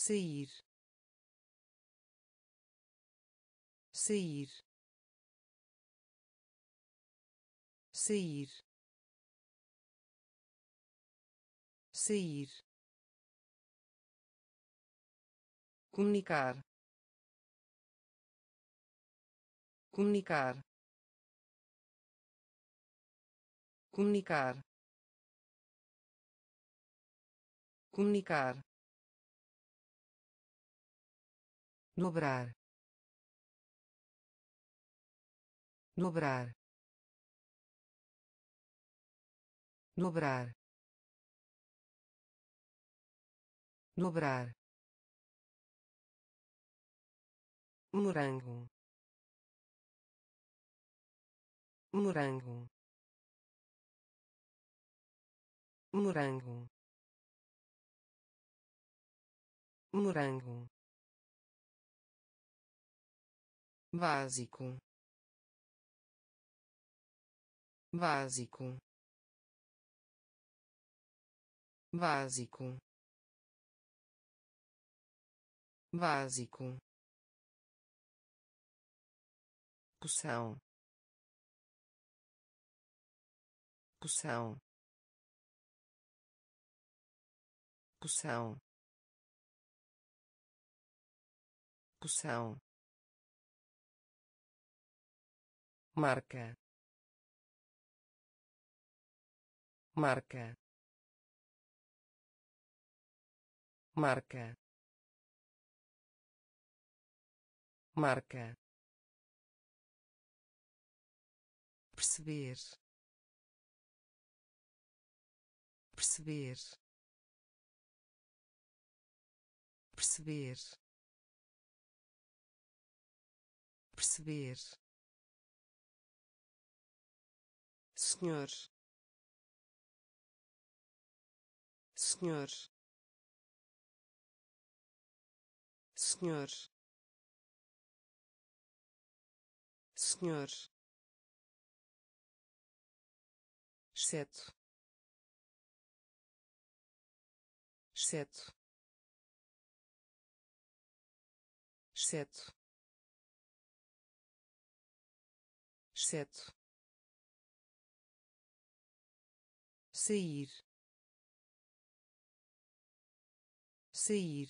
sair. Sair. Sair. Sair. Comunicar. Comunicar. Comunicar. Comunicar dobrar dobrar dobrar dobrar. Morango. Morango. Morango. Morango básico. Básico. Básico. Básico. Poção poção poção poção marca. Marca. Marca. Marca. Perceber. Perceber. Perceber. Perceber senhor senhor senhor senhor exceto exceto exceto exceto sair. Sair.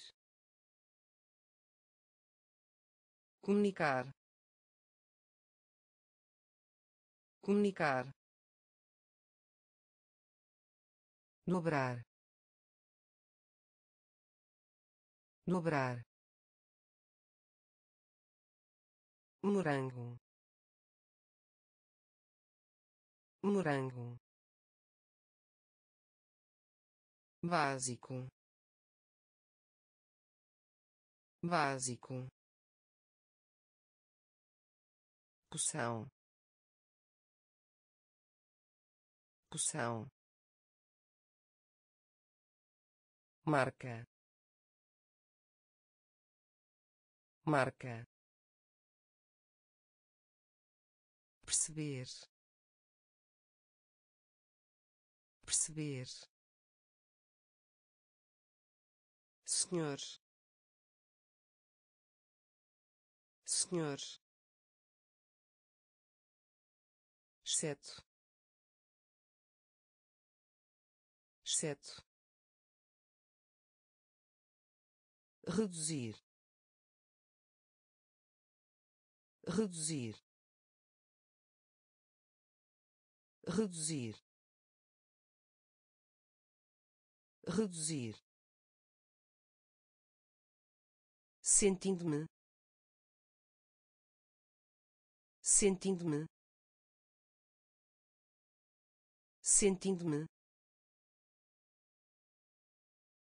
Comunicar. Comunicar. Dobrar. Dobrar. Morango. Morango básico. Básico. Poção. Poção. Marca. Marca. Perceber. Perceber senhor. Senhor. Exceto. Exceto. Reduzir. Reduzir. Reduzir. Reduzir sentindo-me. Sentindo-me. Sentindo-me.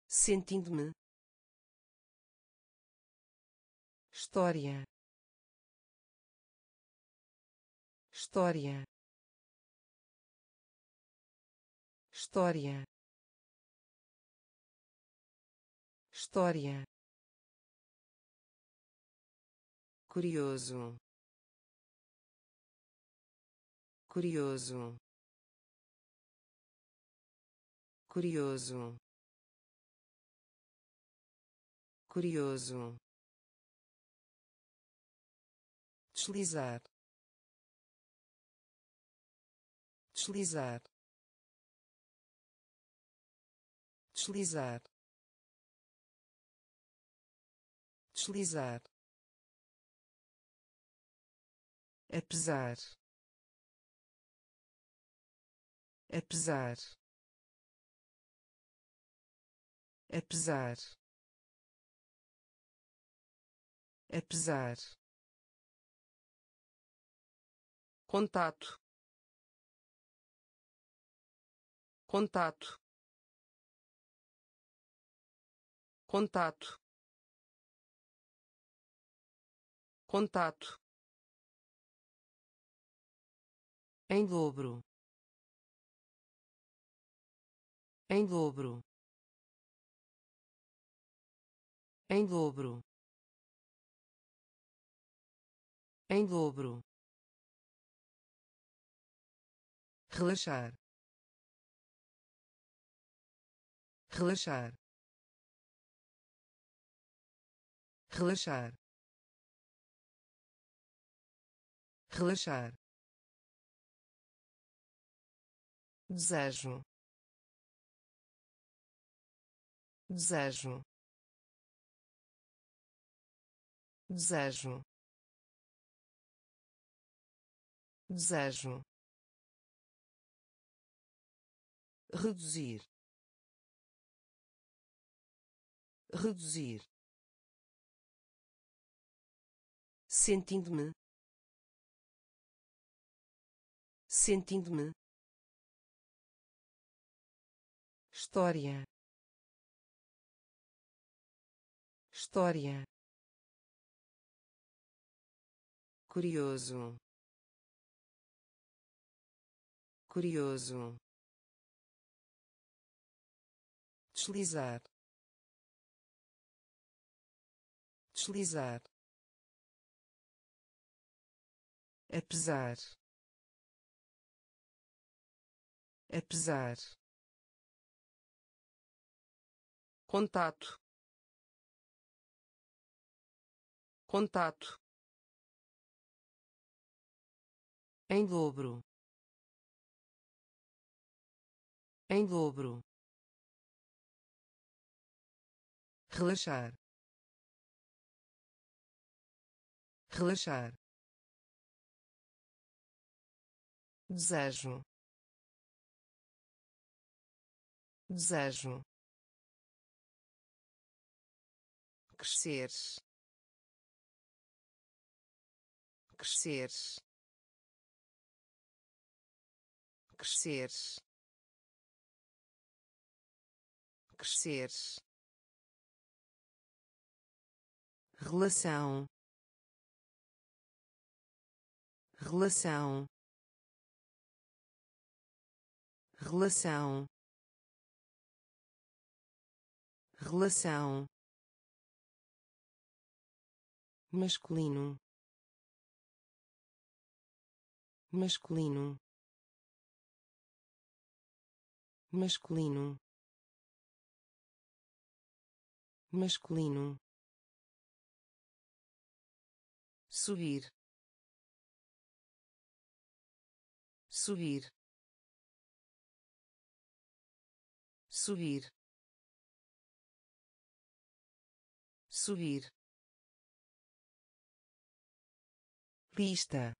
Sentindo-me. História. História. História. História curioso. Curioso. Curioso. Curioso. Deslizar. Deslizar. Deslizar. Deslizar apesar apesar apesar apesar contato. Contato. Contato. Contato em dobro. Em dobro. Em dobro. Em dobro. Relaxar. Relaxar. Relaxar. Relaxar desejo. Desejo. Desejo. Desejo. Reduzir. Reduzir. Sentindo-me. Sentindo-me história. História. Curioso. Curioso. Deslizar. Deslizar. Apesar apesar contato. Contato. Em dobro. Em dobro. Relaxar. Relaxar. Desejo. Desejo crescer. crescer. Crescer. Crescer. Relação. Relação. Relação. Relação masculino. Masculino. Masculino. Masculino. Subir. Subir. Subir. Subir pista.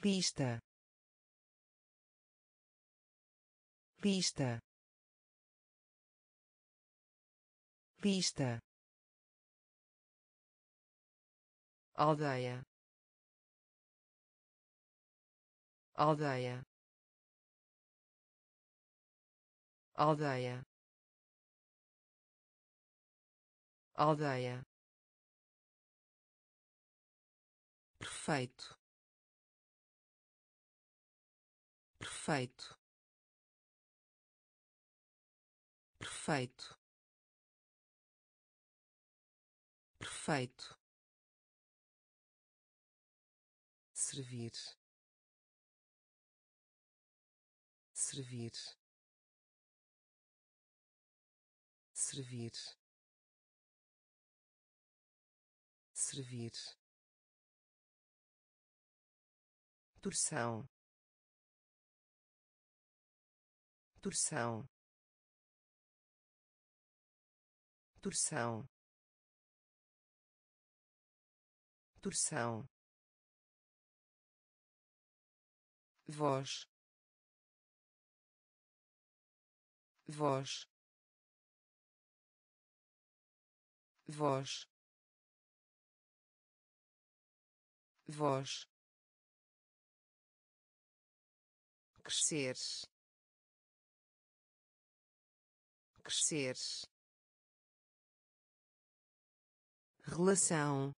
Pista. Pista. Pista. Aldeia. Aldeia. Aldeia. Aldeia perfeito. Perfeito. Perfeito. Perfeito. Servir. Servir. Servir. Servir torção. Torção. Torção. Torção. Voz. Voz. Voz. Voz crescer. crescer. Relação.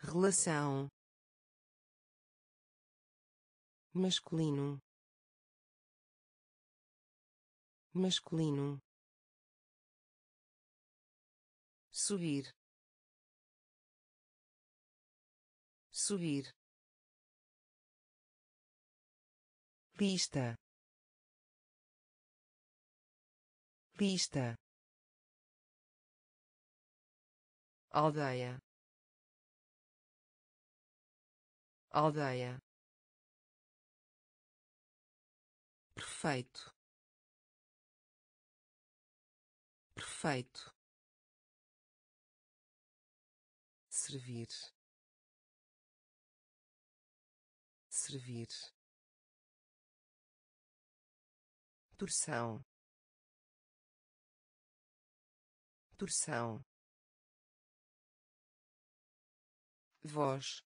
Relação. Masculino. Masculino. Subir. Subir pista. Pista. Aldeia. Aldeia. Perfeito. Perfeito. Servir. Servir torção. Torção. Voz.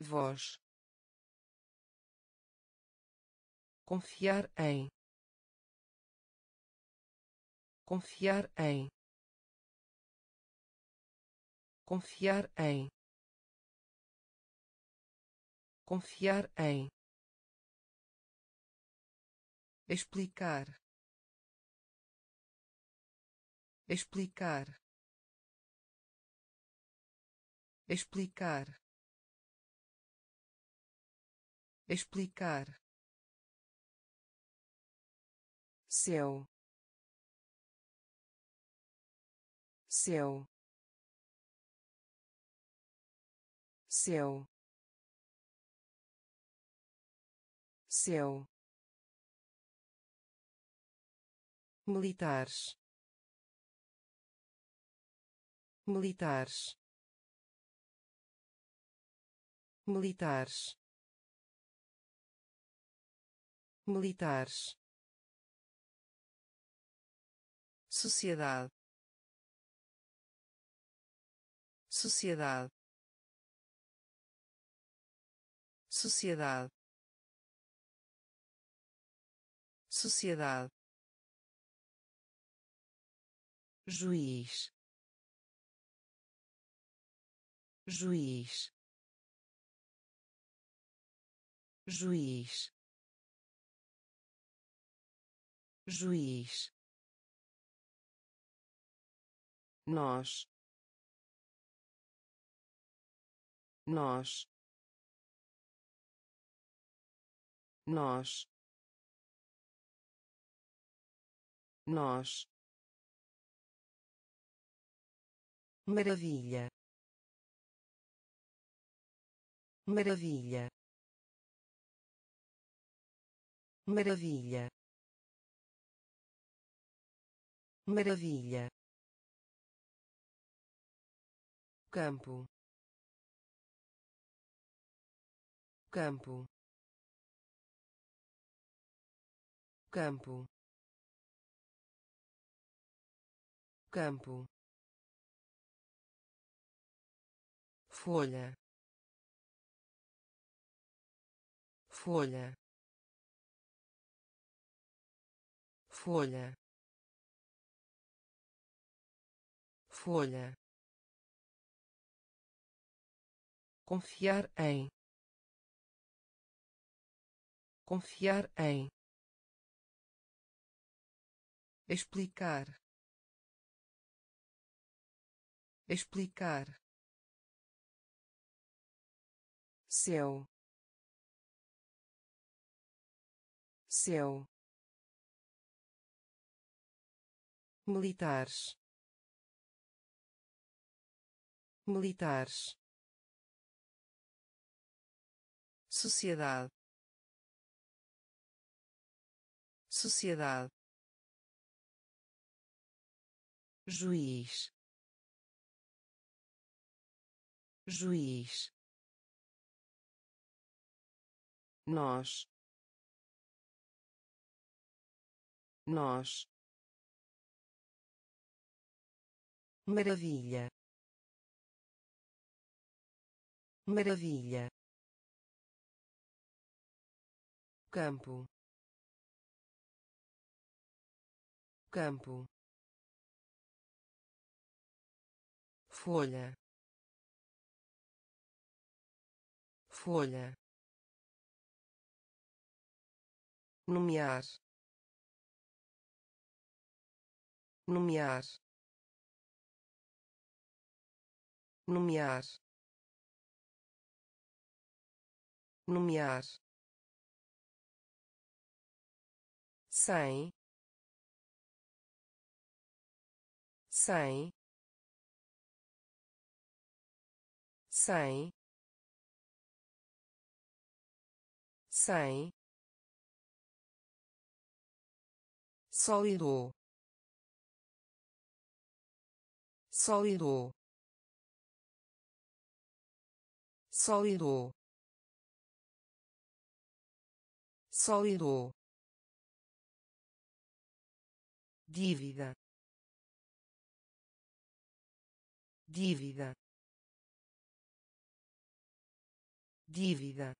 Voz. Confiar em. Confiar em. Confiar em. Confiar em explicar. Explicar. Explicar. Explicar. Céu céu céu céu militares. Militares. Militares. Militares. Sociedade. Sociedade. Sociedade. Sociedade juiz. Juiz. Juiz. Juiz. Nós. Nós. Nós. Nós maravilha. Maravilha. Maravilha. Maravilha. Campo. Campo. Campo. Campo folha. Folha. Folha. Folha. Confiar em. Confiar em. Explicar. Explicar céu céu militares. Militares. Sociedade. Sociedade. Juiz. Juiz nós. Nós. Maravilha. Maravilha. Campo. Campo. Folha. Folha nomear. Nomear. Nomear. Nomear. Cem cem cem cem sólido. Sólido. Sólido. Sólido. Dívida. Dívida. Dívida.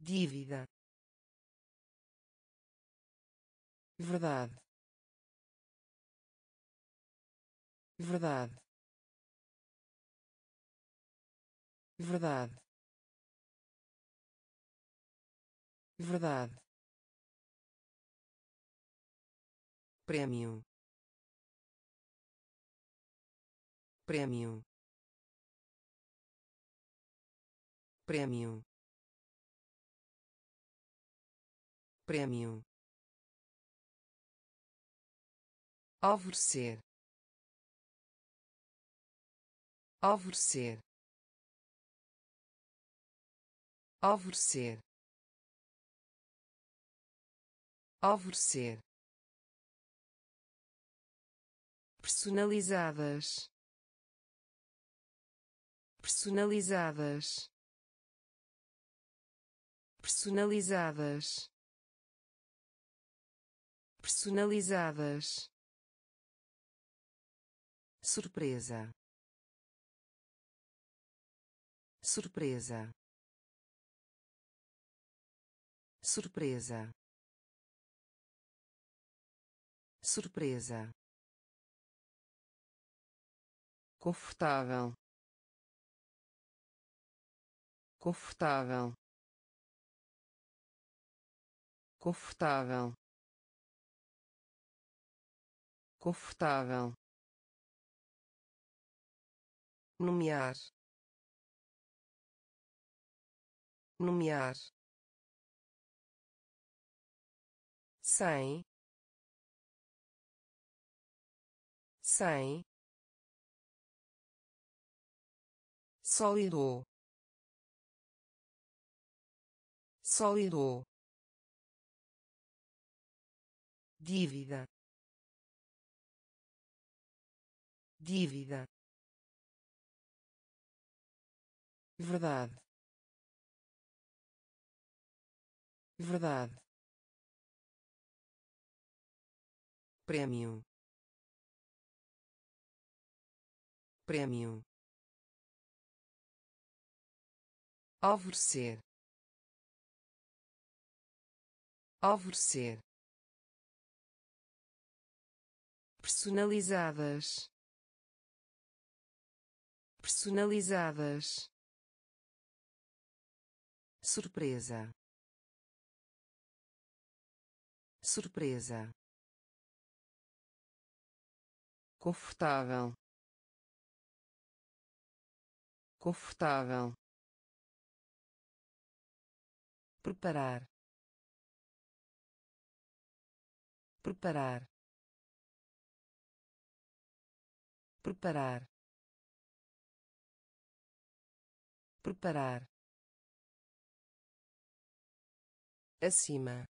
Dívida verdade. Verdade. Verdade. Verdade. Prêmio prêmio prêmio prêmio alvorecer. Alvorecer. Alvorecer. Alvorecer. Personalizadas. Personalizadas. Personalizadas. Personalizadas surpresa. Surpresa. Surpresa. Surpresa. Confortável. Confortável. Confortável. Confortável nomear. Nomear. Cem cem sólido. Sólido. Dívida. Dívida verdade. Verdade. Prêmio prêmio alvorecer. Alvorecer. Personalizadas. Personalizadas surpresa. Surpresa. Confortável. Confortável. Preparar. Preparar. Preparar. Preparar acima.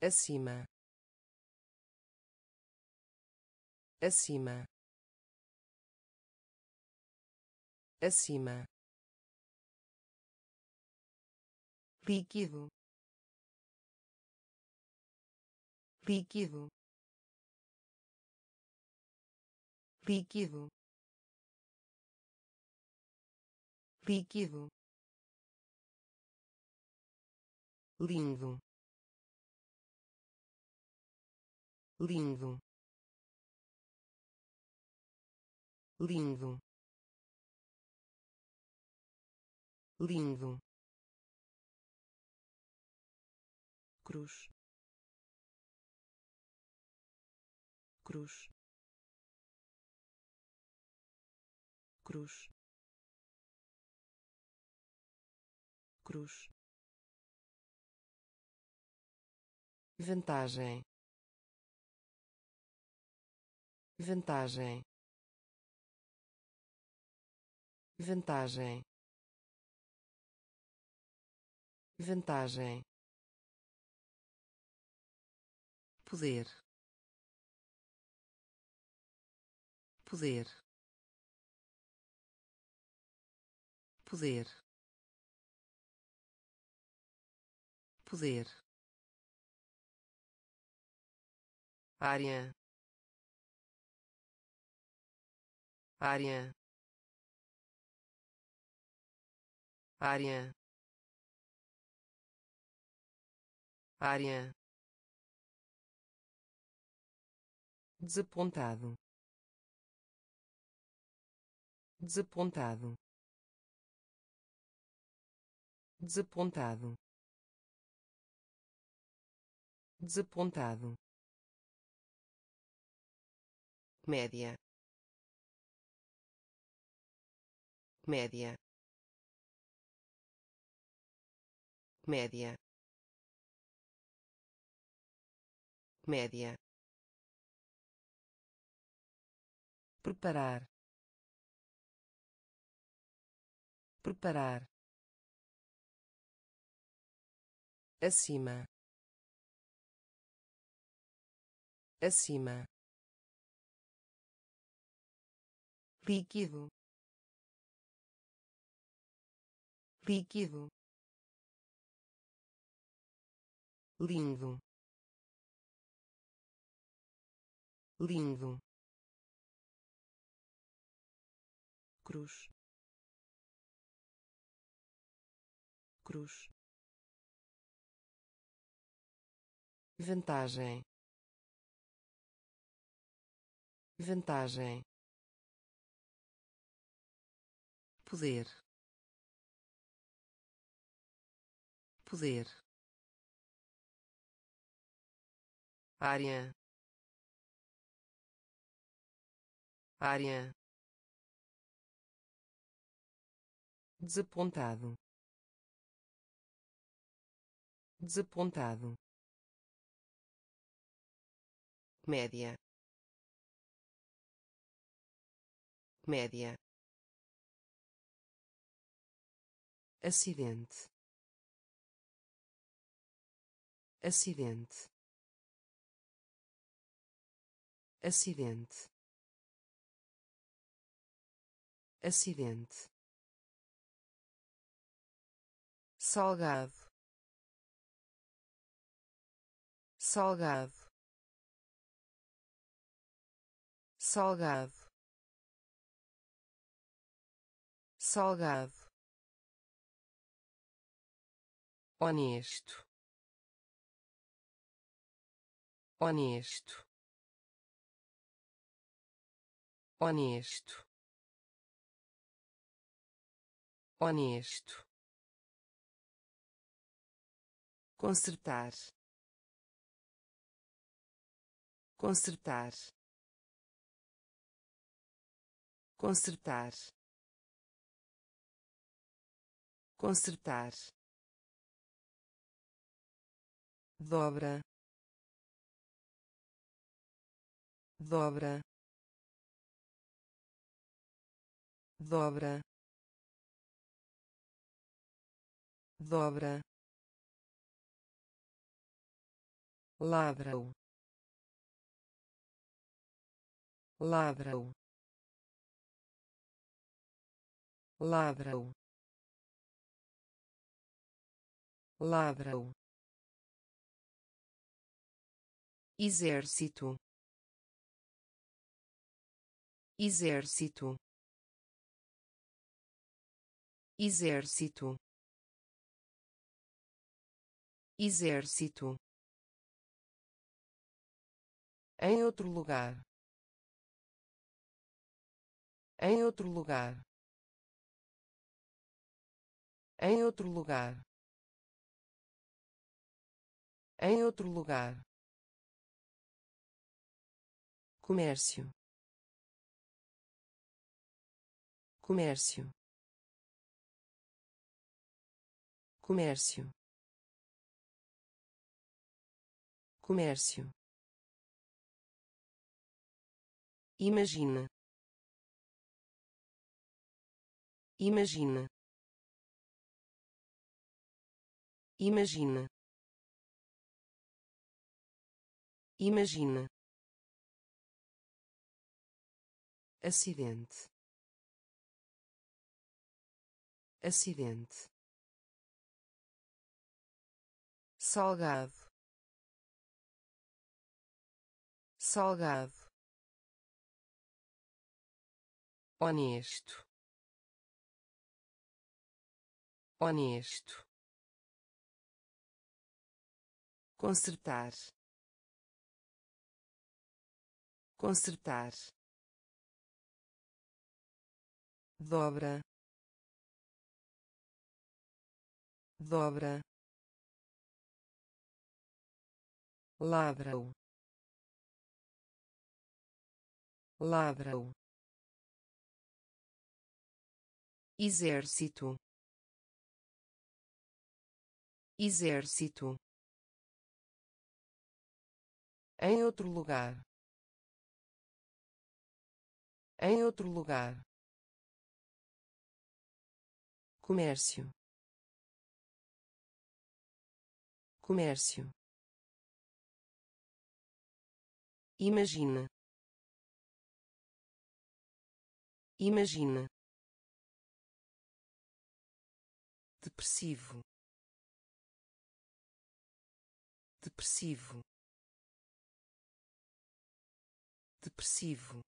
Acima. Acima. Acima. Líquido. Líquido. Líquido. Líquido lindo. Lindo. Lindo. Lindo. Cruz. Cruz. Cruz. Cruz vantagem. Vantagem. Vantagem. Vantagem. Poder. Poder. Poder. Poder área. Área. Área. Área. Desapontado. Desapontado. Desapontado. Desapontado média média média média preparar. Preparar. Acima. Acima líquido. Líquido. Lindo. Lindo. Cruz. Cruz. Vantagem. Vantagem poder. Poder. Área. Área. Desapontado. Desapontado. Média. Média acidente. Acidente. Acidente. Acidente. Salgado. Salgado. Salgado. Salgado honesto. Honesto. Honesto. Honesto. Consertar. Consertar. Consertar. Consertar dobra dobra dobra dobra. Ladra-o ladra-o ladra-o ladra-o exército. Exército. Exército. Exército. Em outro lugar. Em outro lugar. Em outro lugar. Em outro lugar comércio. Comércio. Comércio. Comércio. Imagina. Imagina. Imagina. Imagina acidente. Acidente. Salgado. Salgado. Honesto. Honesto. Consertar. Consertar dobra dobra ladra-o ladra-o exército exército em outro lugar em outro lugar comércio. Comércio. Imagina. Imagina. Depressivo. Depressivo. Depressivo.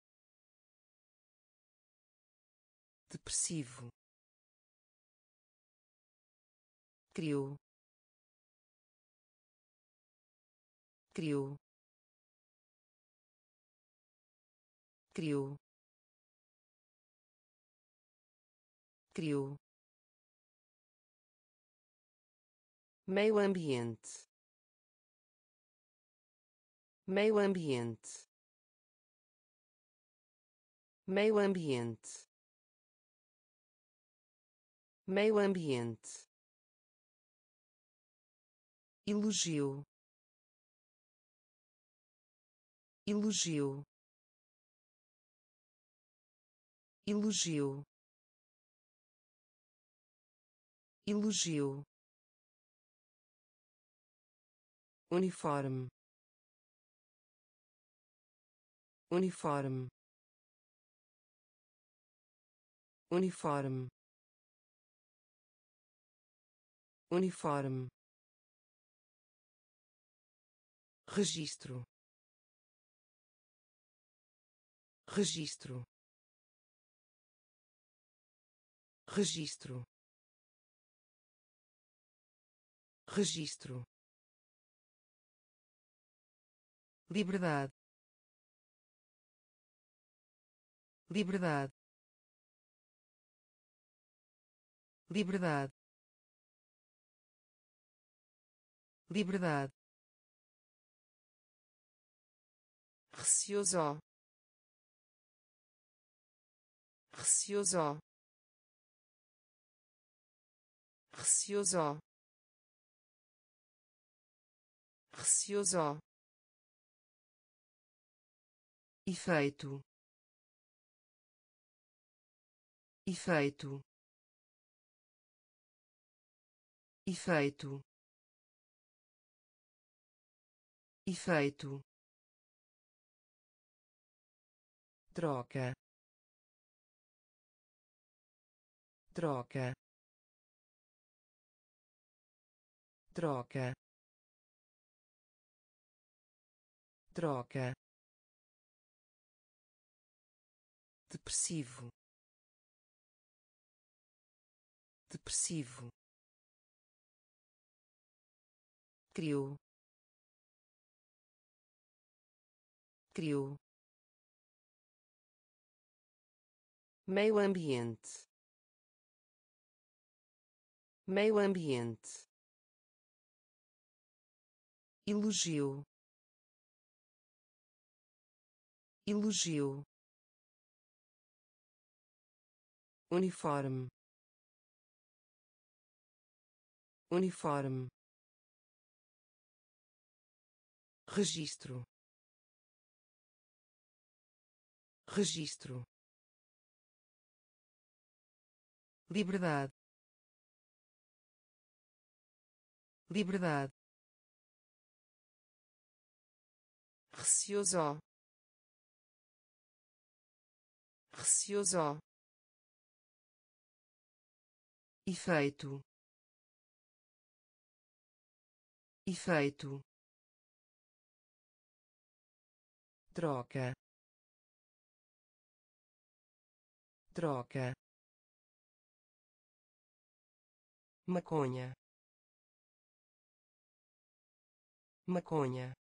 Depressivo criou. Criou. Criou. Criou. Meio ambiente. Meio ambiente. Meio ambiente. Meio ambiente elogio. Elogio. Elogio. Elogio. Uniforme. Uniforme. Uniforme. Uniforme registro. Registro. Registro. Registro. Liberdade. Liberdade. Liberdade. Liberdade receoso receoso receoso receoso efeito. Efeito. Efeito. Efeito troca. Troca. Troca. Troca. Depressivo. Depressivo. Criou. Criou meio ambiente. Meio ambiente. Elogio. Elogio. Uniforme. Uniforme. Registro. Registro liberdade. Liberdade. Receoso. Receoso. Efeito. Efeito. Troca. Troca maconha. Maconha.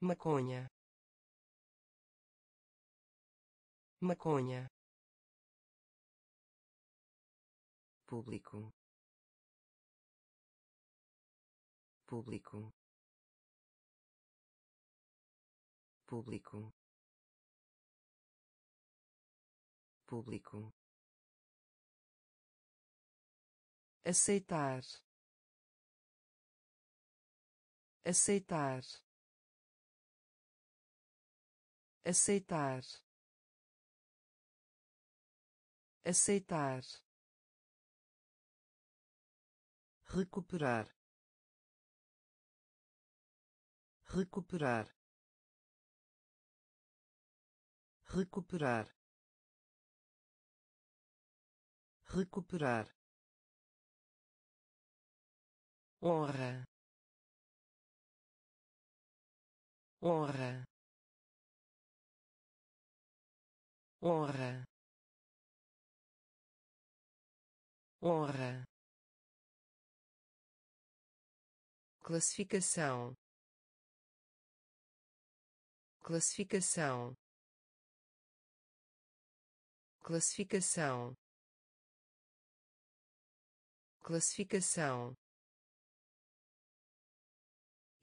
Maconha. Maconha. Público. Público. Público. Público aceitar. Aceitar. Aceitar. Aceitar. Recuperar. Recuperar. Recuperar. Recuperar honra. Honra. Honra. Honra. Classificação. Classificação. Classificação. Classificação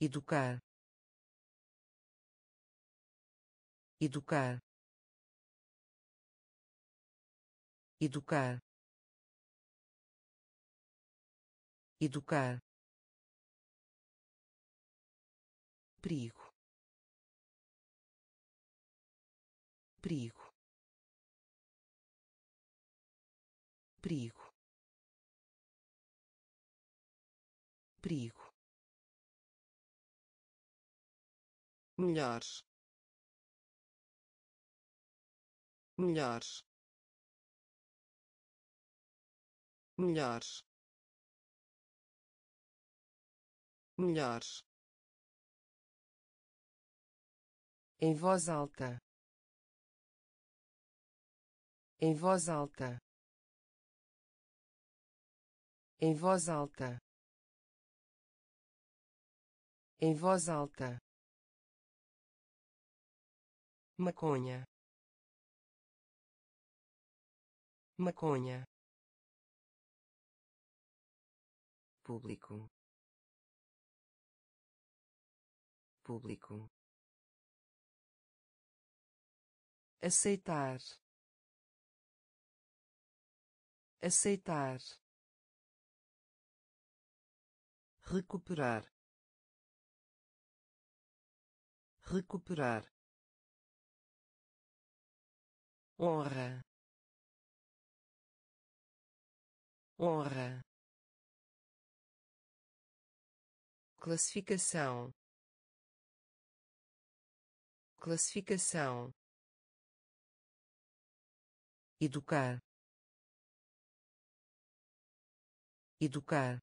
educar. Educar. Educar. Educar. Perigo. Perigo. Perigo. Perigo melhores. Melhores. Melhores. Melhores. Em voz alta. Em voz alta. Em voz alta. Em voz alta maconha. Maconha. Público. Público. Aceitar. Aceitar. Recuperar. Recuperar honra. Honra. Classificação. Classificação. Educar. Educar.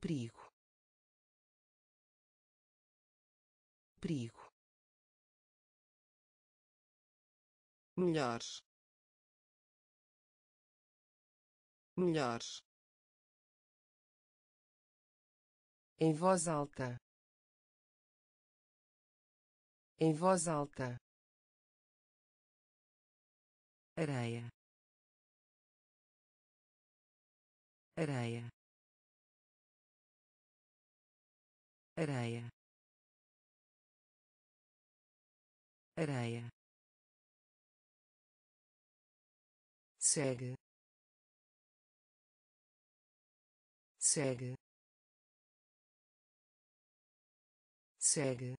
Perigo. Perigo melhores. Melhores. Em voz alta. Em voz alta. Areia. Areia. Areia. Areia segue. Segue. Segue.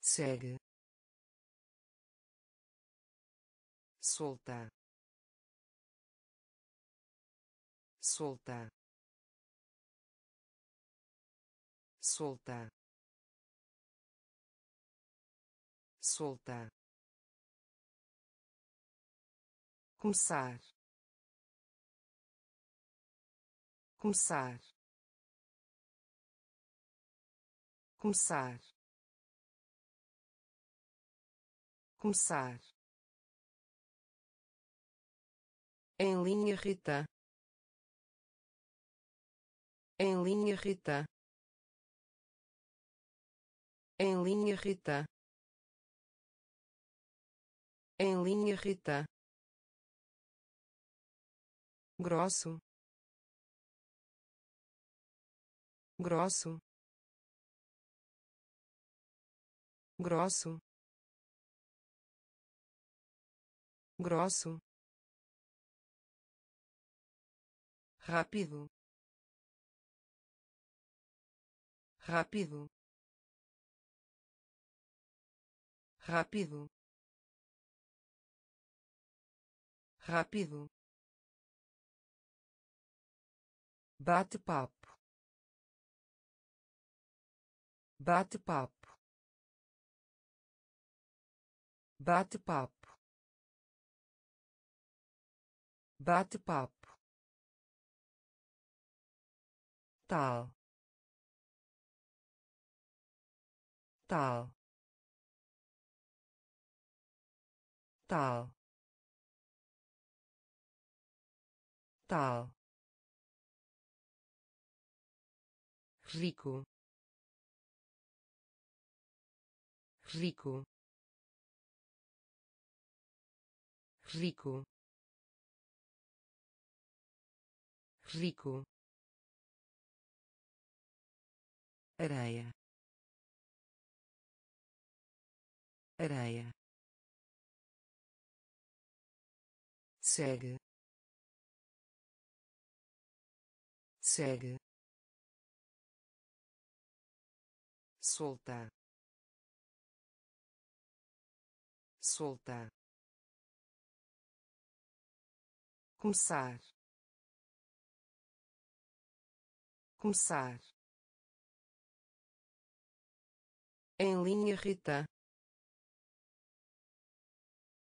Segue. Soltar. Soltar. Soltar. Soltar começar. Começar. Começar. Começar. Em linha Rita em linha Rita em linha Rita em linha Rita grosso. Grosso. Grosso. Grosso. Rápido. Rápido. Rápido. Rápido bate-papo bate-papo bate-papo bate-papo tal tal tal tal rico. Rico. Rico. Rico. Areia. Areia. Segue. Segue soltar soltar começar. Começar. Em linha Rita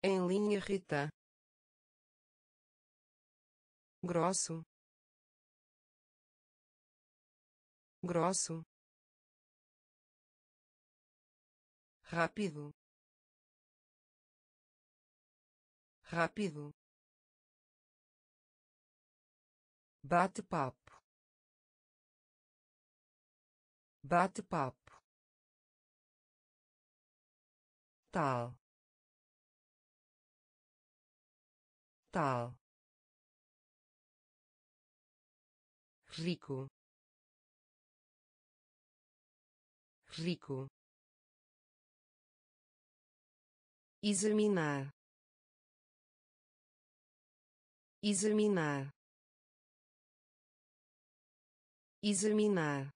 em linha Rita grosso. Grosso rápido. Rápido. Bate-papo. Bate-papo. Tal. Tal. Rico. Rico examinar. Examinar. Examinar.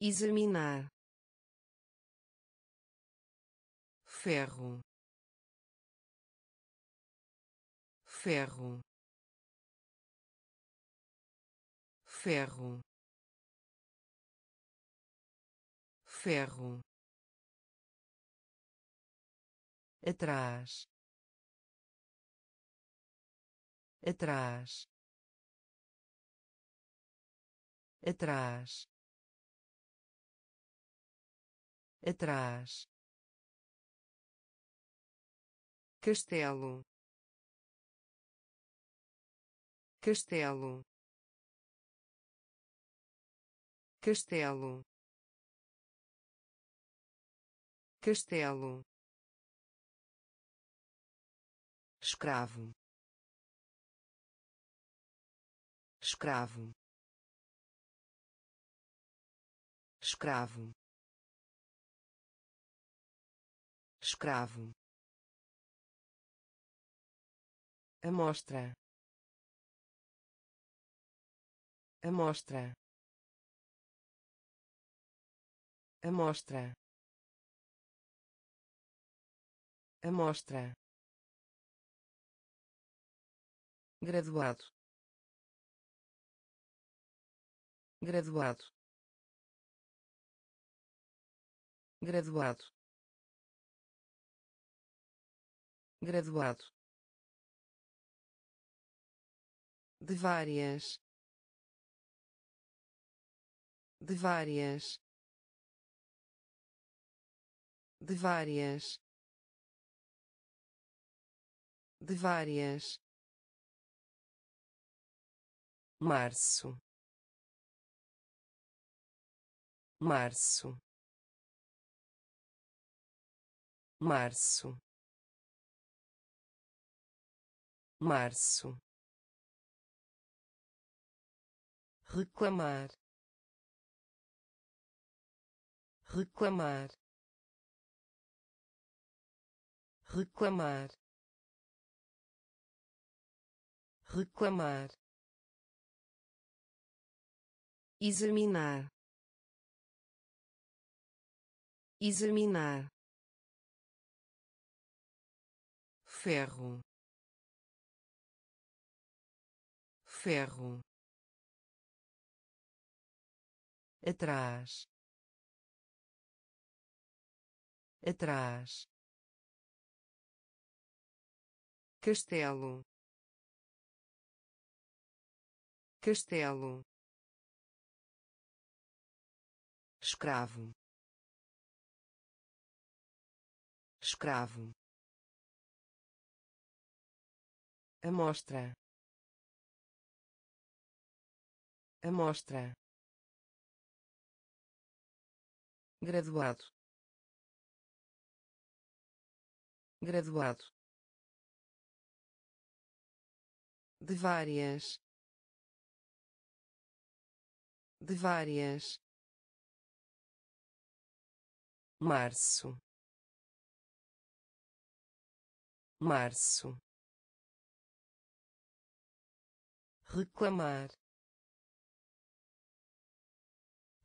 Examinar. Ferro. Ferro. Ferro. Ferro atrás. Atrás. Atrás. Atrás. Castelo. Castelo. Castelo. Castelo escravo. Escravo. Escravo. Escravo. Amostra. Amostra. Amostra. Amostra graduado. Graduado. Graduado. Graduado. De várias. De várias. De várias. De várias março. Março. Março. Março. Reclamar. Reclamar. Reclamar. Reclamar examinar. Examinar. Ferro. Ferro. Atrás. Atrás. Castelo. Castelo escravo. Escravo. Amostra. Amostra. Graduado. Graduado. De várias. De várias março. Março. Reclamar.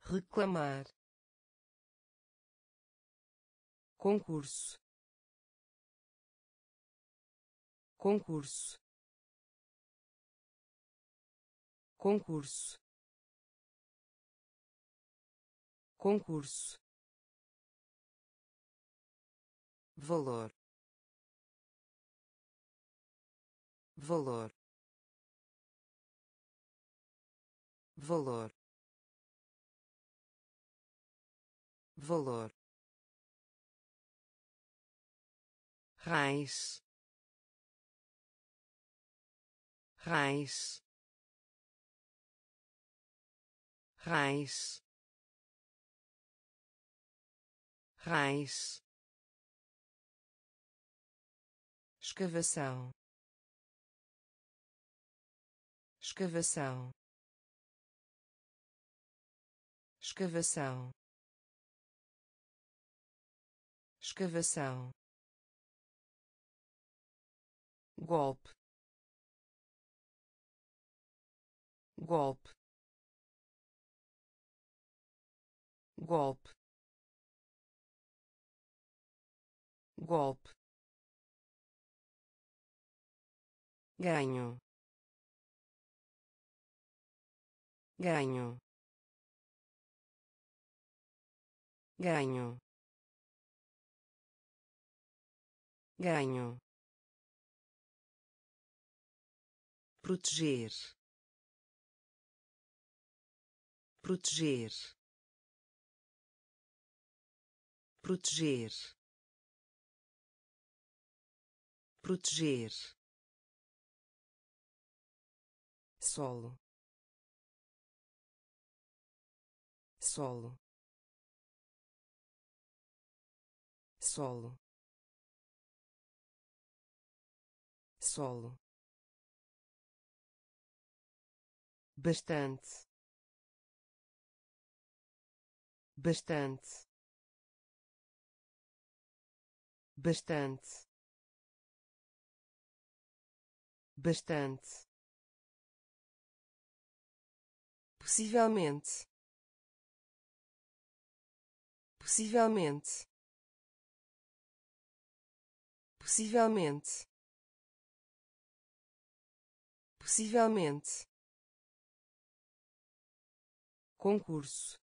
Reclamar. Concurso. Concurso. Concurso. Concurso valor valor valor valor. Raiz raiz raiz raiz escavação. Escavação. Escavação. Escavação. Golpe. Golpe. Golpe. Golpe ganho. Ganho. Ganho. Ganho. Proteger. Proteger. Proteger. Proteger solo. Solo. Solo. Solo. Bastante. Bastante. Bastante. Bastante possivelmente. Possivelmente. Possivelmente. Possivelmente. Concurso.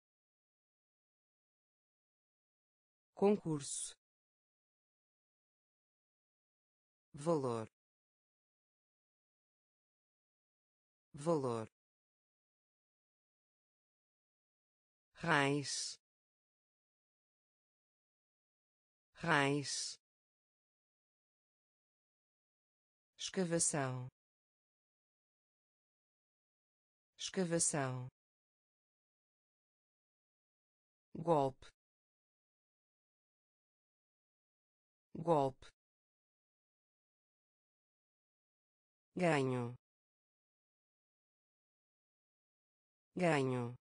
Concurso. Valor. Valor raiz. Raiz. Escavação. Escavação. Golpe. Golpe. Ganho. Ganho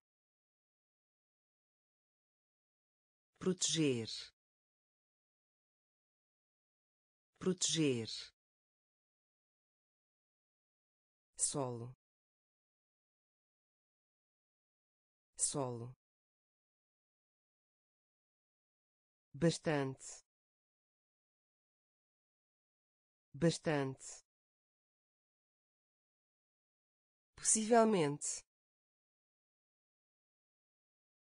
proteger. Proteger. Solo. Solo. Bastante. Bastante. Possivelmente.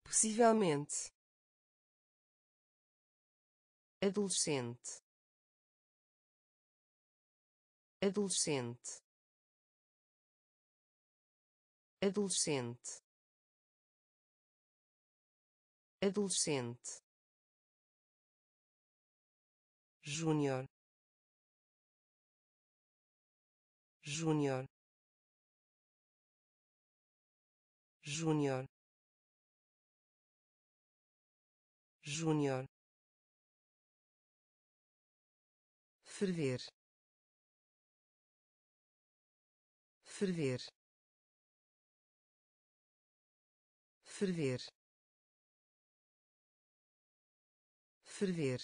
Possivelmente adolescente. Adolescente. Adolescente. Adolescente. Júnior. Júnior. Júnior. Júnior ferver. Ferver. Ferver. Ferver.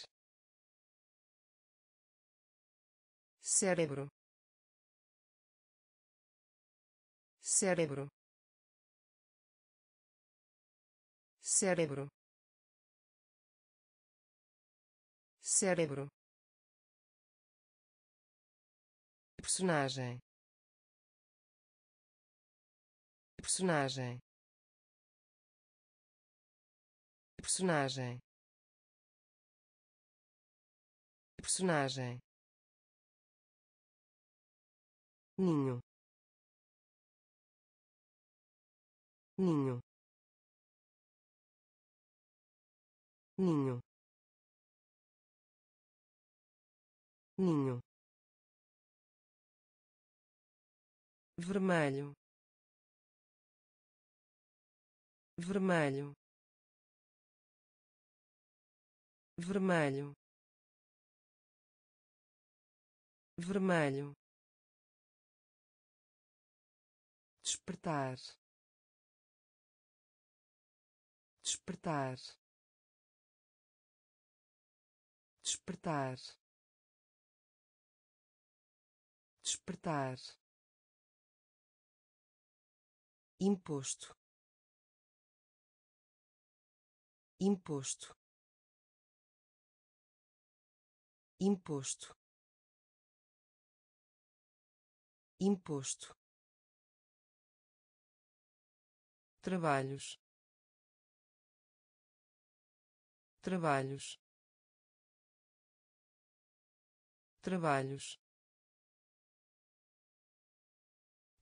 Cérebro. Cérebro. Cérebro. Cérebro personagem. Personagem. Personagem. Personagem. Ninho. Ninho. Ninho. Ninho vermelho vermelho vermelho vermelho. Despertar despertar despertar. Despertar imposto. Imposto. Imposto. Imposto. Trabalhos. Trabalhos. Trabalhos.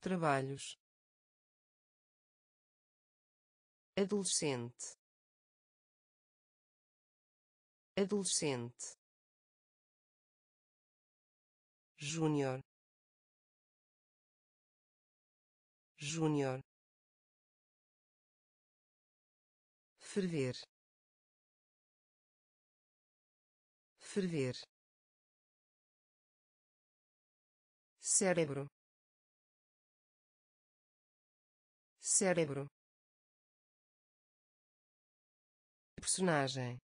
Trabalhos adolescente. Adolescente. Júnior. Júnior. Ferver. Ferver. Cérebro. Cérebro personagem.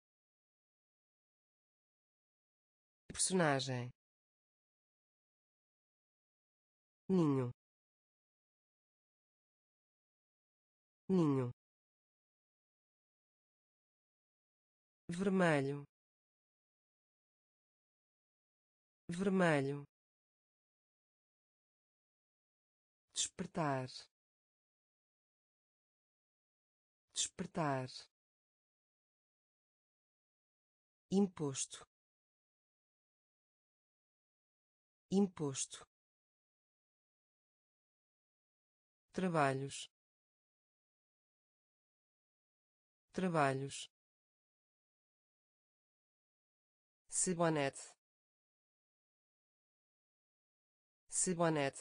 Personagem. Ninho. Ninho. Vermelho. Vermelho. Despertar. Despertar imposto imposto trabalhos trabalhos Cibonete. Cibonete.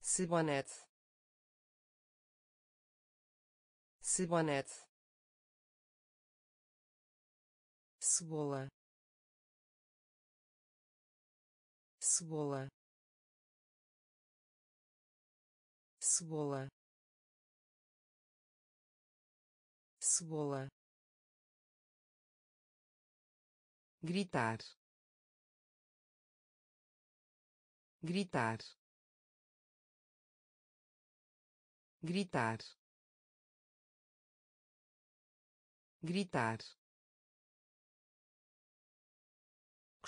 Cibonete. Cibonete. Cebola. Cebola. Cebola. Cebola. gritar gritar gritar gritar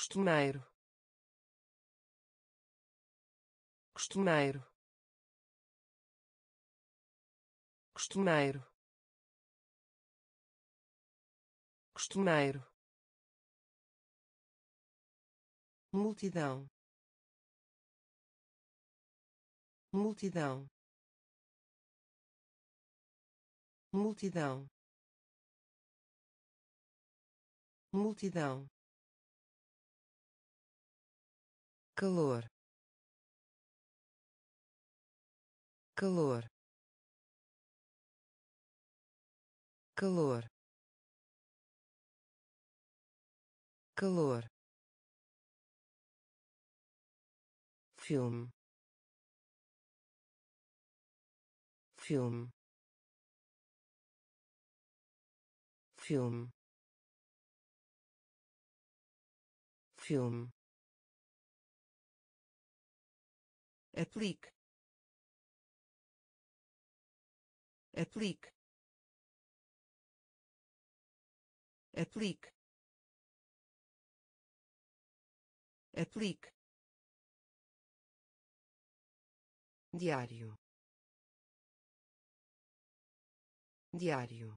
costumeiro. Costumeiro. Costumeiro. Costumeiro. Multidão. Multidão. Multidão. Multidão calor. Calor. Calor. Calor. Filme. Filme. Filme. Filme aplique. Aplique. Aplique. Aplique. Diário. Diário.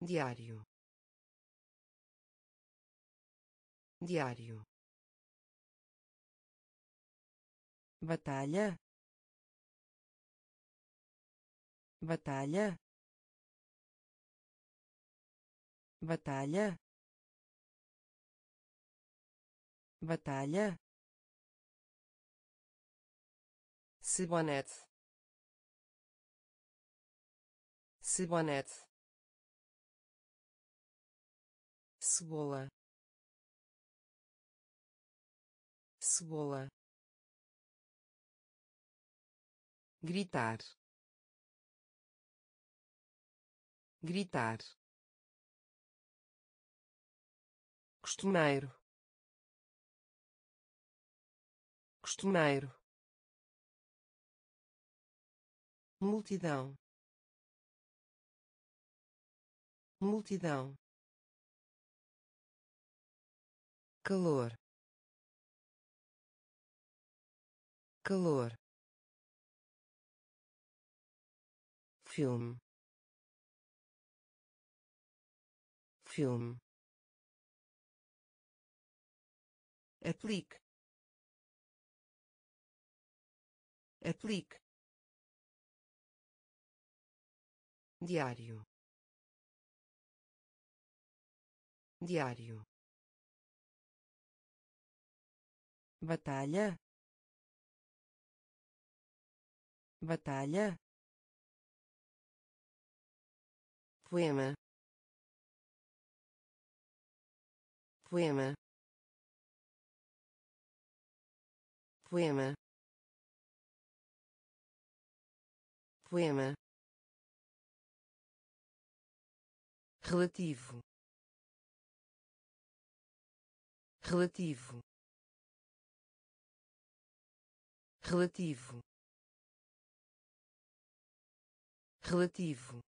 Diário. Diário batalha batalha batalha batalha Cibonete. Cibonete. Cebola. Cebola. Gritar. gritar. Costumeiro. Costumeiro. Multidão. Multidão. Calor. Calor filme. Filme. Aplique. Aplique. Diário. Diário. Batalha. Batalha poema. Poema. Poema. Poema. Relativo. Relativo. Relativo. Relativo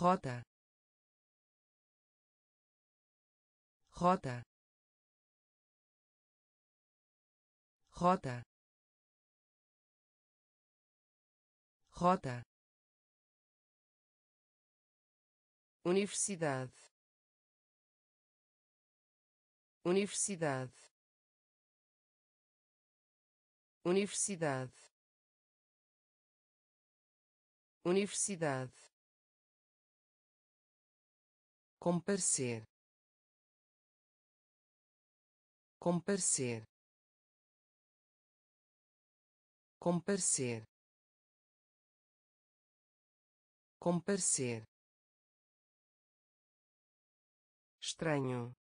rota. Rota. Rota. Rota. Universidade. Universidade. Universidade. Universidade comparecer. Comparecer. Comparecer. Comparecer. Estranho.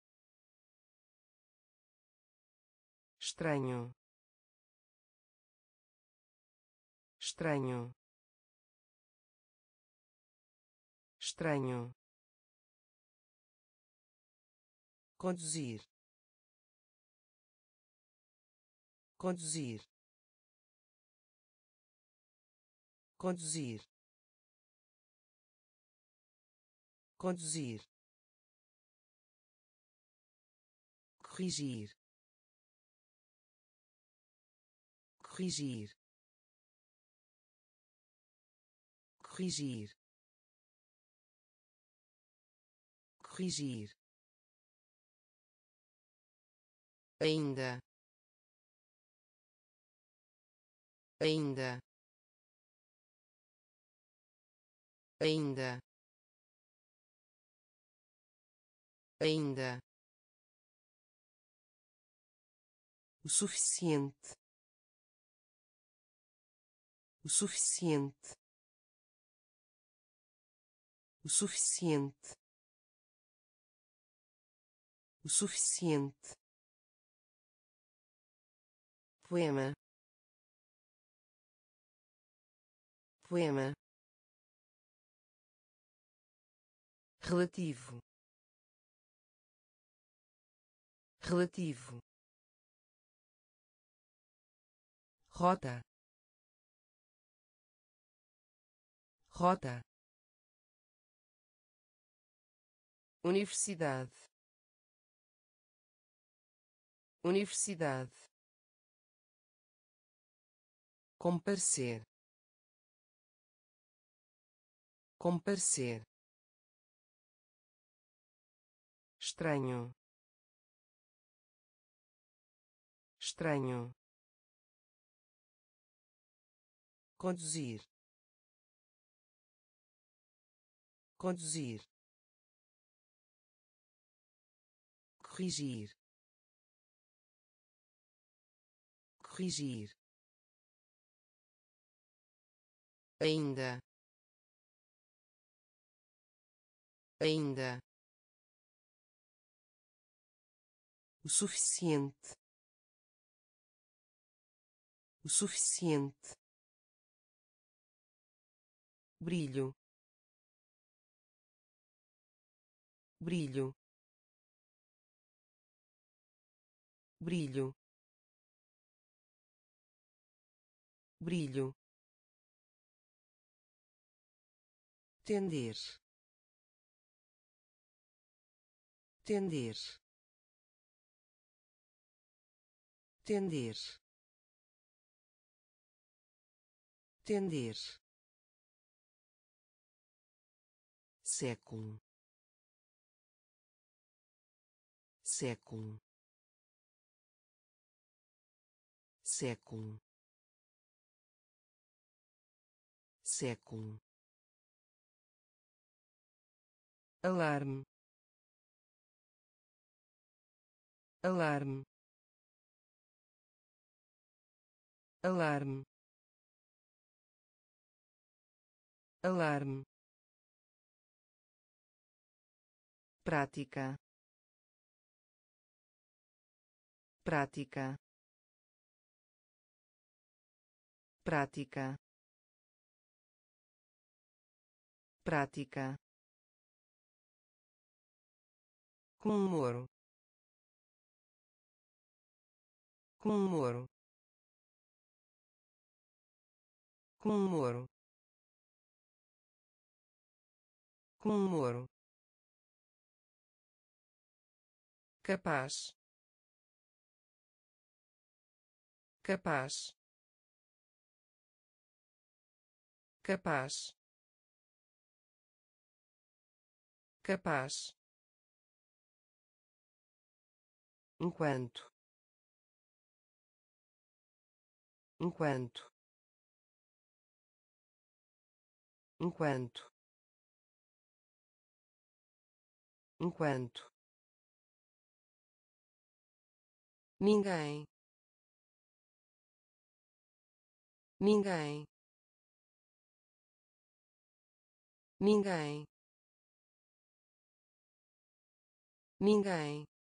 Estranho. Estranho. Estranho conduzir. Conduzir. Conduzir. Conduzir. Corrigir. Corrigir. Corrigir. Corrigir ainda. Ainda. Ainda. Ainda. O suficiente. O suficiente. O suficiente. O suficiente poema. Poema. Relativo. Relativo. Rota. Rota. Universidade. Universidade comparecer. Comparecer. Estranho. Estranho. Conduzir. Conduzir. Corrigir. Corrigir ainda. Ainda. O suficiente. O suficiente. Brilho. Brilho. Brilho. Brilho tender. Tender. Tender. Tender. Século. Século. Século. Século alarme. Alarme. Alarme. Alarme. Prática. Prática. Prática. Prática Comemoro. Comemoro. Comemoro. Comemoro. capaz capaz capaz capaz enquanto. Enquanto. Enquanto. Enquanto. Ninguém. Ninguém. Ninguém. Ninguém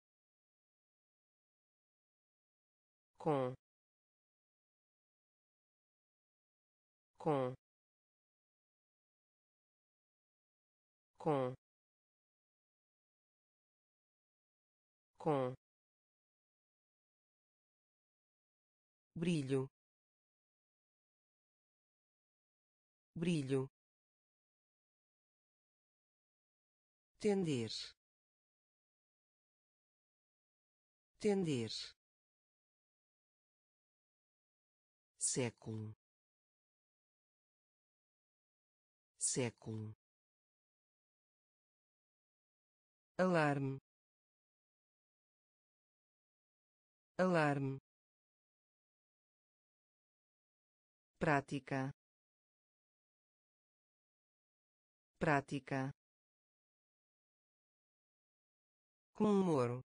com com com com. Brilho. Brilho. Tender. Tender século. Século. Alarme. Alarme. Prática. Prática. Comemoro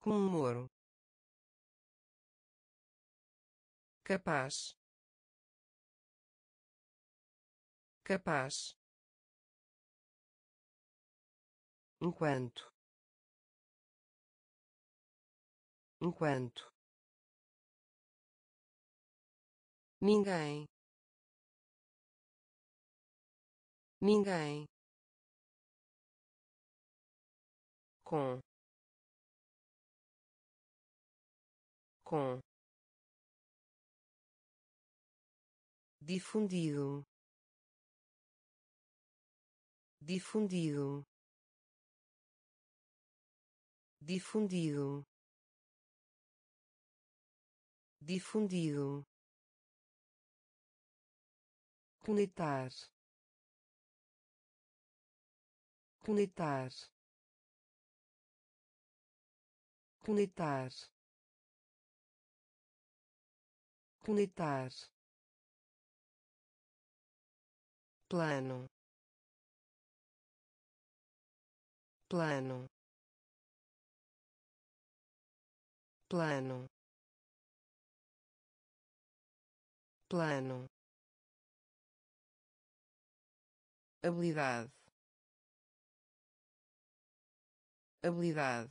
comemoro capaz. Capaz. Enquanto. Enquanto. Ninguém. Ninguém. Com. Com difundido. Difundido. Difundido. Difundido. Conectar conectar conectar conectar plano. Plano. Plano. Plano. Habilidade. Habilidade.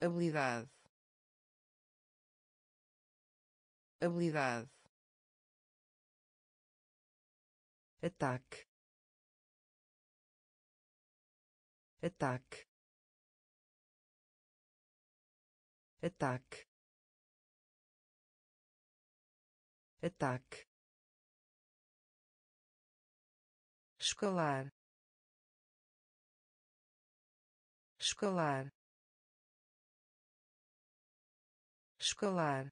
Habilidade. Habilidade ataque ataque ataque ataque escalar. Escalar. Escalar.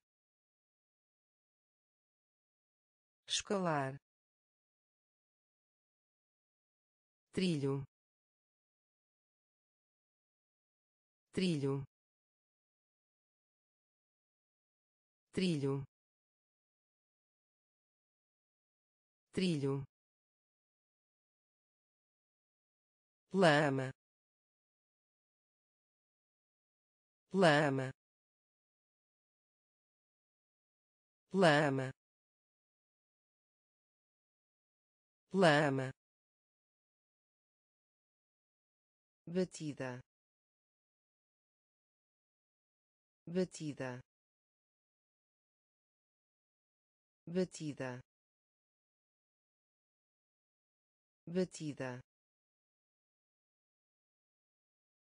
Escalar trilho. Trilho. Trilho. Trilho. Lama. Lama. Lama. Lama batida batida batida batida.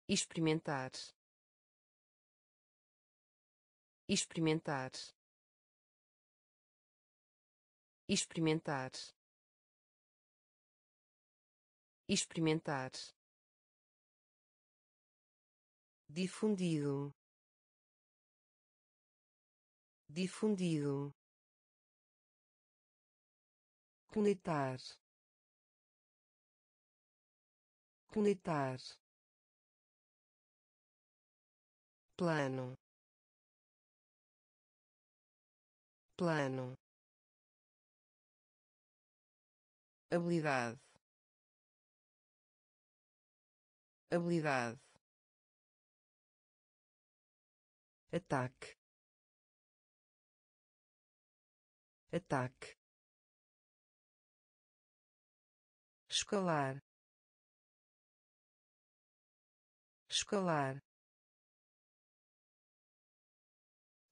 Experimentar. Experimentar. Experimentar. Experimentar difundido. Difundido. Conectar conectar plano. Plano. Habilidade. Habilidade ataque. Ataque. Escalar. Escalar.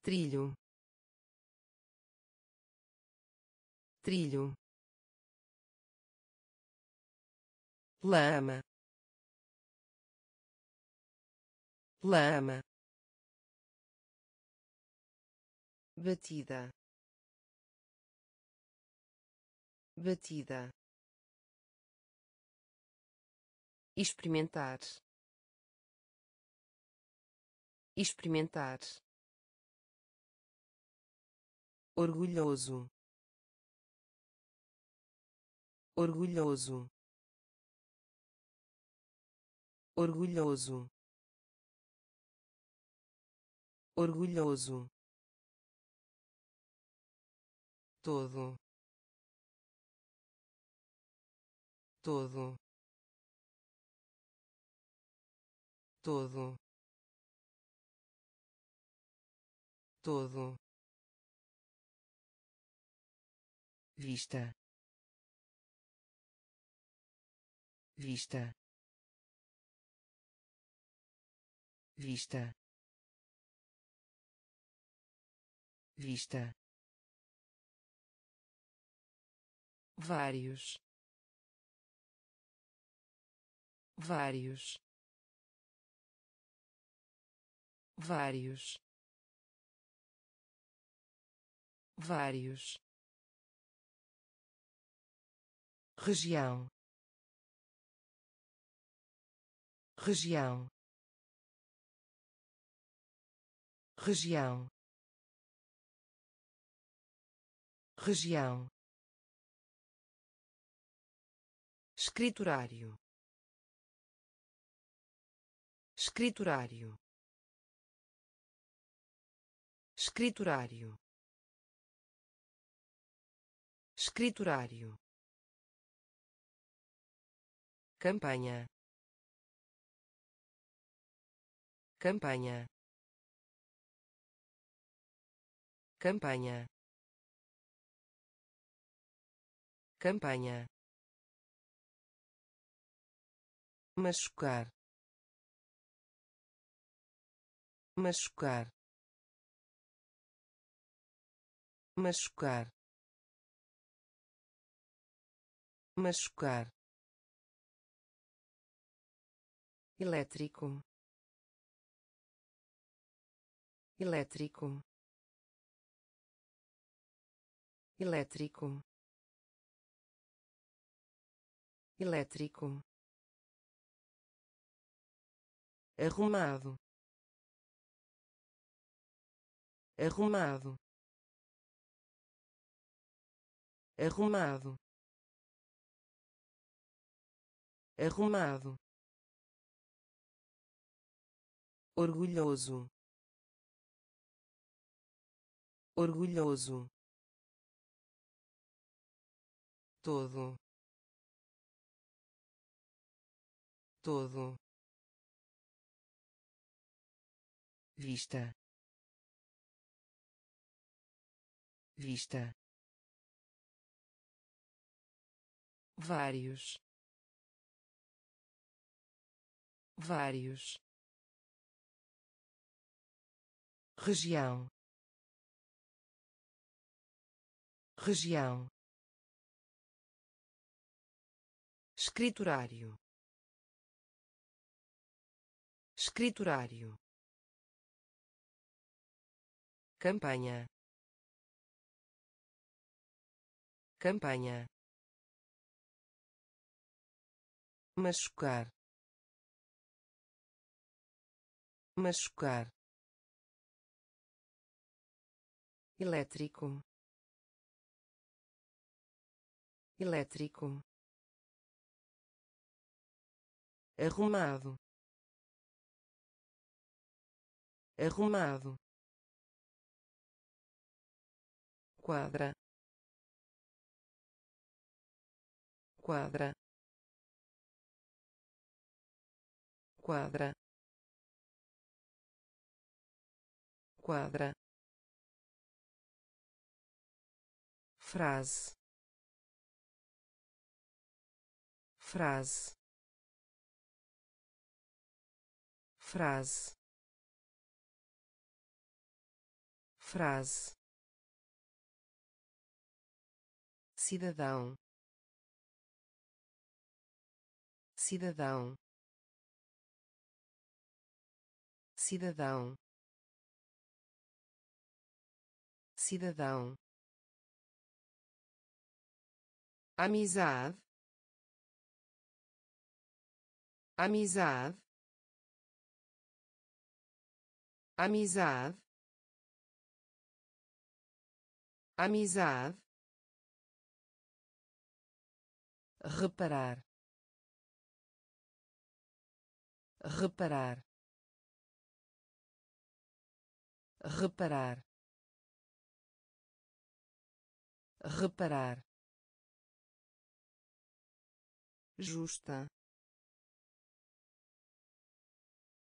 Trilho. Trilho. Lama. Lama batida batida experimentar experimentar orgulhoso orgulhoso orgulhoso orgulhoso todo todo todo todo. Vista. Vista. Vista. Vista vários. Vários. Vários. Vários. Região. Região. Região. Região escriturário. Escriturário. Escriturário. Escriturário. Campanha. Campanha. Campanha. Campanha machucar. Machucar. Machucar. Machucar. Elétrico. Elétrico. Elétrico. Elétrico arrumado. Arrumado. Arrumado. Arrumado. Orgulhoso. Orgulhoso. Todo. Todo vista. Vista. Vários. Vários. Região. Região. Escriturário. Escriturário campanha. Campanha. Machucar. Machucar. Elétrico. Elétrico. Arrumado. Arrumado quadra. Quadra. Quadra. Quadra. Frase. Frase. Frase. Frase cidadão. Cidadão. Cidadão. Cidadão. Amizade. Amizade. Amizade. Amizade reparar reparar reparar reparar. Justa.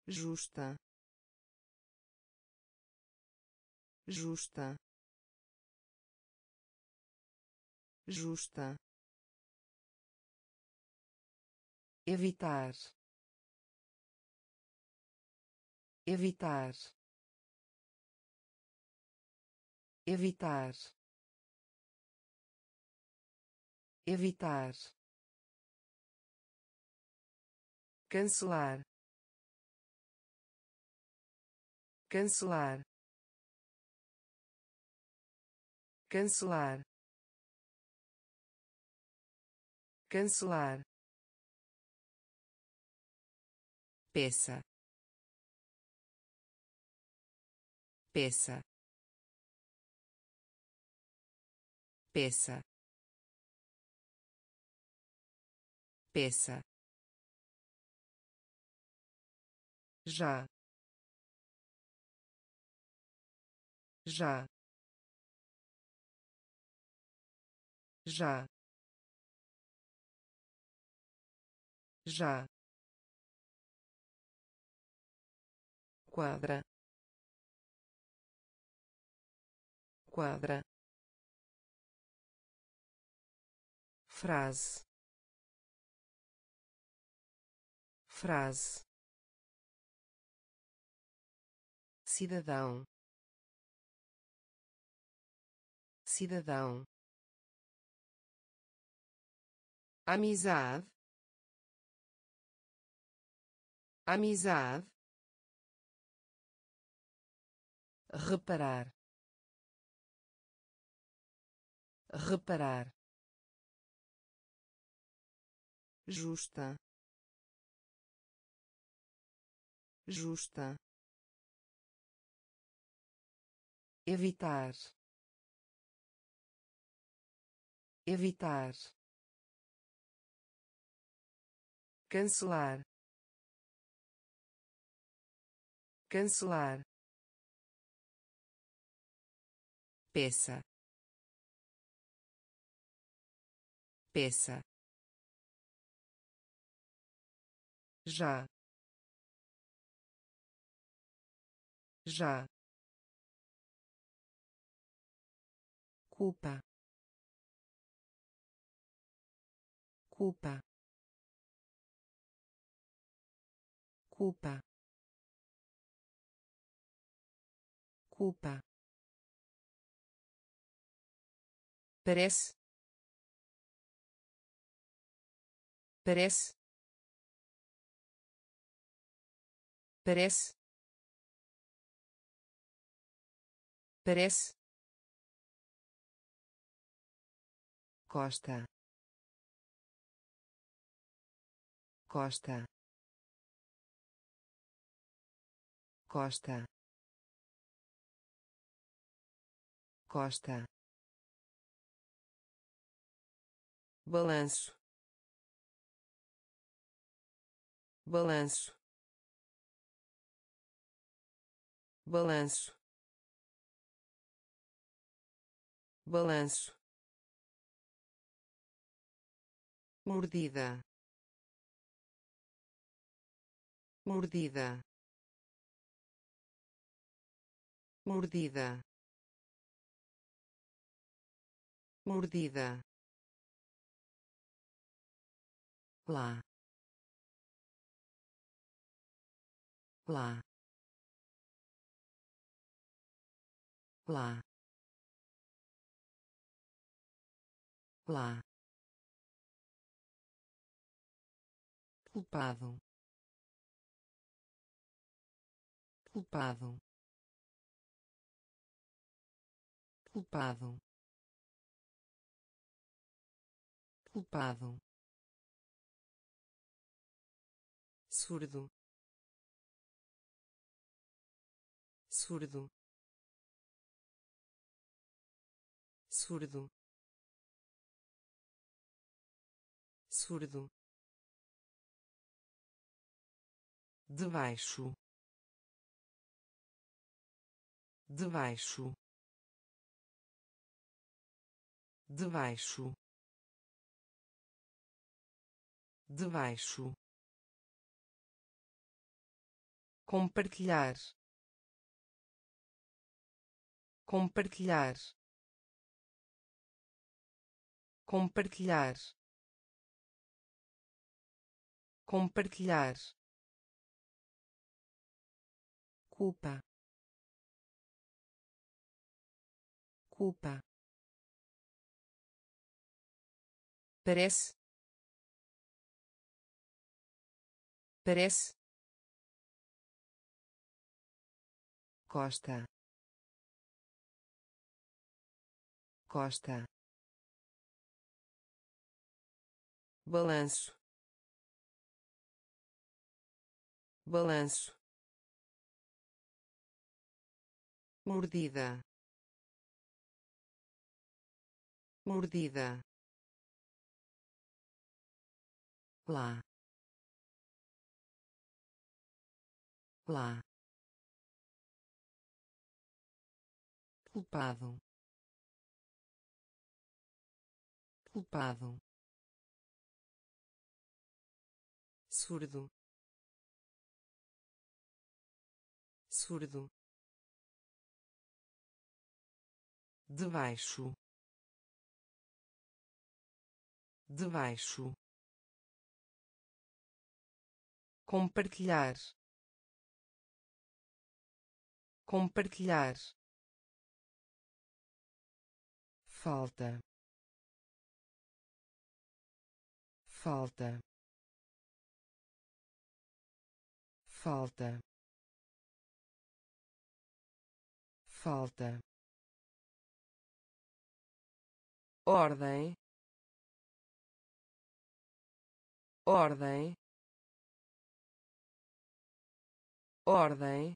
Justa. Justa. Justa evitar. Evitar. Evitar. Evitar. Cancelar. Cancelar. Cancelar. Cancelar peça. Peça. Peça. Peça. Já. Já. Já. Já quadra. Quadra. Frase. Frase. Cidadão. Cidadão. Amizade. Amizade reparar. Reparar. Justa. Justa. Evitar. Evitar. Cancelar. Cancelar peça. Peça. Já. Já. Culpa. Culpa. Culpa. Culpa parece? Parece? Parece? Parece? Costa. Costa. Costa. Costa balanço. Balanço. Balanço. Balanço. Mordida. Mordida. Mordida. Mordida lá. Lá. Lá. Lá. Culpado. Culpado. Culpado. Culpado surdo. Surdo. Surdo. Surdo. Debaixo. Debaixo. Debaixo. Debaixo compartilhar. Compartilhar. Compartilhar. Compartilhar. Culpa. Culpa. Parece. Parece Costa. Costa. Balanço. Balanço. Mordida. Mordida. Lá. Lá culpado. Culpado. Surdo. Surdo. Debaixo. Debaixo. Compartilhar. Compartilhar falta. Falta. Falta. Falta. Ordem. Ordem. Ordem.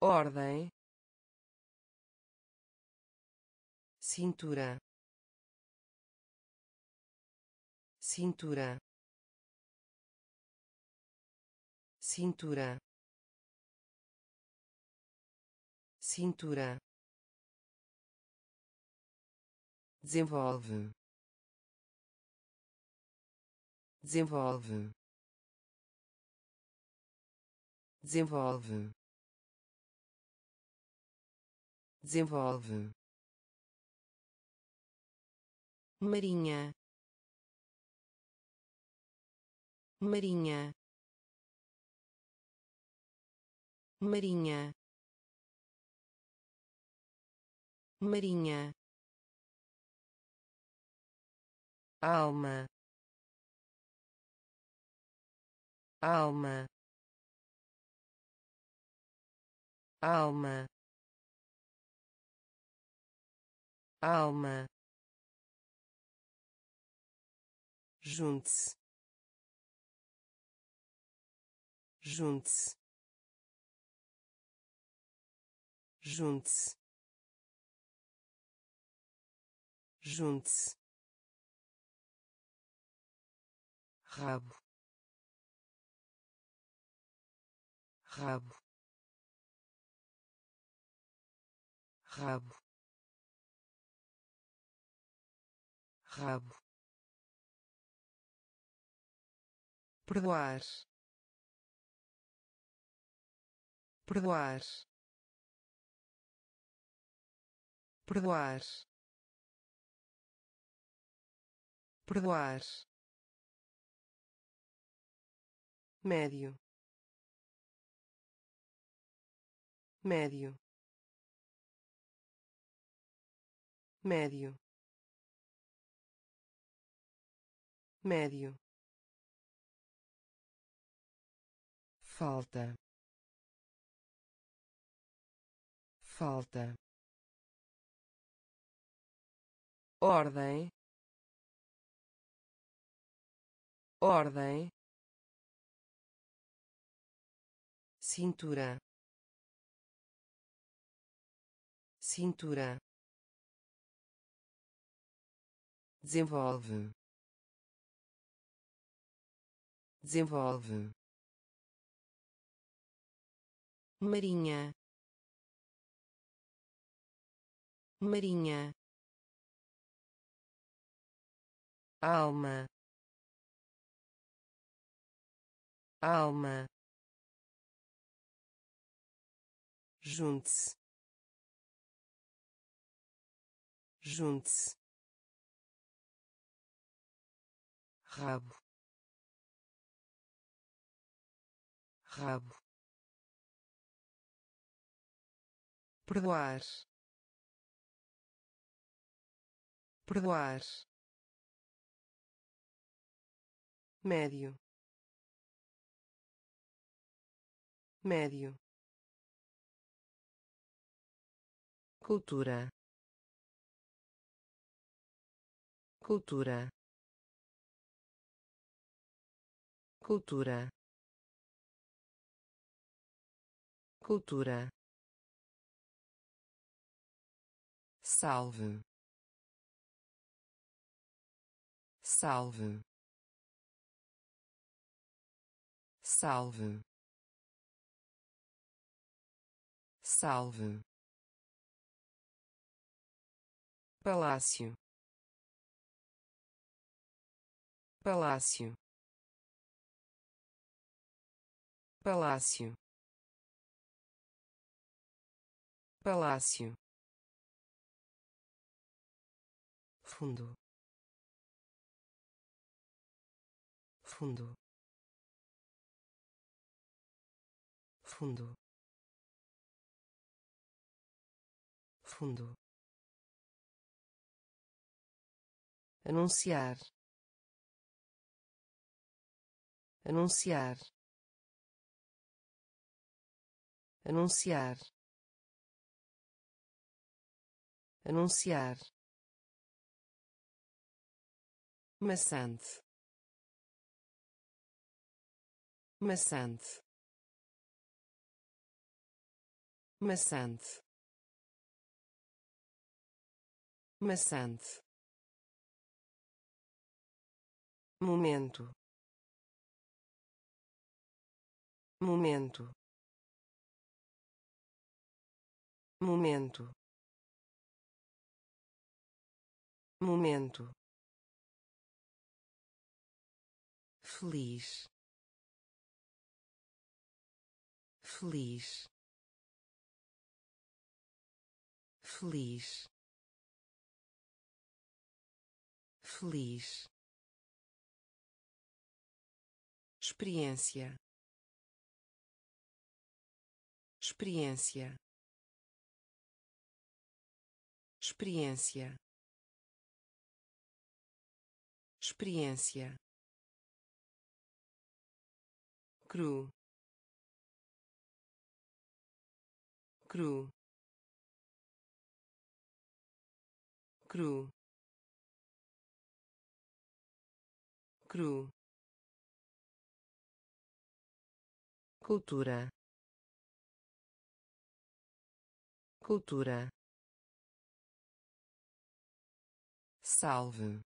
Ordem cintura. Cintura. Cintura. Cintura. Desenvolve. Desenvolve. Desenvolve. Desenvolve marinha. Marinha. Marinha. Marinha. Alma. Alma. Alma. Alma junte-se. Junte-se. Junte-se. Junte-se. Rabo. Rabo. Rabo. Rabo perdoar. Perdoar. Perdoar. Perdoar. Médio. Médio. Médio. Médio falta. Falta. Ordem. Ordem. Cintura. Cintura. Desenvolve. Desenvolve marinha. Marinha. Alma. Alma. Junte-se. Junte-se. Rabo. Rabo perdoar. Perdoar. Médio. Médio. Cultura. Cultura. Cultura. Cultura salve. Salve. Salve. Salve. Palácio. Palácio. Palácio. Palácio fundo. Fundo. Fundo. Fundo. Anunciar. Anunciar. Anunciar. Anunciar maçante. Maçante. Maçante. Maçante. Momento. Momento. Momento. Momento feliz. Feliz. Feliz. Feliz. Experiência. Experiência. Experiência. Experiência cru. Cru. Cru. Cru. Cultura. Cultura. Salve.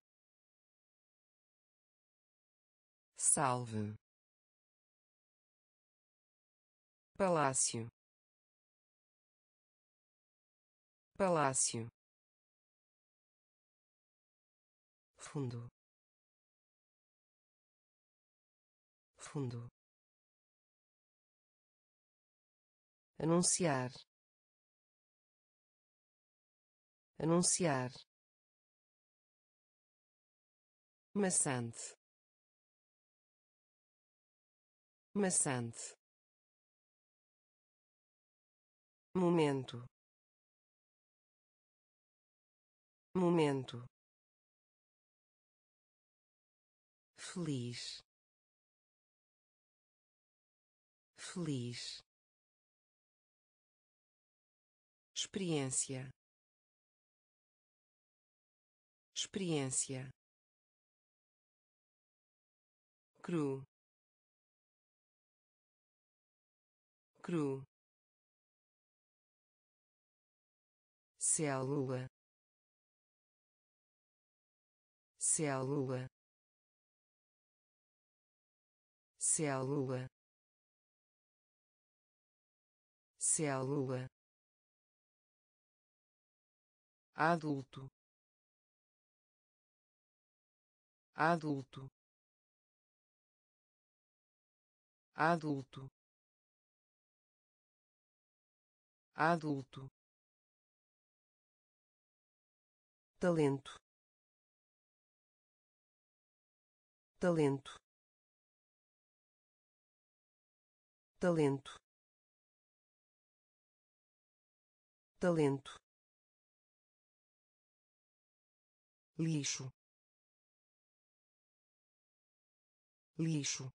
Salve palácio. Palácio. Fundo. Fundo. Anunciar. Anunciar. Maçante. Maçante momento. Momento. Feliz. Feliz. Experiência. Experiência. Cru. Cru célula. Célula. Célula. Célula. Adulto. Adulto. Adulto. Adulto talento. Talento. Talento. Talento. Lixo. Lixo.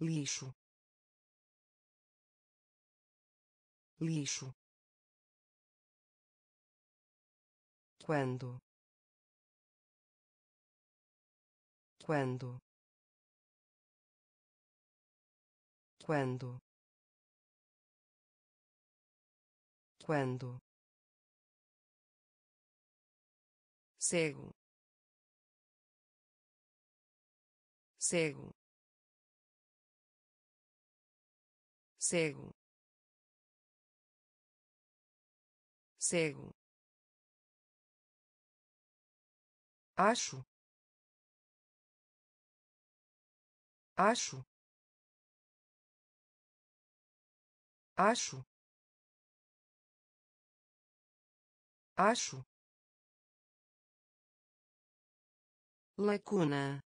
Lixo. Lixo quando? Quando? Quando? Quando? Cego. Cego. Cego. Cego acho. Acho. Acho. Acho. Lacuna.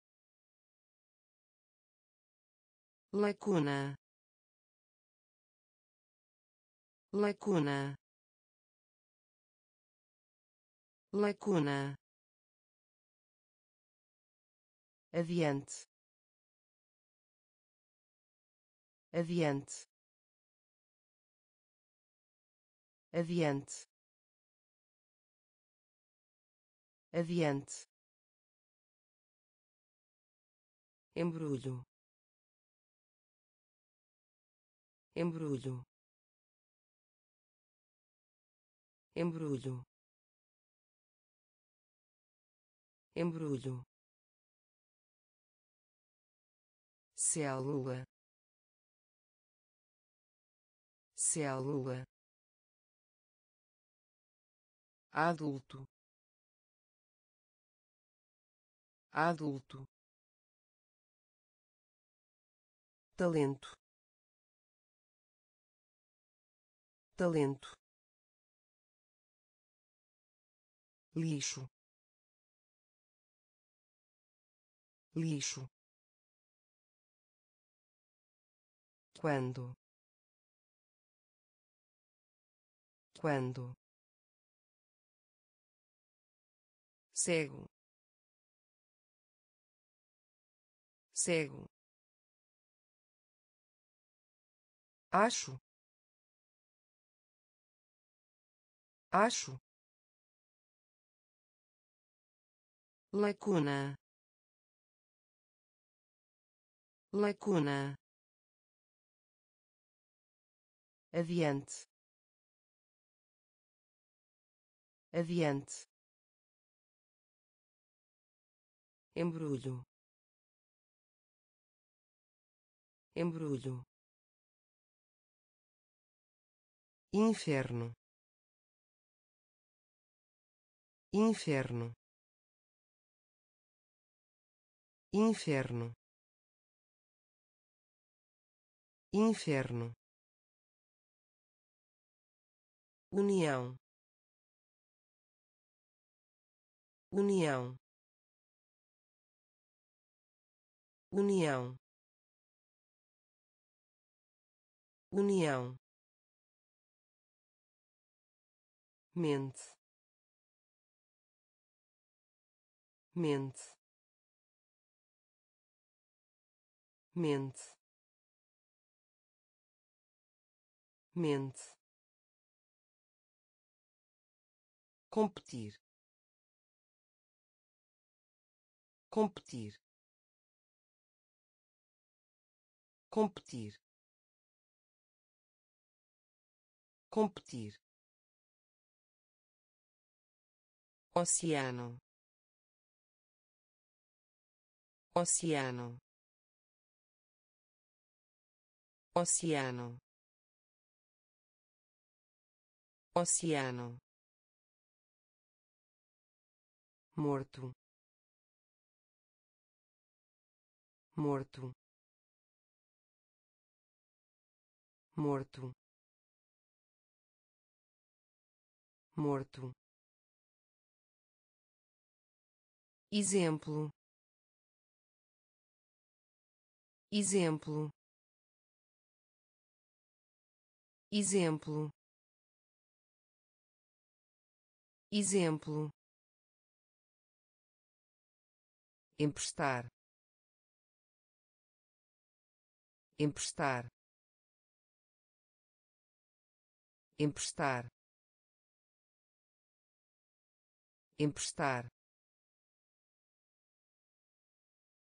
Lacuna. Lacuna. Lacuna adiante. Adiante. Adiante. Adiante. Embrulho. Embrulho. Embrulho. Embrulho célula. Célula. Adulto. Adulto. Talento. Talento. Lixo. Lixo quando? Quando? Cego. Cego. Acho. Acho. Lacuna. Lacuna adiante. Adiante. Embrulho. Embrulho. Inferno. Inferno. Inferno. Inferno união. União. União. União. Mente. Mente. Mente. Mente competir. Competir. Competir. Competir. Oceano. Oceano. Oceano. Oceano morto. Morto. Morto. Morto. Exemplo. Exemplo. Exemplo. Exemplo emprestar emprestar emprestar emprestar.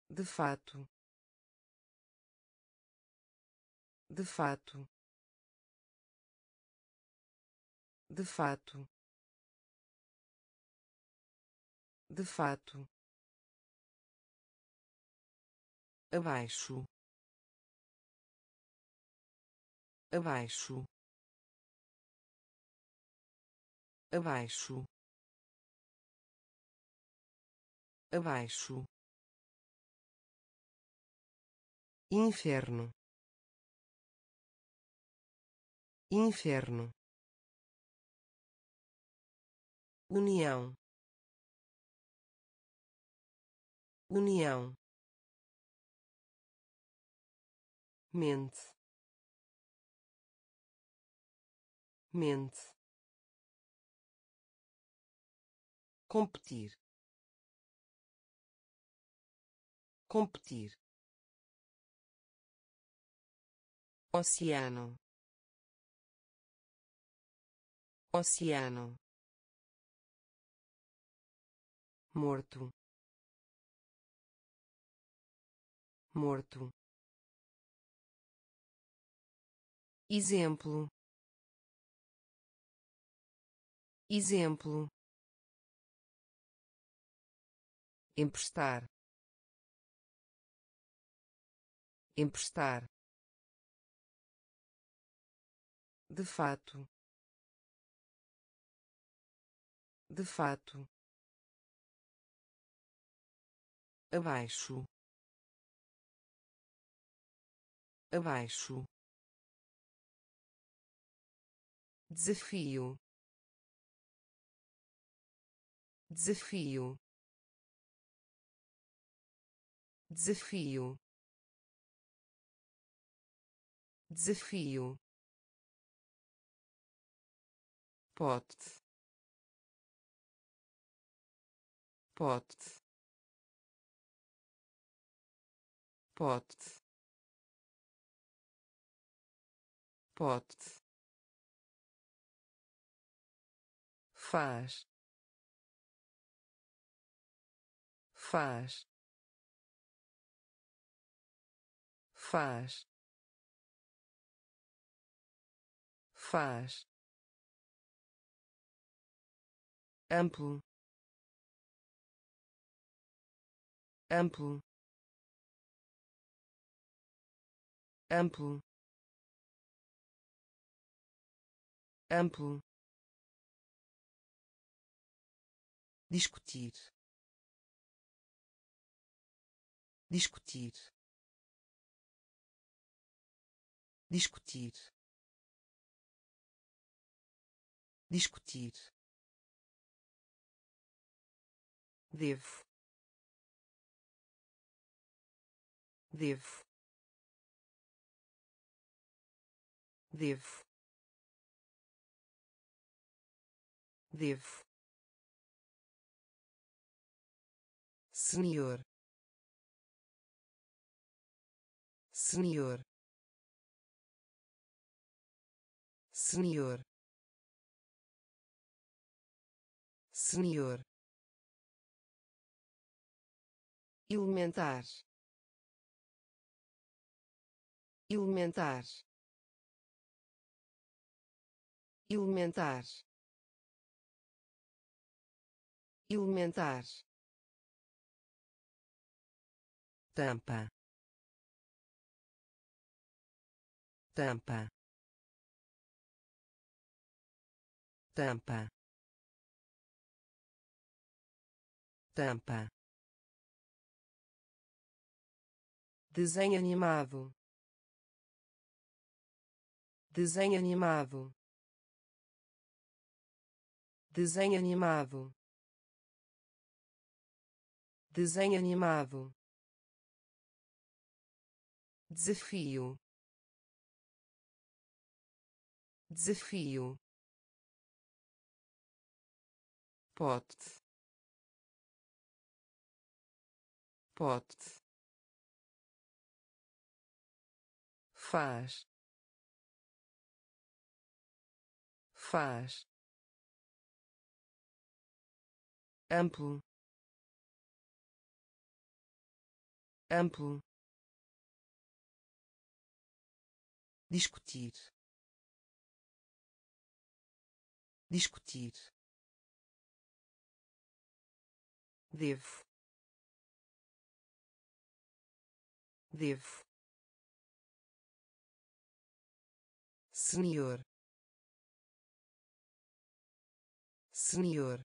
De fato de fato de fato de fato abaixo. Abaixo. Abaixo. Abaixo. Inferno. Inferno. União. União mente. Mente. Competir. Competir. Oceano. Oceano. Morto. Morto exemplo. Exemplo. Emprestar. Emprestar. De fato. De fato. Abaixo. Abaixo desafio. Desafio. Desafio. Desafio. Pote. Pote. Pote. Pote faz. Faz. Faz. Faz. Amplo. Amplo. Amplo. Amplo discutir. Discutir. Discutir. Discutir. Devo. Devo. Devo. Devo senhor senhor senhor senhor elementar. Elementar. Elementar. Elementar tampa tampa tampa tampa. Desenho animado desenho animado desenho animado desenho animado desafio. Desafio. Pote. Pote. Faz. Faz. Amplo. Amplo discutir. Discutir. Devo. Devo. Senhor. Senhor.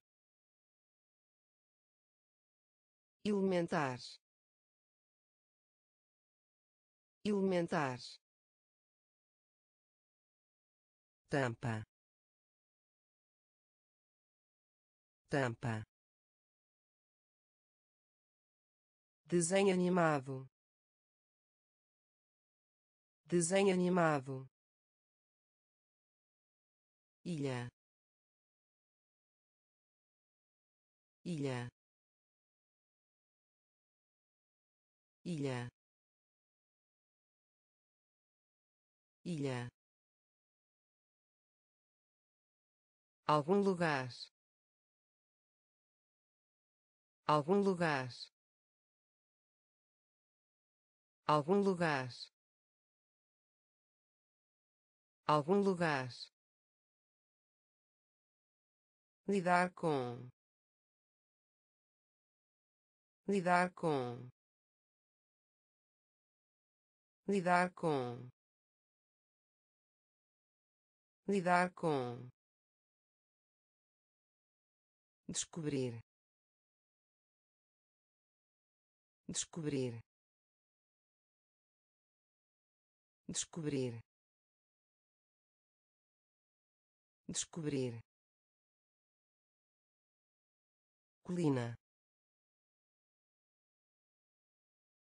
Elementar. Elementar tampa. Tampa. Desenho animado. Desenho animado. Ilha. Ilha. Ilha. Ilha algum lugar. Algum lugar. Algum lugar. Algum lugar. Lidar com. Lidar com. Lidar com. Lidar com descobrir. Descobrir. Descobrir. Descobrir. Colina.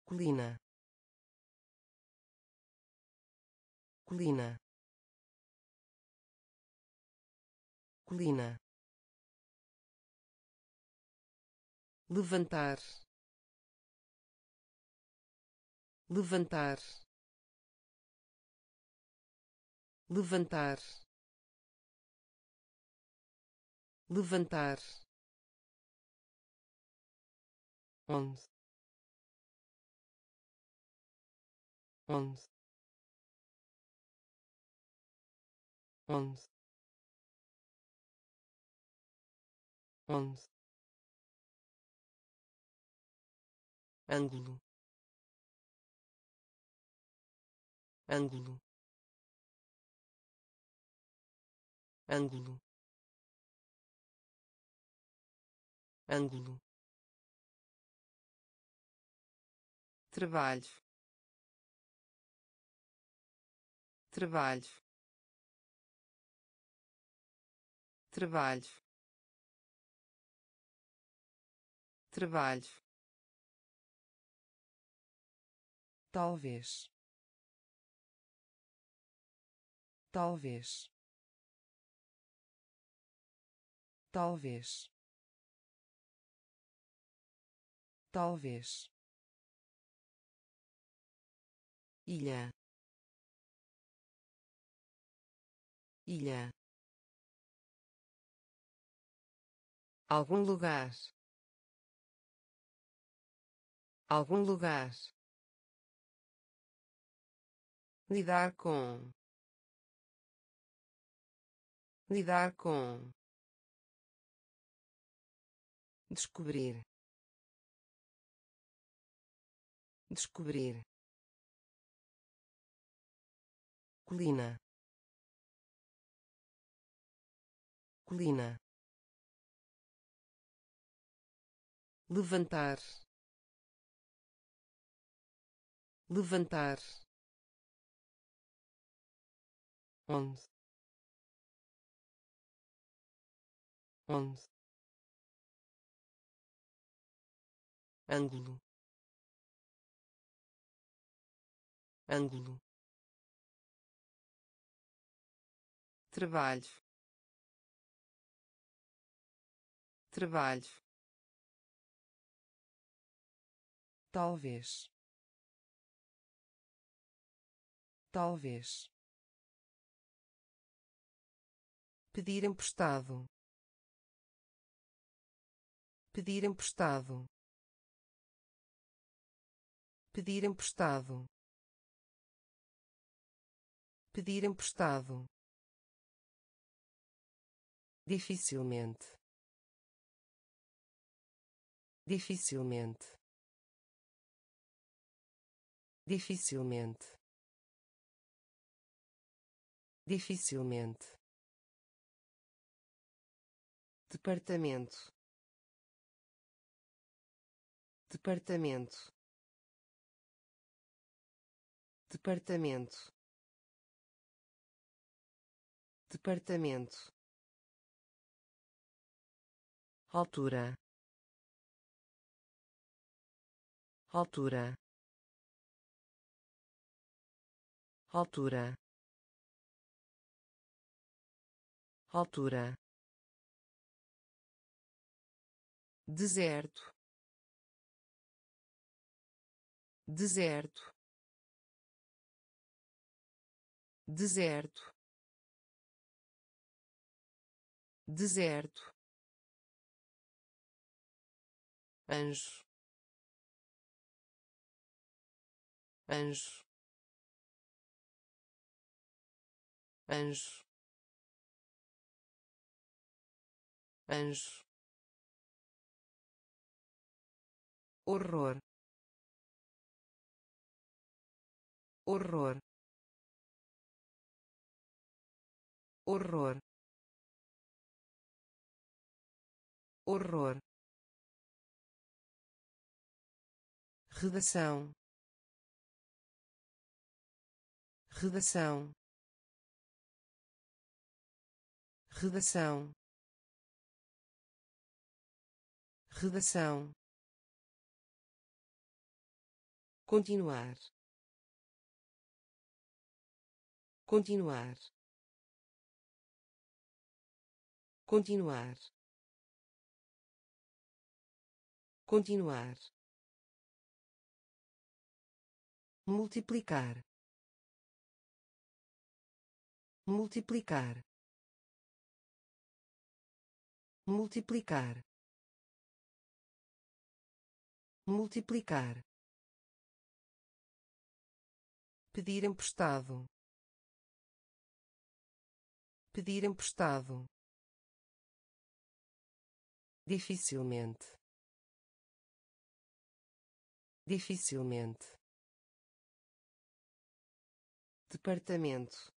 Colina. Colina. Colina levantar. Levantar. Levantar. Levantar. Onde onde onde onde ângulo. Ângulo. Ângulo. Ângulo. Trabalho. Trabalho. Trabalho. Trabalho talvez. Talvez. Talvez. Talvez. Ilha. Ilha. Algum lugar. Algum lugar lidar com. Lidar com. Descobrir. Descobrir. Colina. Colina. Levantar. Levantar onde onde ângulo. Ângulo. Trabalho. Trabalho. Talvez. Talvez pedir emprestado. Pedir emprestado. Pedir emprestado. Pedir emprestado. Dificilmente. Dificilmente. Dificilmente. Dificilmente departamento. Departamento. Departamento. Departamento. Altura. Altura. Altura. Altura deserto. Deserto. Deserto. Deserto. Anjo. Anjo. Anjo. Anjo horror. Horror. Horror. Horror. Redação. Redação. Redação. Redação continuar. Continuar. Continuar. Continuar. Multiplicar. Multiplicar. Multiplicar. Multiplicar pedir emprestado. Pedir emprestado. Dificilmente. Dificilmente. Departamento.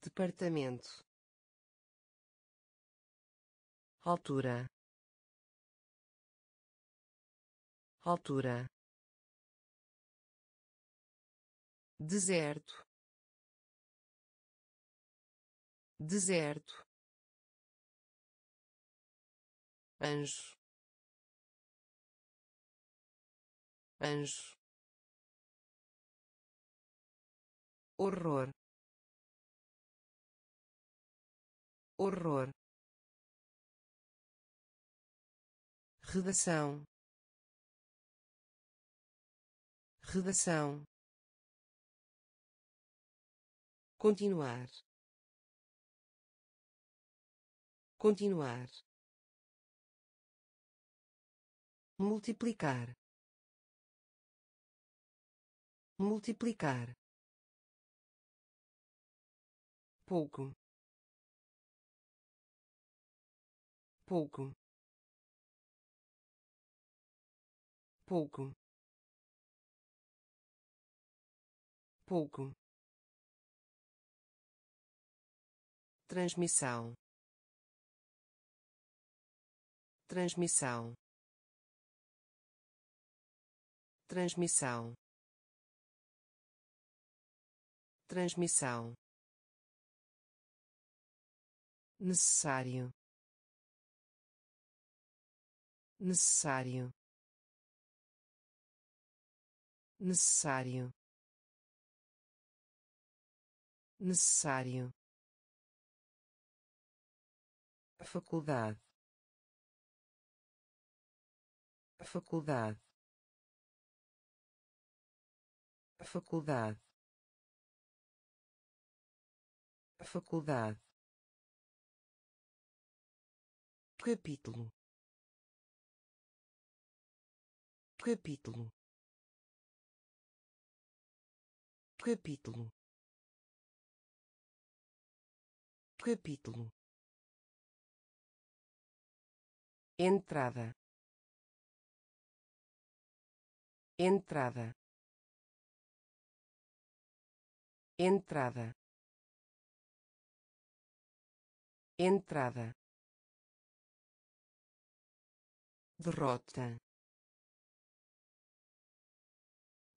Departamento. Altura. Altura deserto. Deserto. Anjo. Anjo. Horror. Horror. Redação. Redação continuar. Continuar. Multiplicar. Multiplicar. Pouco. Pouco. Pouco. Pouco transmissão. Transmissão. Transmissão. Transmissão. Necessário. Necessário. Necessário. Necessário faculdade. Faculdade. Faculdade. Faculdade. Capítulo. Capítulo. Capítulo. Capítulo entrada. Entrada. Entrada. Entrada. Derrota.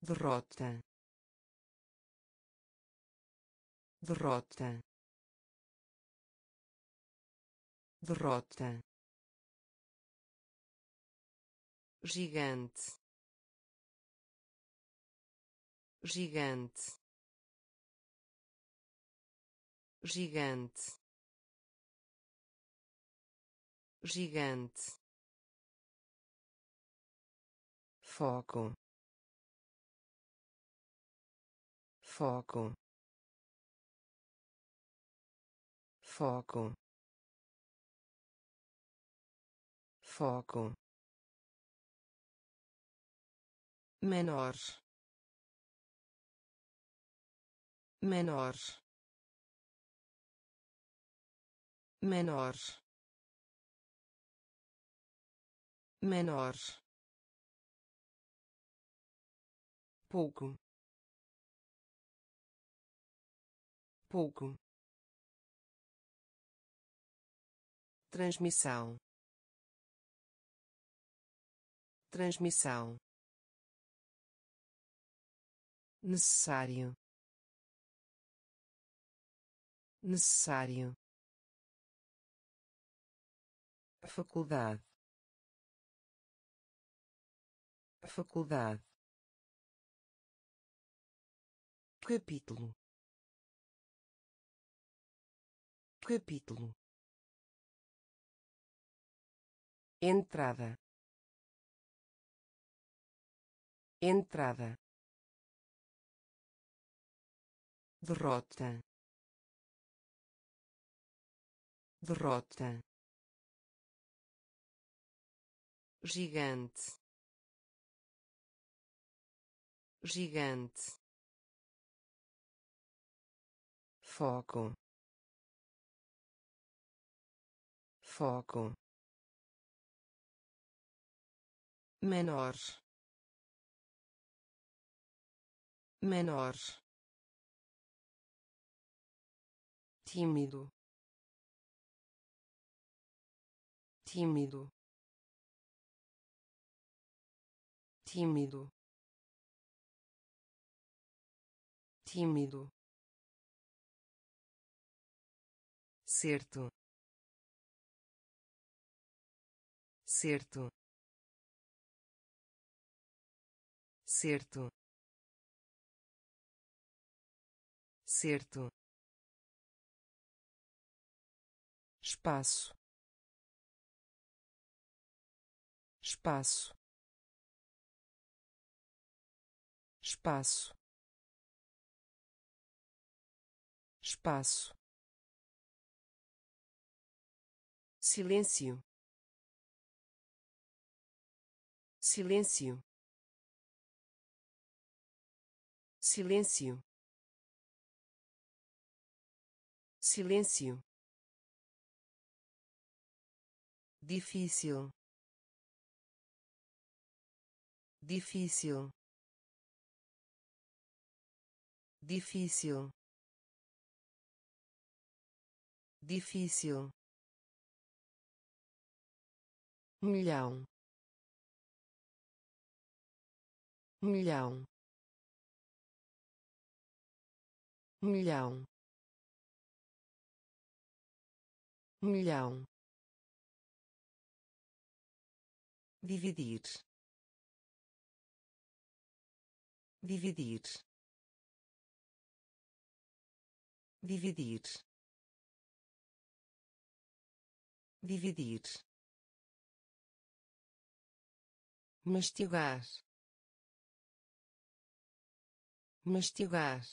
Derrota. Derrota. Derrota gigante. Gigante. Gigante. Gigante. Foco. Foco. Foco. Foco menor menor menor menor. Pouco pouco. Transmissão transmissão necessário. Necessário. Faculdade. Faculdade. Capítulo. Capítulo. Entrada. Entrada derrota. Derrota. Gigante. Gigante. Foco. Foco. Menor. Menor tímido. Tímido. Tímido. Tímido. Certo. Certo. Certo. Certo espaço. Espaço. Espaço. Espaço. Silêncio. Silêncio. Silêncio. Silêncio difícil. Difícil. Difícil. Difícil. Milhão. Milhão. Milhão. Milhão dividir. Dividir. Dividir. Dividir. Mastigar. Mastigar.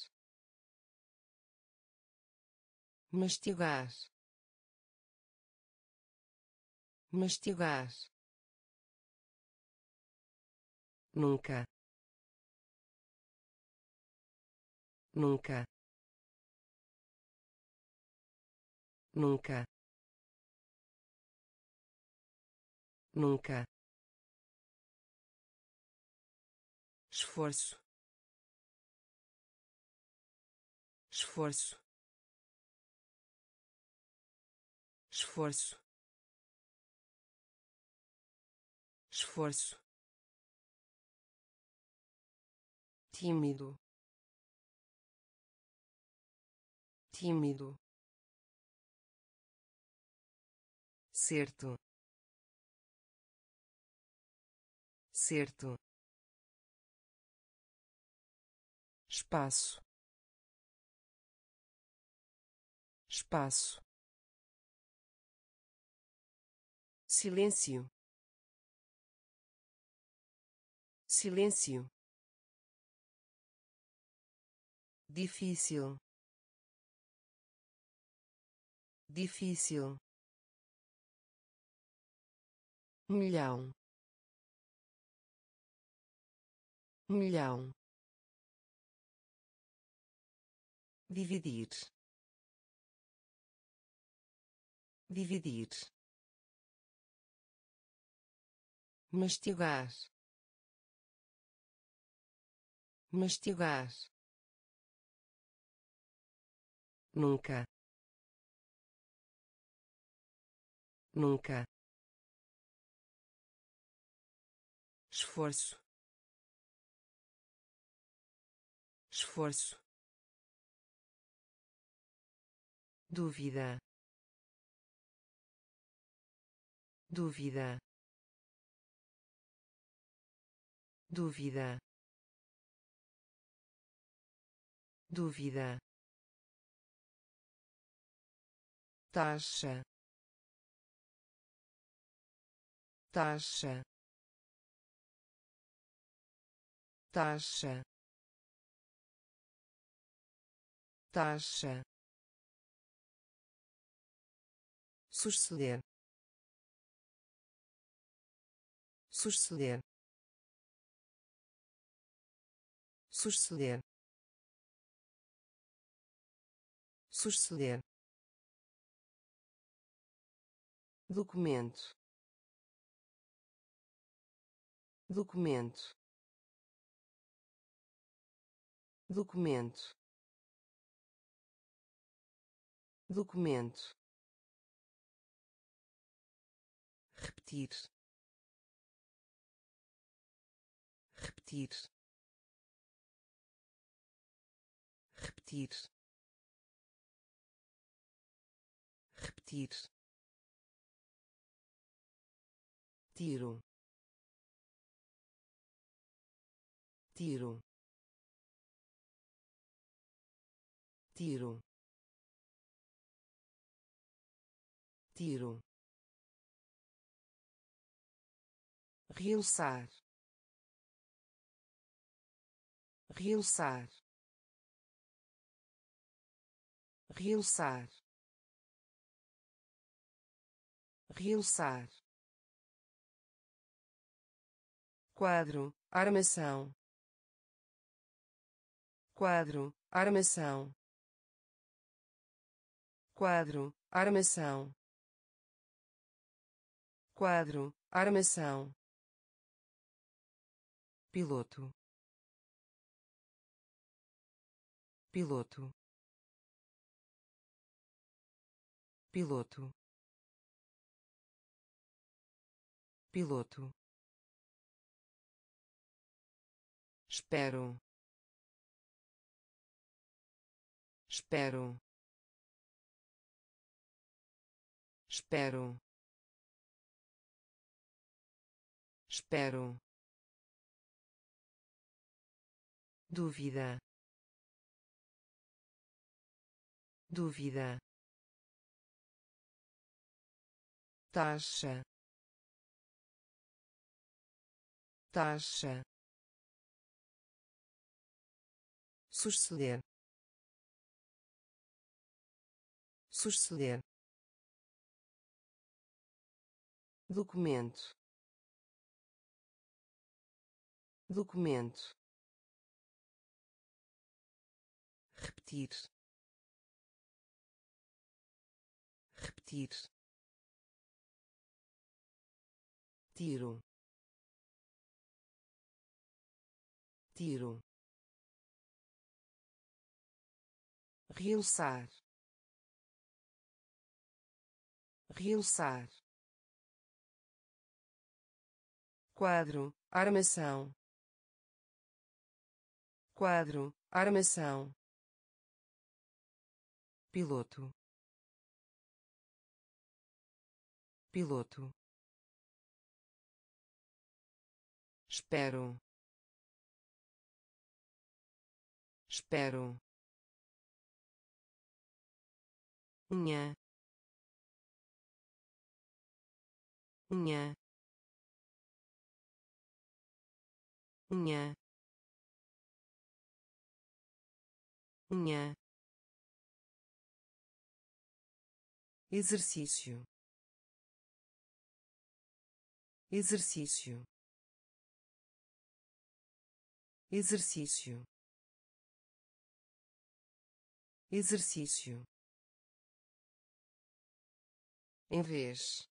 Mastigar. Mastigar nunca. Nunca. Nunca. Nunca. Esforço. Esforço. Esforço. Esforço tímido. Tímido. Certo. Certo. Espaço. Espaço. Silêncio. Silêncio difícil. Difícil. Milhão. Milhão. Dividir. Dividir. Mastigar. Mastigar nunca. Nunca. Esforço. Esforço. Dúvida. Dúvida. Dúvida. Dúvida taxa taxa taxa taxa suceder suceder suceder suceder documento. Documento. Documento. Documento. Repetir. Repetir. Repetir. Repetir tiro. Tiro. Tiro. Tiro. Realçar realçar realçar realçar quadro armação. Quadro armação. Quadro armação. Quadro armação. Piloto. Piloto. Piloto. Piloto espero. Espero. Espero. Espero. Dúvida. Dúvida. Taxa. Taxa suceder. Suceder. Documento. Documento. Repetir. Repetir. Tiro. Tiro realçar realçar. Quadro armação. Quadro armação. Piloto. Piloto. Espero. Espero unha unha unha unha. Exercício. Exercício. Exercício. Exercício em vez.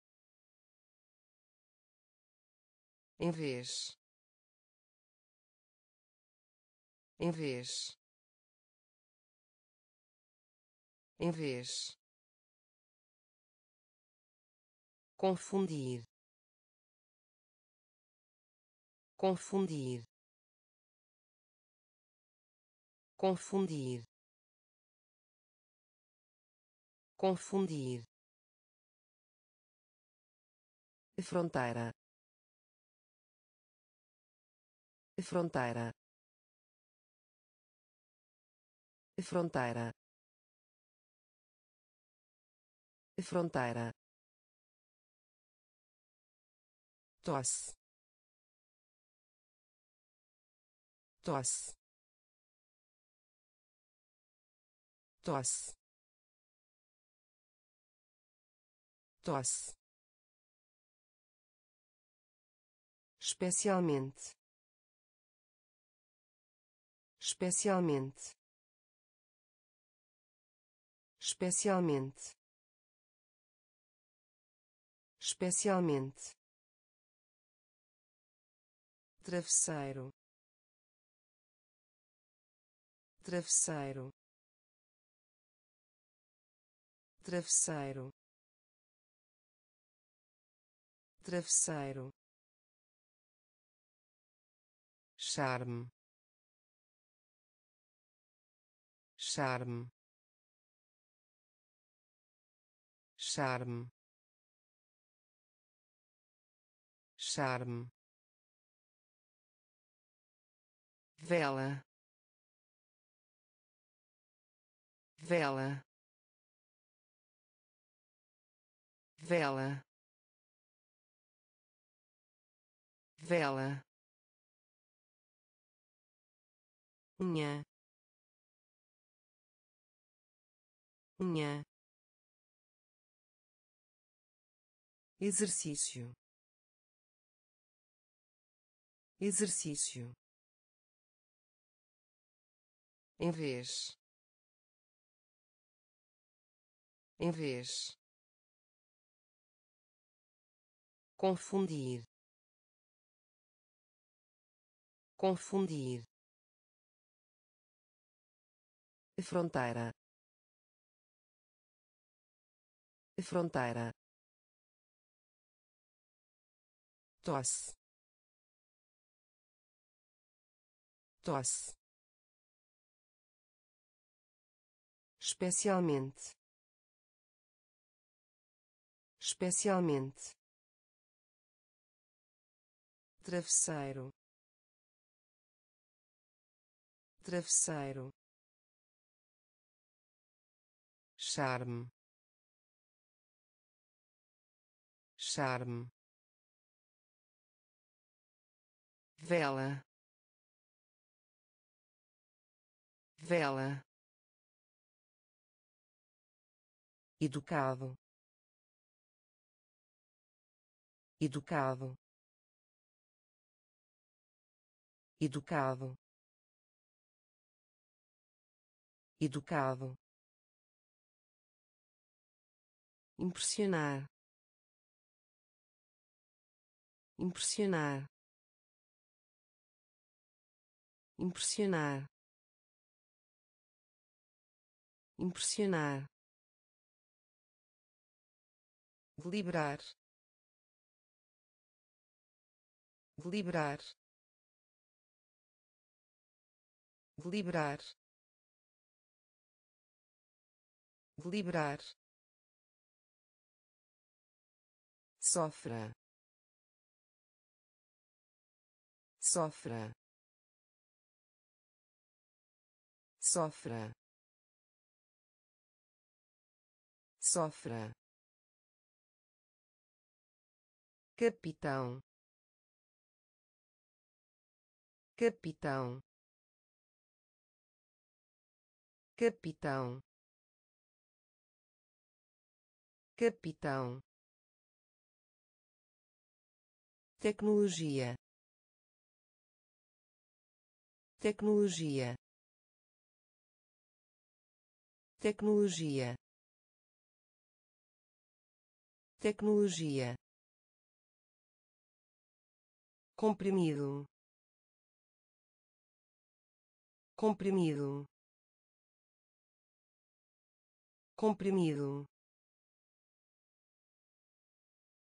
Em vez. Em vez. Em vez. Confundir. Confundir. Confundir. Confundir fronteira. Fronteira. Fronteira. Fronteira. Tosse. Tosse. Tosse. Tosse especialmente. Especialmente. Especialmente. Especialmente. Travesseiro. Travesseiro. Travesseiro. Travesseiro charme. Charme. Charme. Charme. Vela. Vela. Vela. Vela unha exercício exercício em vez em vez confundir confundir fronteira. Fronteira. Tosse. Tosse. Especialmente. Especialmente. Travesseiro. Travesseiro charme. Charme. Vela. Vela. Educado. Educado. Educado. Educado impressionar. Impressionar. Impressionar. Impressionar. Deliberar. Deliberar. Deliberar. Deliberar sofra. Sofra. Sofra. Sofra. Capitão. Capitão. Capitão. Capitão tecnologia. Tecnologia. Tecnologia. Tecnologia. Comprimido. Comprimido. Comprimido.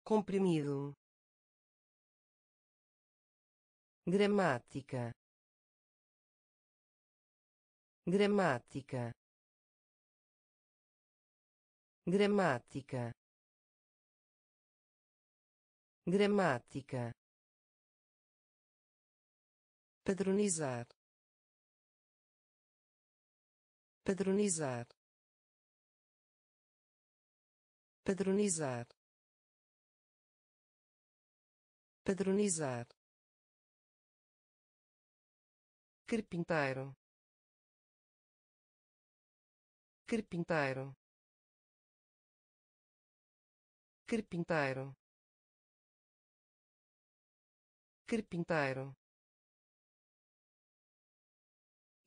Comprimido gramática gramática gramática gramática padronizar. Padronizar. Padronizar. Padronizar carpinteiro. Carpinteiro. Carpinteiro. Carpinteiro.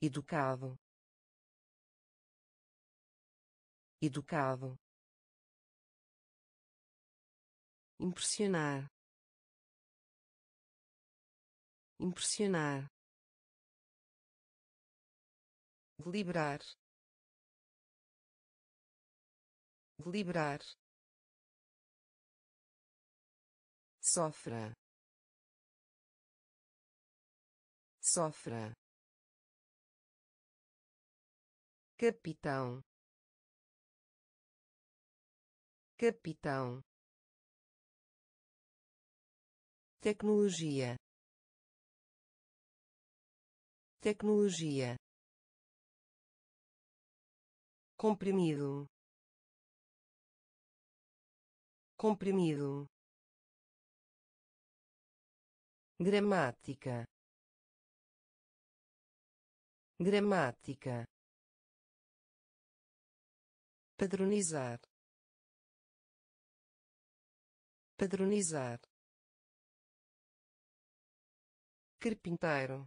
Educado. Educado. Impressionar. Impressionar deliberar deliberar sofra. Sofra. Capitão. Capitão. Tecnologia. Tecnologia comprimido. Comprimido. Gramática. Gramática. Padronizar. Padronizar. Carpinteiro.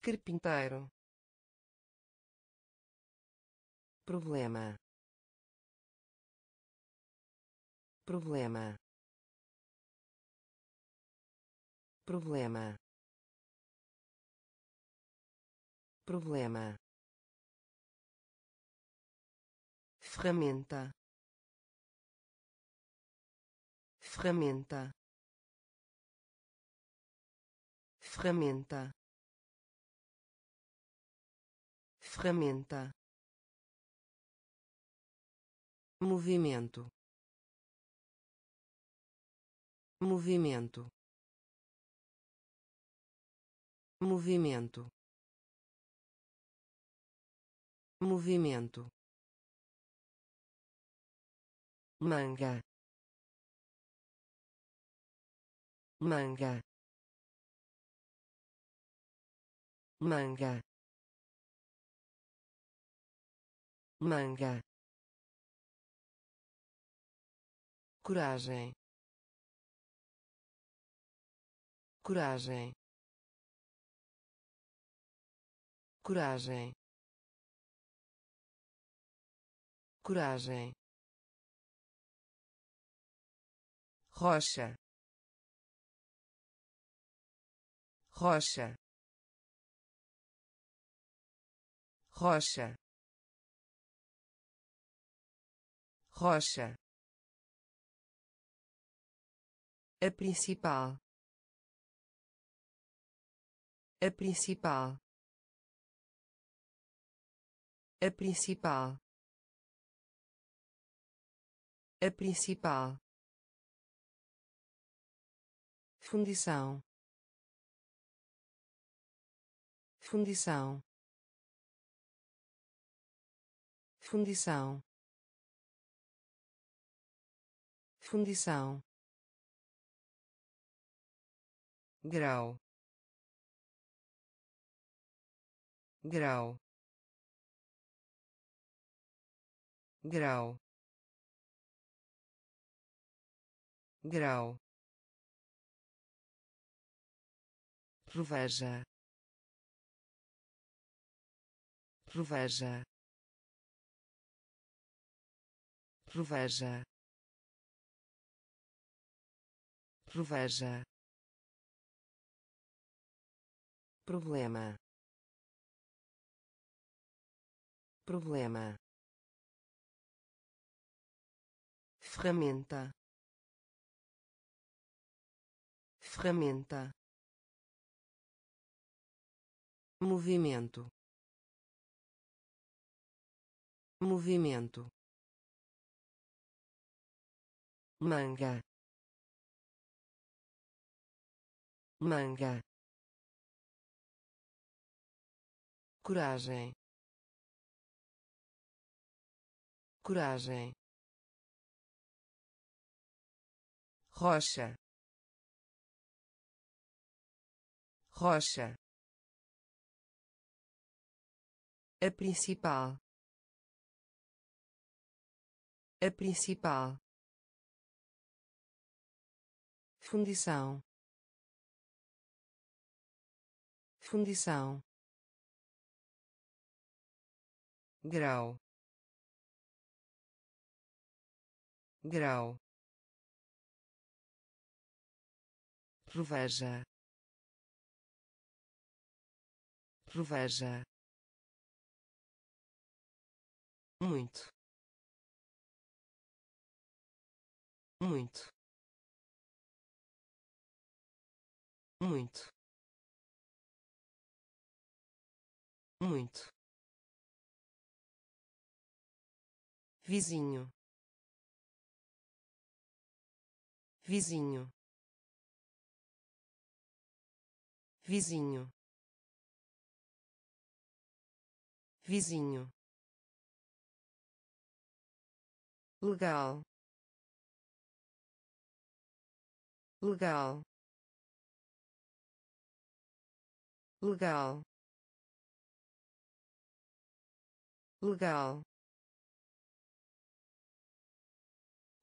Carpinteiro problema. Problema. Problema. Problema. Ferramenta. Ferramenta. Ferramenta. Ferramenta movimento. Movimento. Movimento. Movimento. Manga. Manga. Manga. Manga coragem. Coragem. Coragem. Coragem. Rocha. Rocha. Rocha. Rocha a principal. A principal. A principal. A principal. Fundição. Fundição. Fundição. Fundição grau. Grau. Grau. Grau. Proveja. Proveja. Proveja. Proveja problema. Problema. Ferramenta. Ferramenta. Movimento. Movimento. Manga. Manga coragem. Coragem. Rocha. Rocha. A principal. A principal. Fundição. Fundição grau. Grau. Proveja. Proveja. Muito. Muito. Muito. Muito vizinho. Vizinho. Vizinho. Vizinho. Legal. Legal. Legal. Legal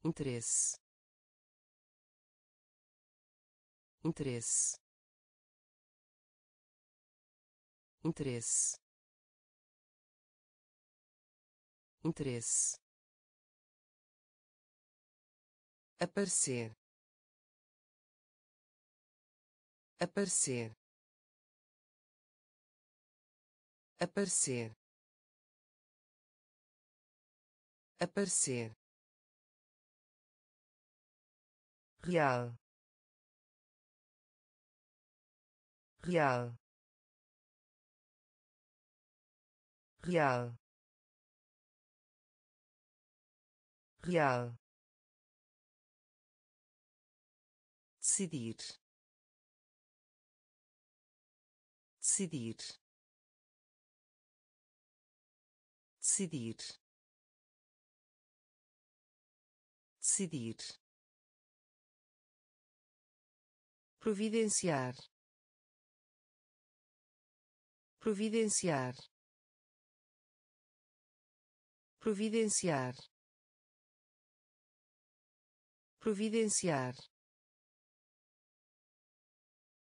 interesse. Interesse. Interesse. Interesse. Aparecer. Aparecer. Aparecer. Aparecer real real real real. Decidir decidir decidir. Decidir providenciar. Providenciar. Providenciar. Providenciar.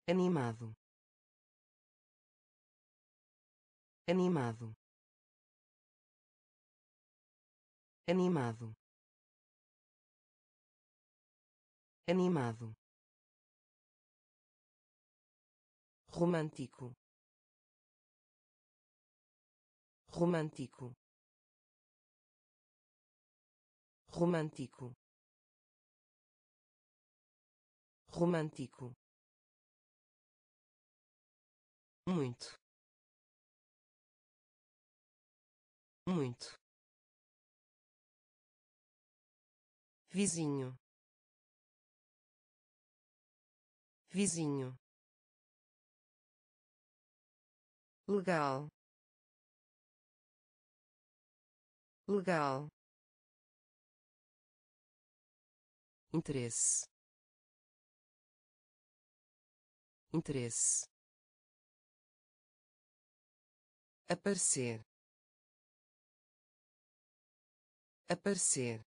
Animado. Animado. Animado. Animado romântico. Romântico. Romântico. Romântico. Muito. Muito. Vizinho. Vizinho legal. Legal. Interesse. Interesse. Aparecer. Aparecer.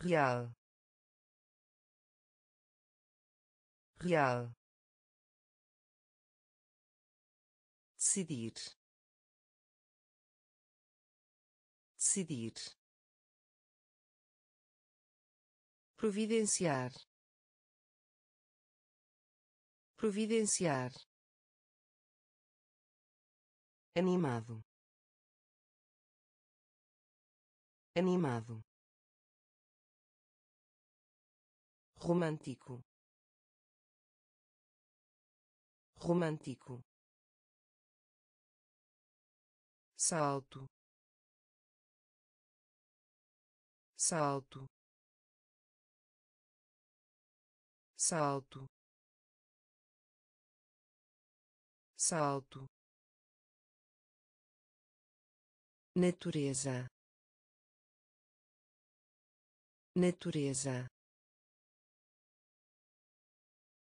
Real. Real decidir. Decidir. Providenciar. Providenciar. Animado. Animado. Romântico. Romântico salto. Salto. Salto. Salto. Natureza. Natureza.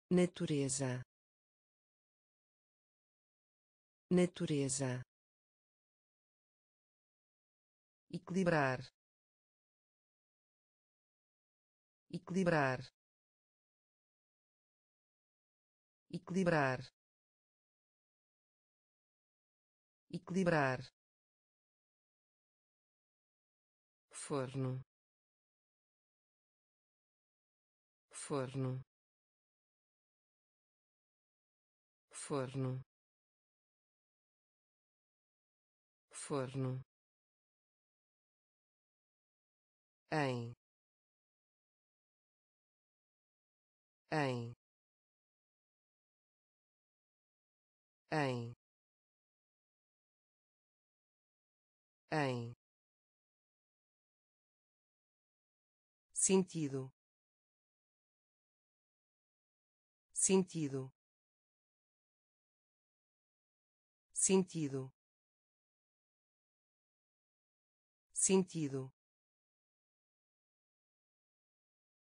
Natureza. Natureza equilibrar. Equilibrar. Equilibrar. Equilibrar. Forno. Forno. Forno. Forno em. Em. Em. Em. Sentido. Sentido. Sentido. Sentido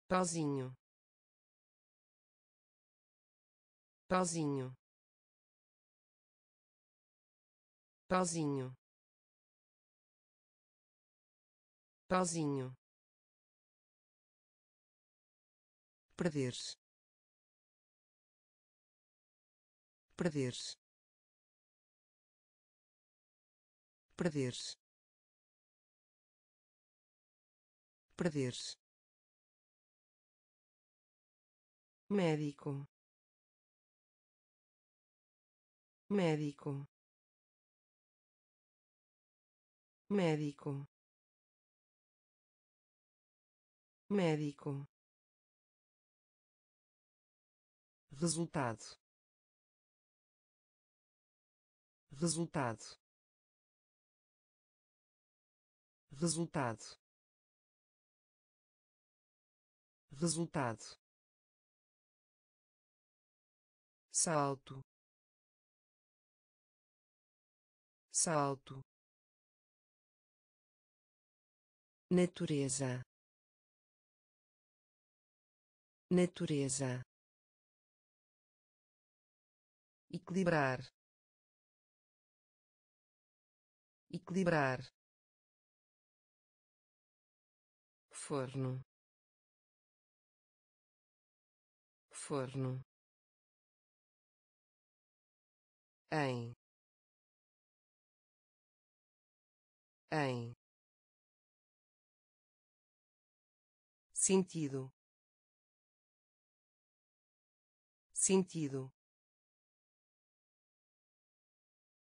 pauzinho pauzinho pauzinho pauzinho perder-se perder-se perder-se perder-se médico. Médico. Médico. Médico. Resultado. Resultado. Resultado. Resultado salto. Salto. Natureza. Natureza. Equilibrar. Equilibrar. Forno. Forno em. Em. Sentido. Sentido.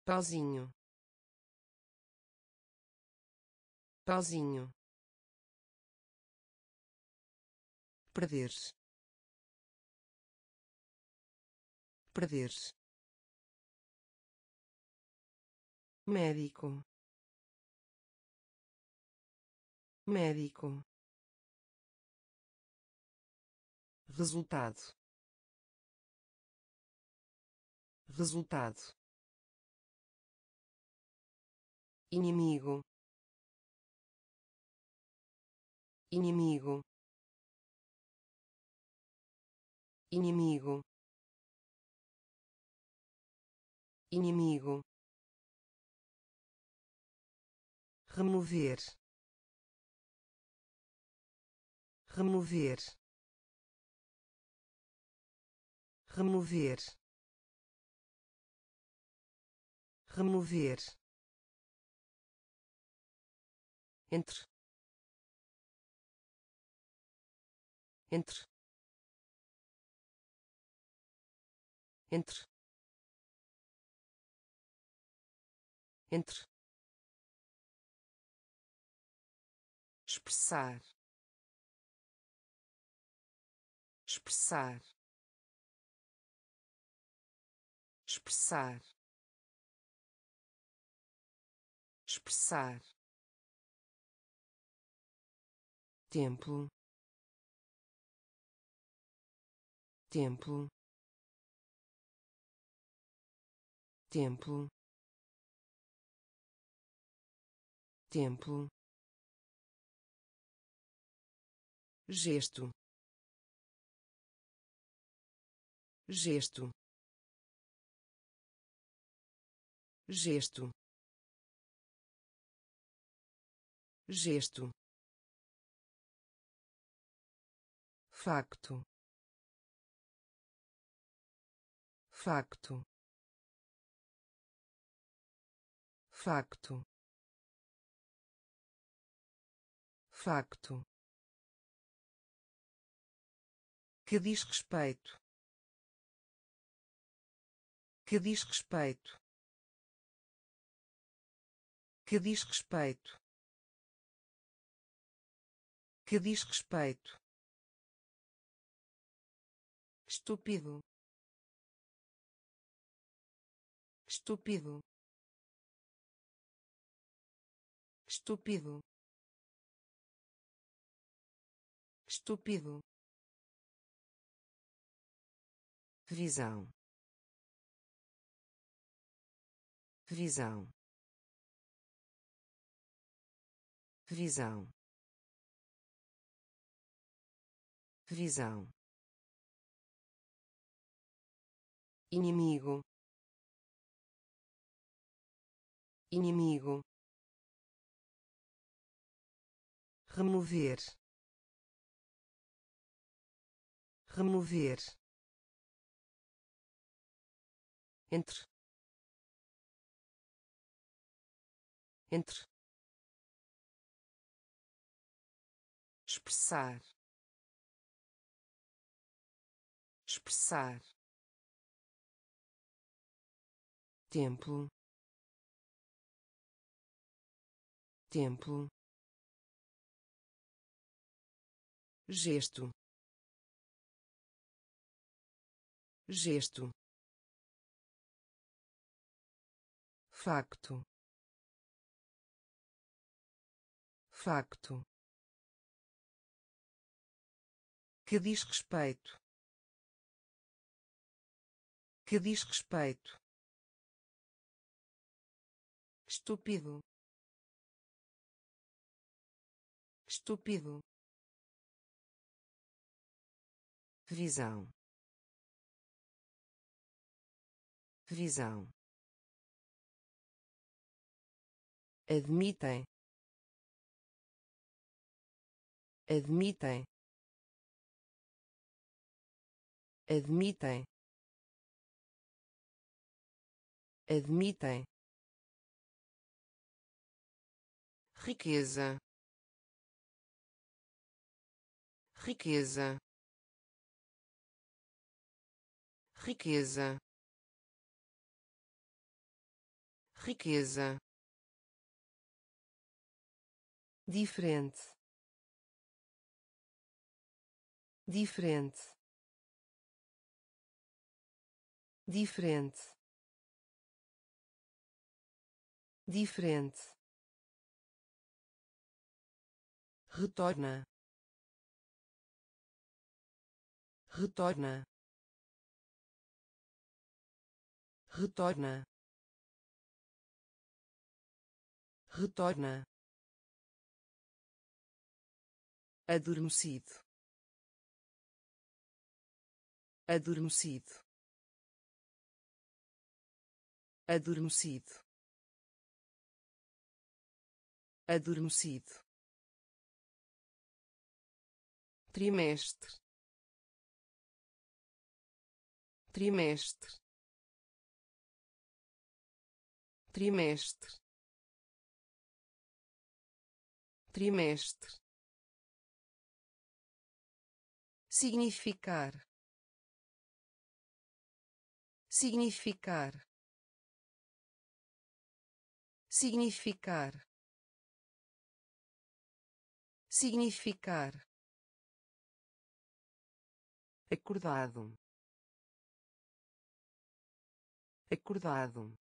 Pauzinho pauzinho perder-se perder-se médico. Médico. Resultado. Resultado. Inimigo. Inimigo. Inimigo. Inimigo remover remover remover remover. Entre entre entre. Entre expressar. Expressar. Expressar. Expressar. Templo. Templo. Templo. Templo gesto. Gesto. Gesto. Gesto. Facto. Facto. Facto. Facto que diz respeito. Que diz respeito. Que diz respeito. Que diz respeito. Estúpido. Estúpido. Estúpido. Estúpido visão. Visão. Visão. Visão. Inimigo. Inimigo. Remover. Remover entre. Entre. Expressar. Expressar. Templo. Templo. Gesto. Gesto facto. Facto. Que diz respeito. Que diz respeito. Estúpido. Estúpido. Visão. Visão admitem. Admitem. Admitem. Admitem. Riqueza. Riqueza. Riqueza. Riqueza diferente. Diferente. Diferente. Diferente. Retorna. Retorna. Retorna. Retorna adormecido. Adormecido. Adormecido. Adormecido. Trimestre. Trimestre. Trimestre. Trimestre significar. Significar. Significar. Significar. Acordado. Acordado.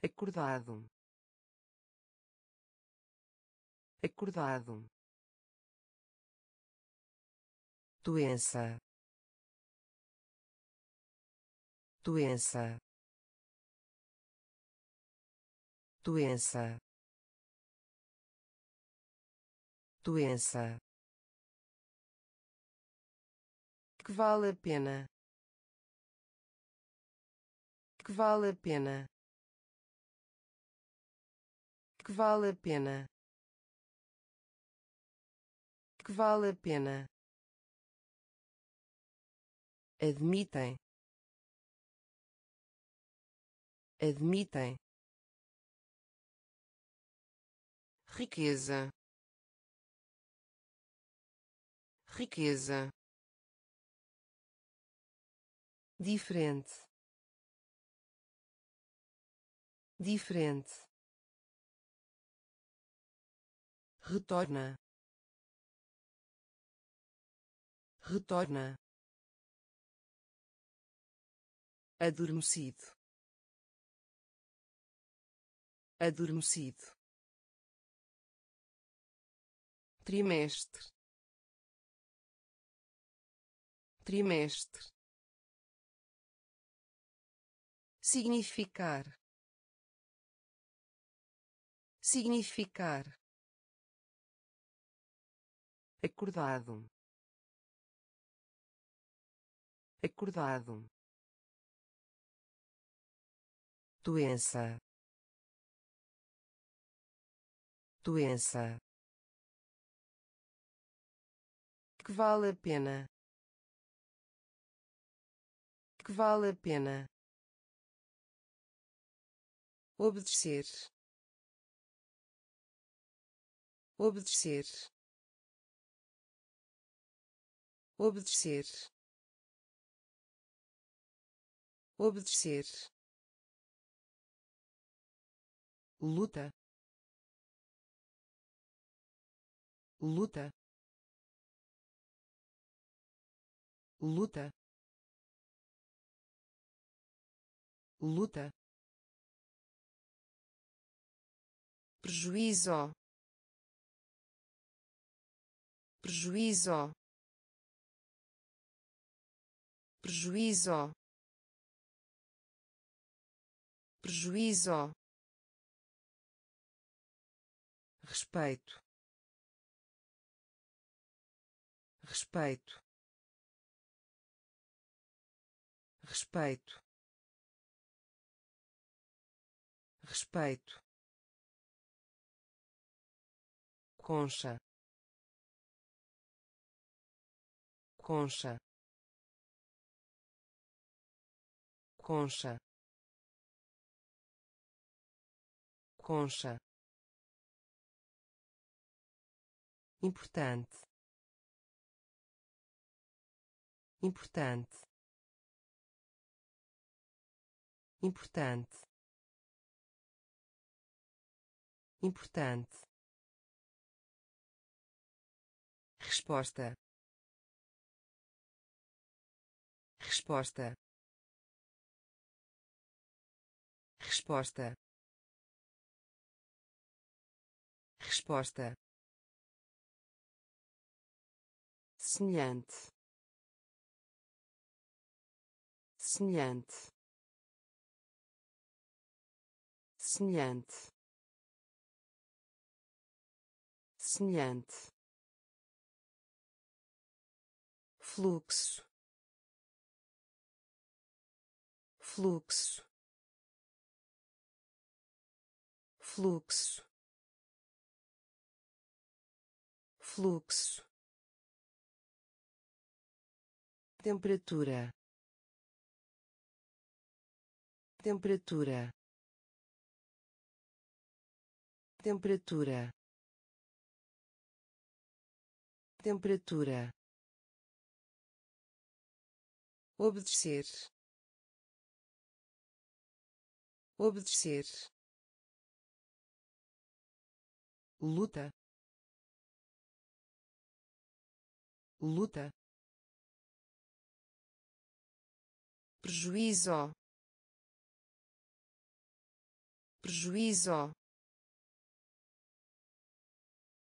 Acordado. Acordado doença. Doença. Doença. Doença. Que vale a pena? Que vale a pena? Que vale a pena? Que vale a pena admitem. Admitem. Riqueza. Riqueza. Diferente. Diferente. Retorna. Retorna adormecido. Adormecido. Trimestre. Trimestre. Significar. Significar. Acordado. Acordado doença. Doença. Que vale a pena? Que vale a pena? Obedecer. Obedecer. Obedecer. Obedecer luta luta luta luta. Prejuízo. Prejuízo. Prejuízo. Prejuízo respeito. Respeito. Respeito. Respeito. Concha. Concha. Concha. Concha importante. Importante. Importante. Importante. Resposta. Resposta. Resposta. Resposta semelhante. Semelhante. Semelhante. Semelhante. Fluxo. Fluxo. Fluxo. Fluxo temperatura. Temperatura. Temperatura. Temperatura. Obedecer. Obedecer. Luta. Luta prejuízo. Prejuízo.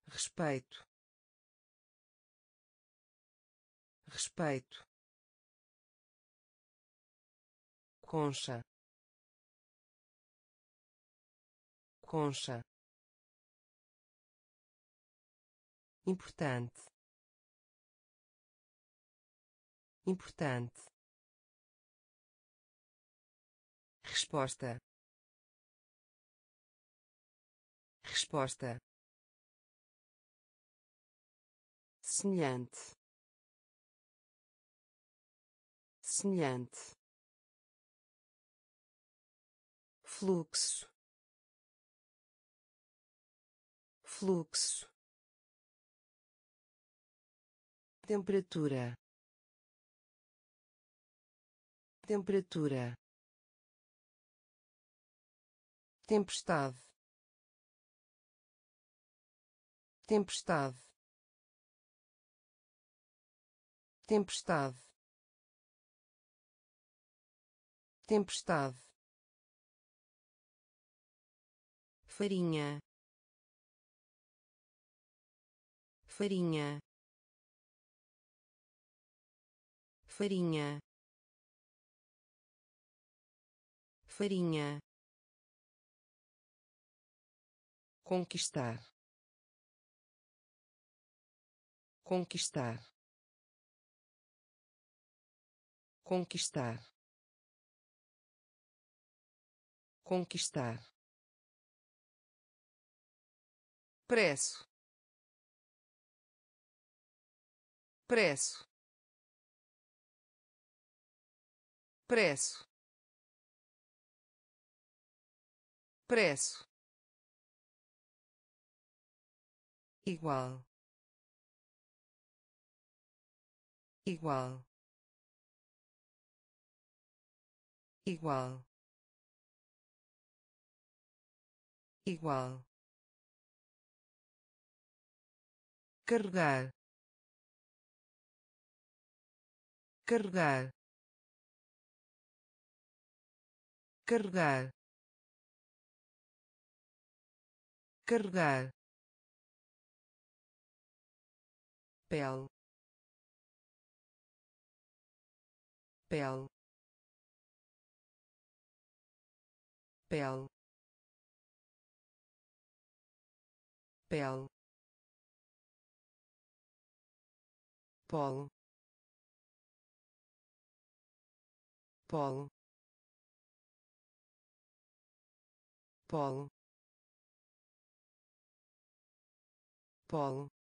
Respeito. Respeito. Concha. Concha. Importante. Importante resposta. Resposta. Semelhante. Semelhante. Fluxo. Fluxo. Temperatura. Temperatura tempestade. Tempestade. Tempestade. Tempestade. Farinha. Farinha. Farinha. Farinha conquistar. Conquistar. Conquistar. Conquistar. Preço. Preço. Preço. Preço igual igual igual igual carregar carregar carregar carregar pele pele pele pele polo polo polo polo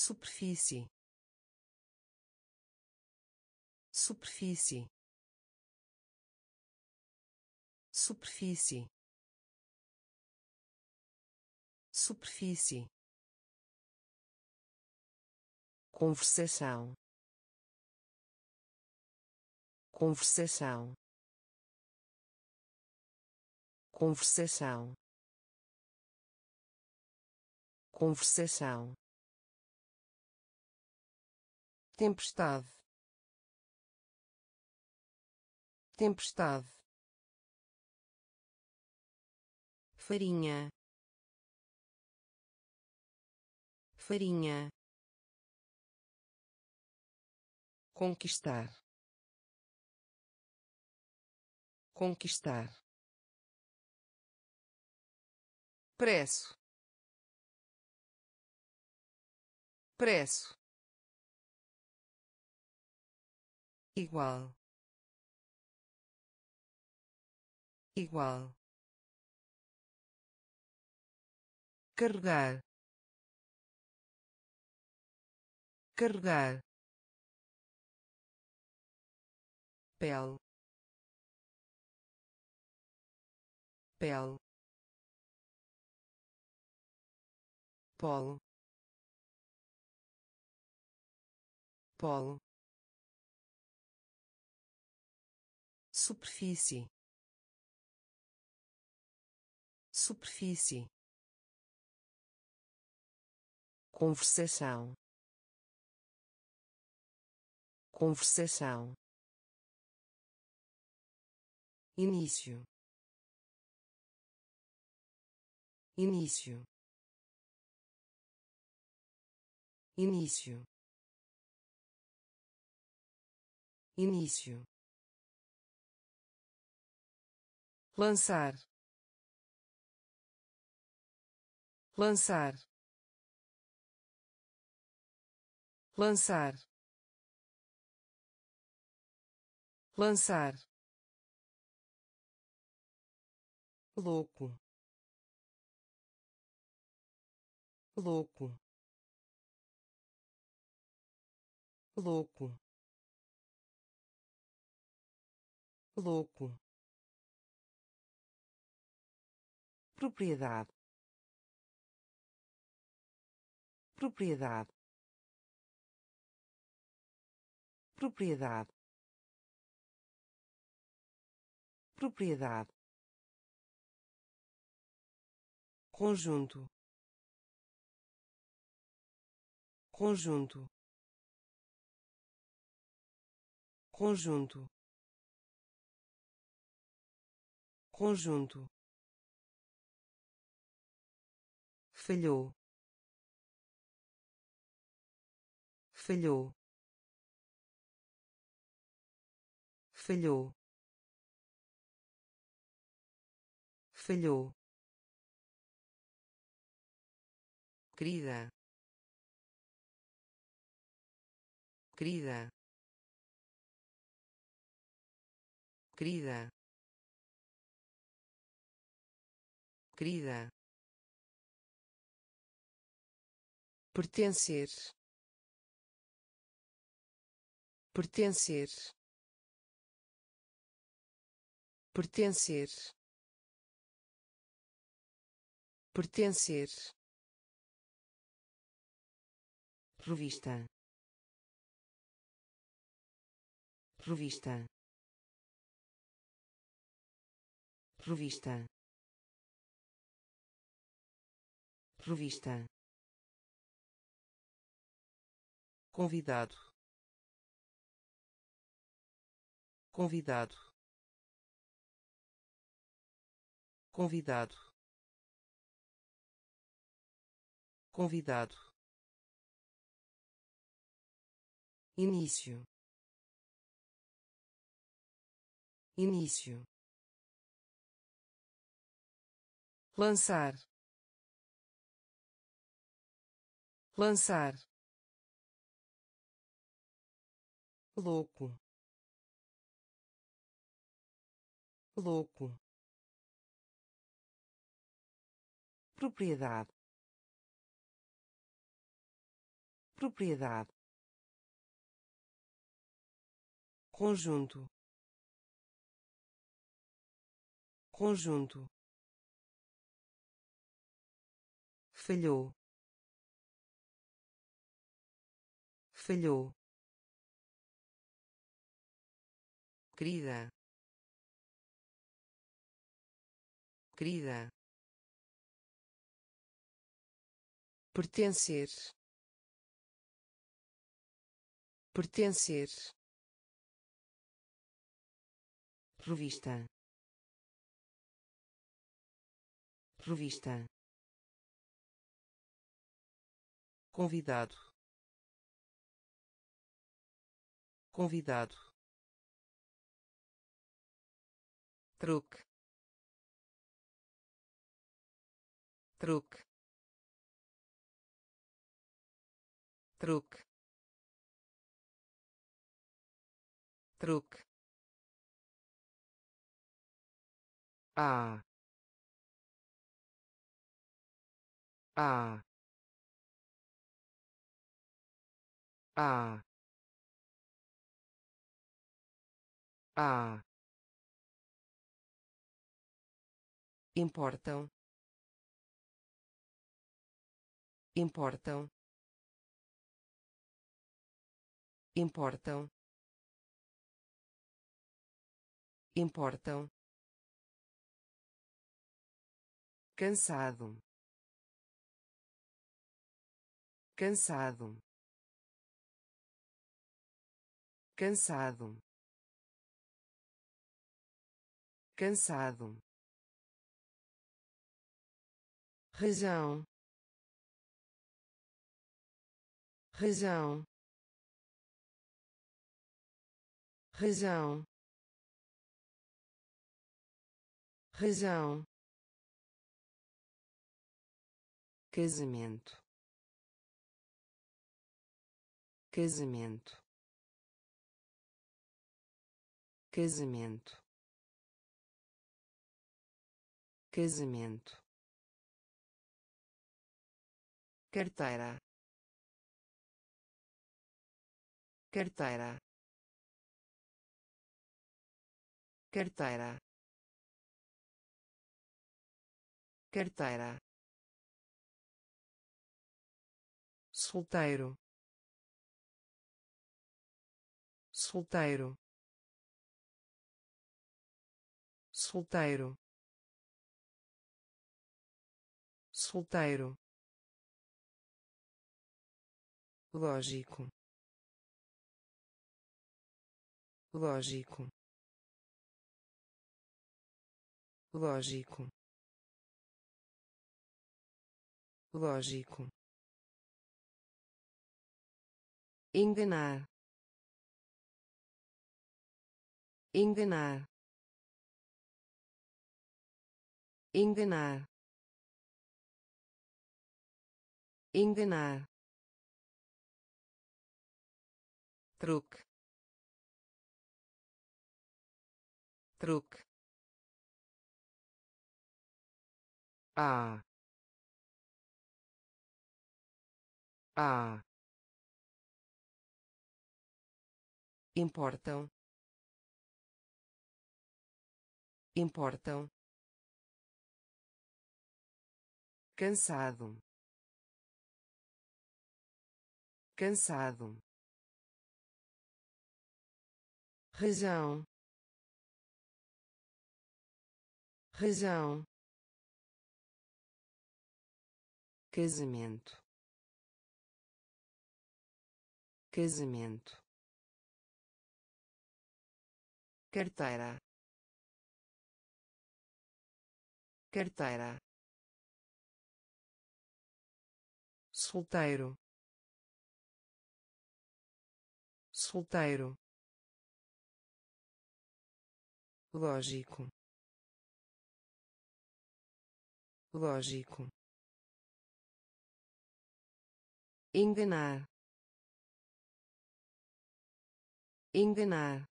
superfície. Superfície. Superfície. Superfície. Conversação. Conversação. Conversação. Conversação tempestade. Tempestade. Farinha. Farinha. Conquistar. Conquistar. Preço. Preço igual. Igual. Carregar. Carregar. Pele. Pele. Polo. Polo superfície. Superfície. Conversação. Conversação. Início. Início. Início. Início lançar. Lançar. Lançar. Lançar. Louco. Louco. Louco. Louco propriedade. Propriedade. Propriedade. Propriedade. Conjunto. Conjunto. Conjunto. Conjunto falhou falhou falhou falhou querida querida querida querida pertencer. Pertencer. Pertencer. Pertencer. Revista. Revista. Revista. Revista convidado. Convidado. Convidado. Convidado. Início. Início. Lançar. Lançar louco. Louco. Propriedade. Propriedade. Conjunto. Conjunto. Falhou. Falhou querida. Querida. Pertencer. Pertencer. Revista. Revista. Convidado. Convidado truque truque truque truque ah ah ah ah importam. Importam. Importam. Importam. Cansado. Cansado. Cansado. Cansado razão. Razão. Razão. Razão. Casamento. Casamento. Casamento. Casamento carteira. Carteira. Carteira. Carteira. Solteiro. Solteiro. Solteiro. Solteiro lógico. Lógico. Lógico. Lógico. Enganar. Enganar. Enganar. Enganar truque. Truque. Ah ah importam. Importam. Cansado. Cansado razão. Razão. Casamento. Casamento. Carteira. Carteira. Solteiro. Solteiro lógico. Lógico. Enganar. Enganar.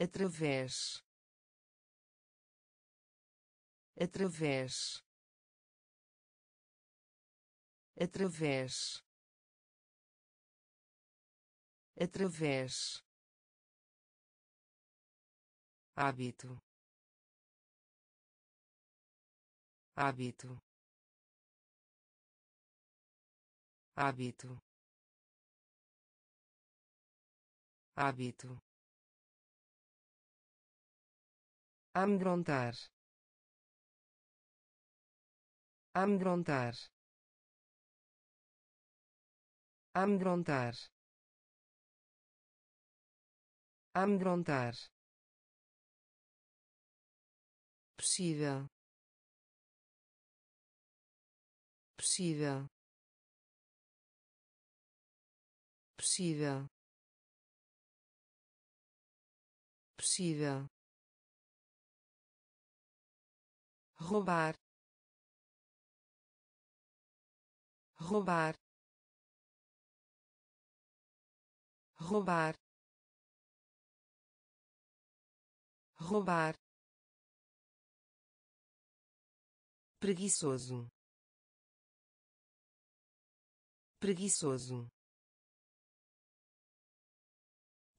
Através. Através. Através. Através hábito. Hábito. Hábito. Hábito. Amedrontar. Amedrontar. Amedrontar. Amedrontar possível. Possível. Possível. Possível. Roubar. Roubar. Roubar. Roubar preguiçoso. Preguiçoso.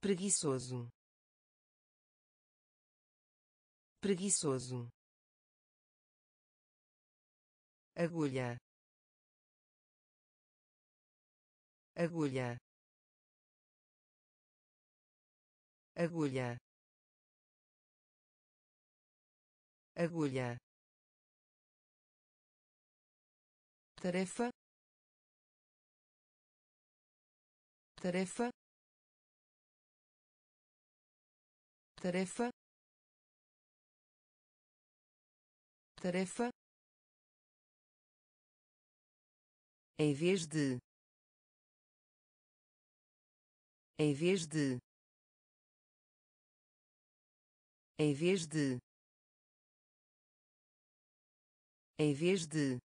Preguiçoso. Preguiçoso. Agulha. Agulha. Agulha. Agulha tarefa tarefa tarefa tarefa. Em vez de em vez de em vez de em vez de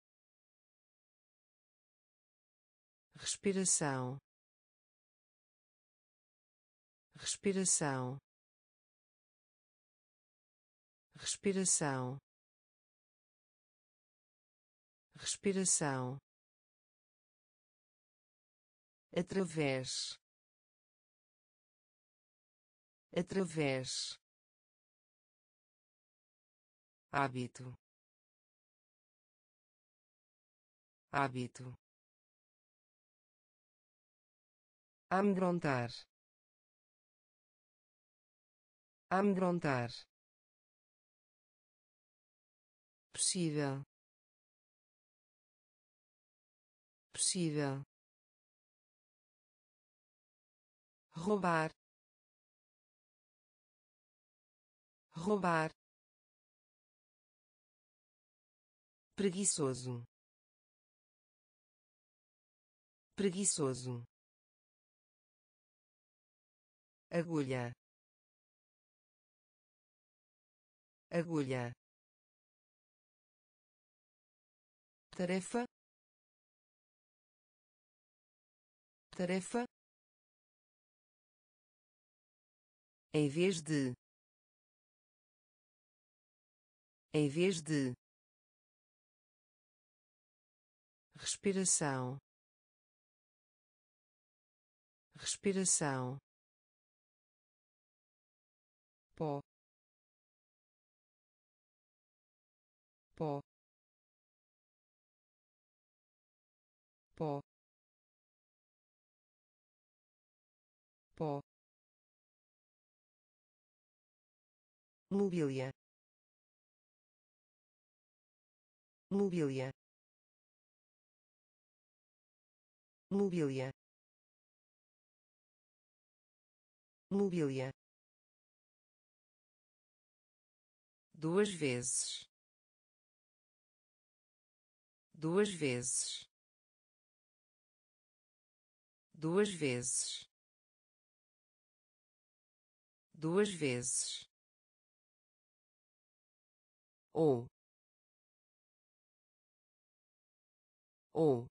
respiração. Respiração. Respiração. Respiração. Através. Através. Hábito. Hábito amedrontar. Amedrontar. Possível. Possível. Roubar. Roubar. Preguiçoso. Preguiçoso agulha. Agulha. Tarefa. Tarefa. Em vez de. Em vez de. Respiração. Respiração pó pó pó pó mobília mobília mobília mobília duas vezes. Duas vezes. Duas vezes. Duas vezes. Ou ou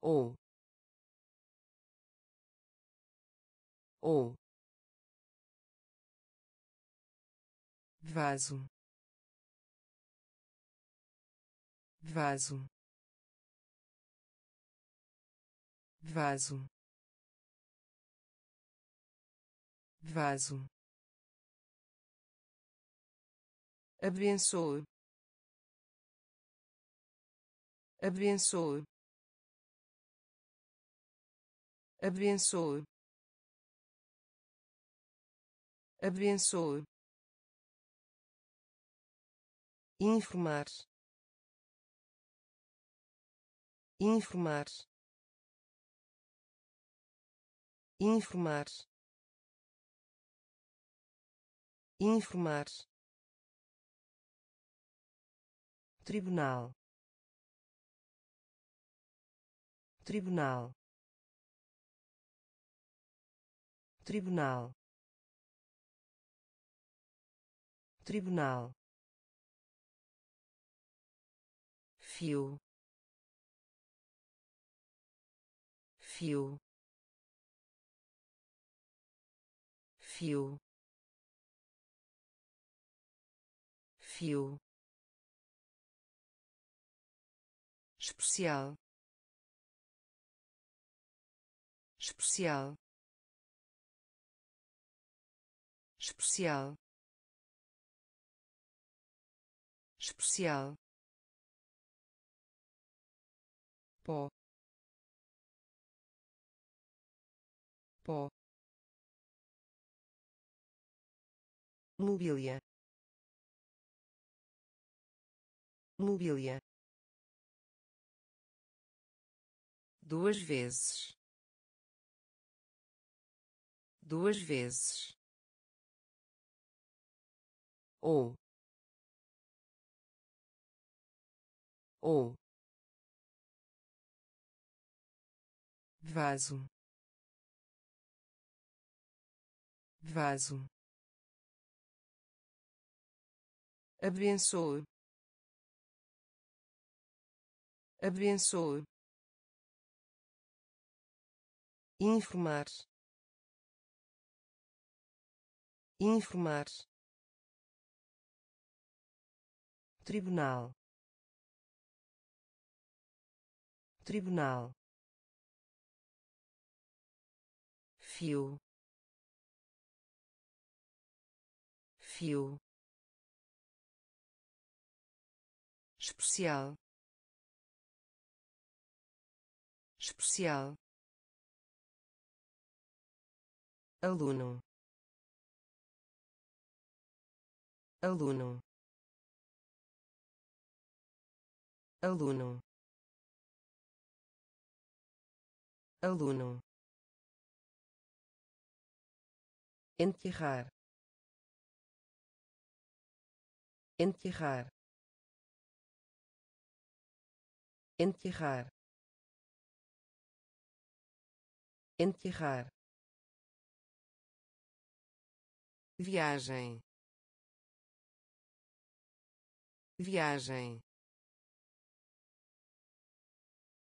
ou ou vaso. Vaso. Vaso. Vaso. Abençoe. Abençoe. Abençoe. Abençoe informar. Informar. Informar. Informar. Tribunal. Tribunal. Tribunal. Tribunal fio. Fio. Fio. Fio. Especial. Especial. Especial. Especial pó pó mobília. Mobília. Duas vezes. Duas vezes. Ou ou vaso. Vaso. Abençoe. Abençoe. Informar. Informar. Tribunal. Tribunal fio. Fio. Especial. Especial. Aluno. Aluno. Aluno. Aluno enterrar enterrar enterrar enterrar. Viagem viagem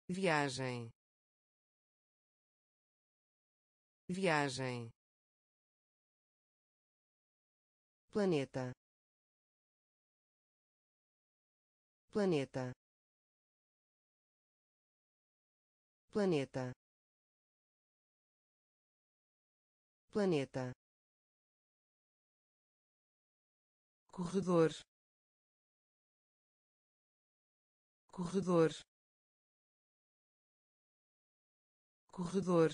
viagem. Viagem planeta. Planeta. Planeta. Planeta. Corredor. Corredor. Corredor.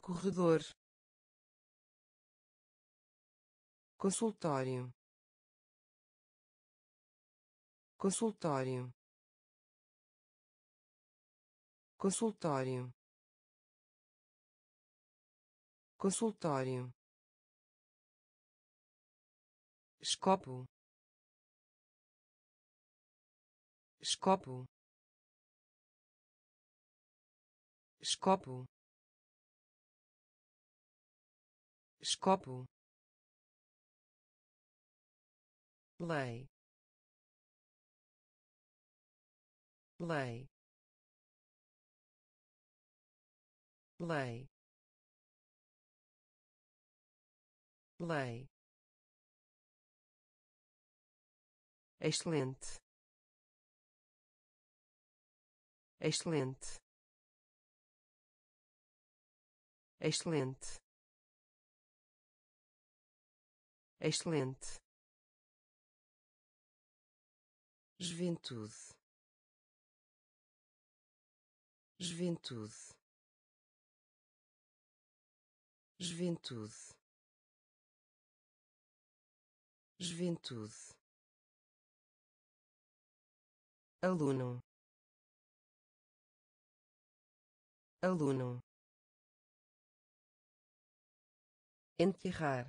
Corredor consultório. Consultório. Consultório. Consultório. Escopo. Escopo. Escopo. Escopo lei lei lei lei excelente. Excelente. Excelente. Excelente juventude. Juventude. Juventude. Juventude. Aluno. Aluno. Enterrar.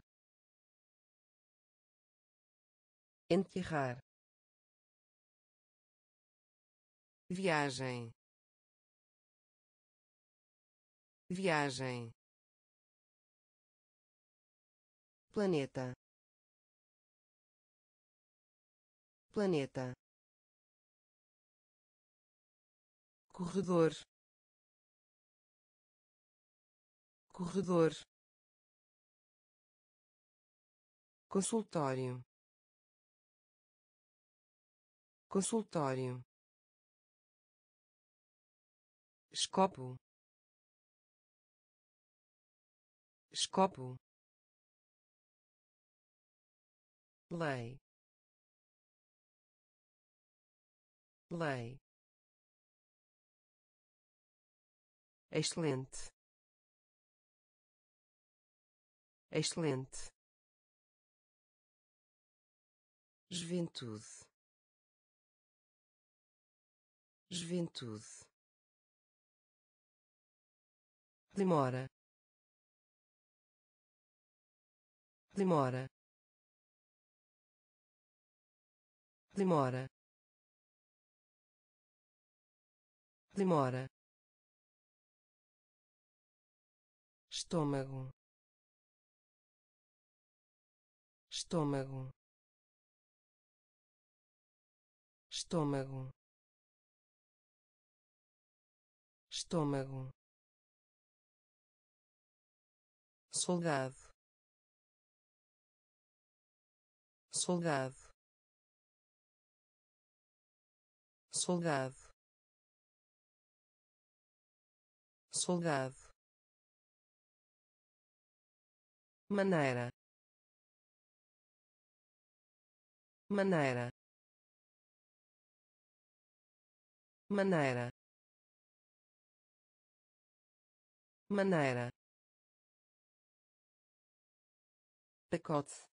Enterrar viagem. Viagem. Planeta. Planeta. Corredor. Corredor. Consultório. Consultório escopo. Escopo. Lei. Lei. Excelente. Excelente. Juventude. Juventude demora. Demora. Demora. Demora. Estômago. Estômago. Estômago. Estômago soldado. Soldado. Soldado. Soldado. Maneira. Maneira. Maneira. Maneira pacote.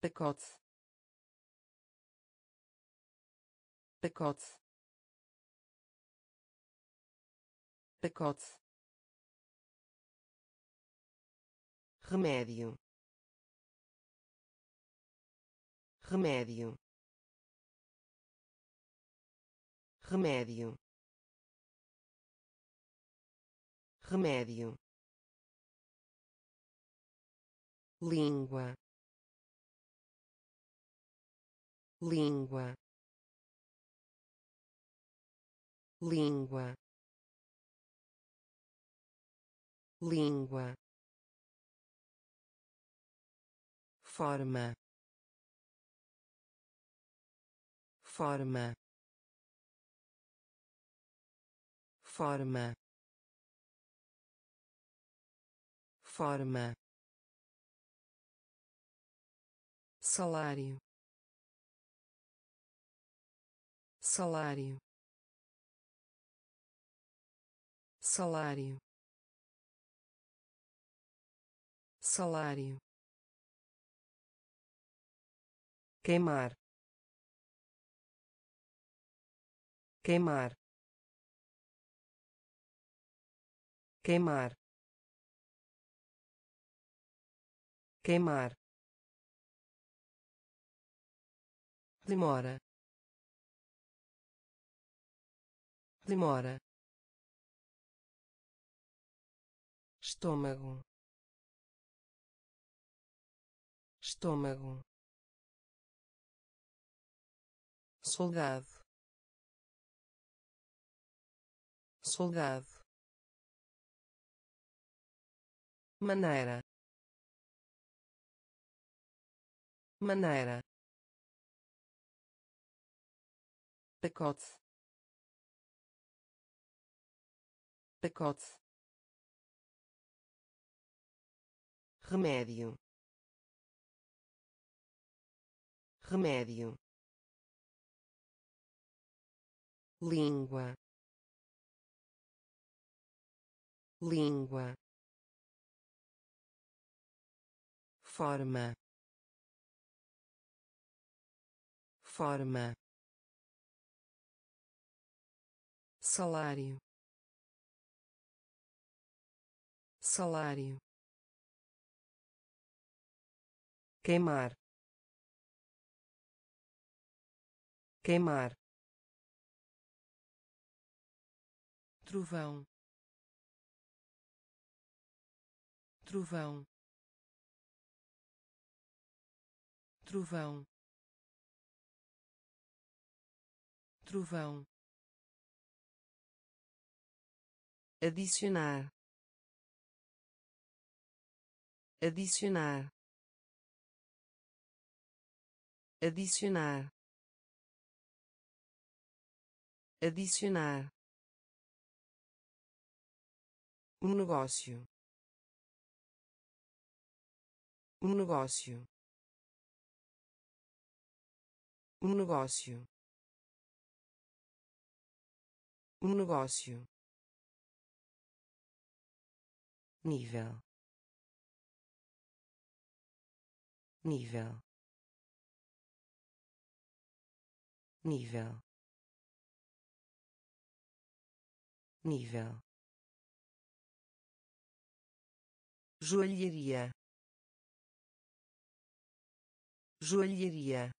Pacote. Pacote. Pacote. Remédio. Remédio. Remédio. Remédio língua. Língua. Língua. Língua. Forma. Forma. Forma. Forma salário. Salário. Salário. Salário. Queimar. Queimar. Queimar. Queimar demora. Demora. Estômago. Estômago. Soldado. Soldado. Maneira. Maneira pacote pacote remédio. Remédio. Língua. Língua. Forma. Forma salário. Salário. Queimar. Queimar. Trovão. Trovão. Trovão. Trovão adicionar adicionar adicionar adicionar. Um negócio. Um negócio. Um negócio. Um negócio nível. Nível. Nível. Nível. Joalheria. Joalheria.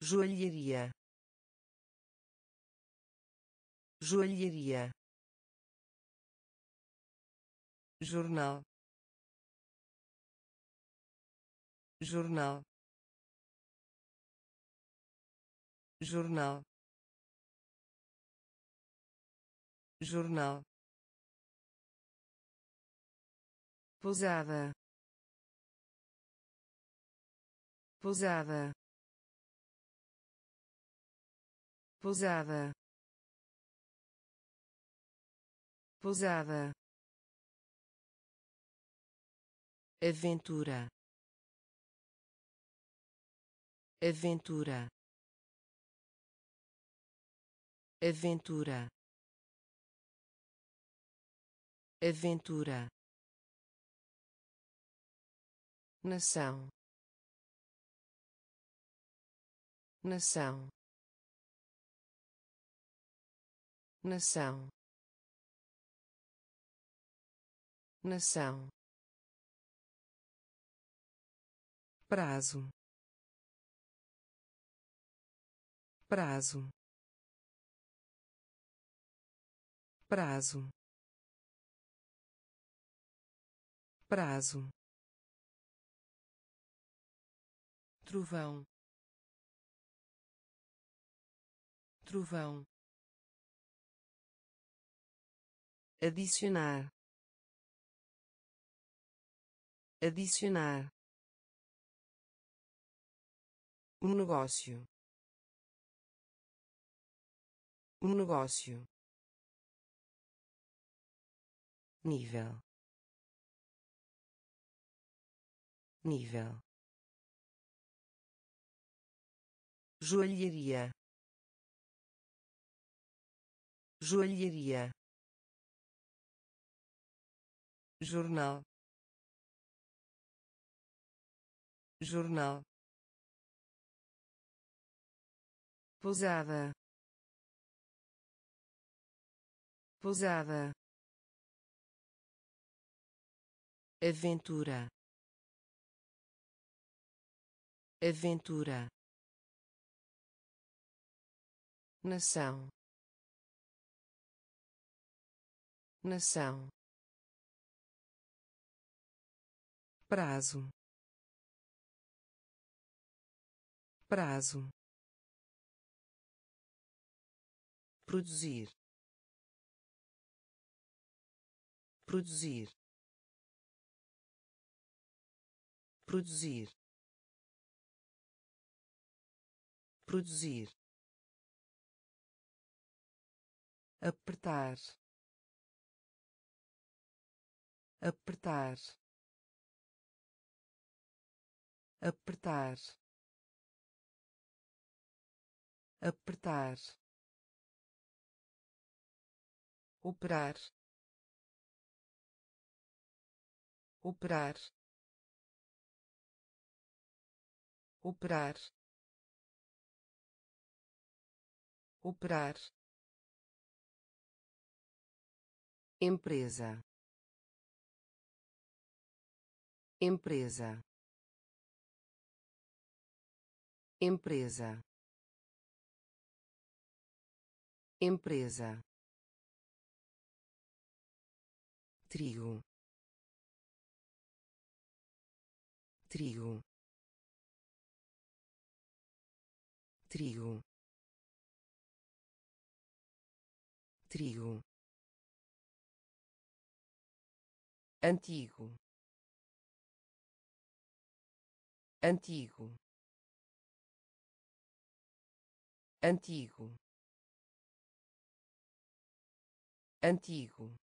Joalheria. Joalheria jornal jornal jornal jornal. Pousada pousada pousada. Pousada aventura. Aventura. Aventura. Aventura. Nação. Nação. Nação. Nação prazo. Prazo. Prazo. Prazo. Trovão. Trovão. Adicionar. Adicionar um negócio. Um negócio. Nível. Nível. Joalheria. Joalheria. Jornal. Jornal pousada pousada aventura. Aventura. Nação. Nação. Prazo. Prazo produzir. Produzir. Produzir. Produzir. Apertar. Apertar. Apertar. Apertar operar. Operar. Operar. Operar. Empresa. Empresa. Empresa. Empresa trigo. Trigo. Trigo. Trigo. Antigo. Antigo. Antigo. Antigo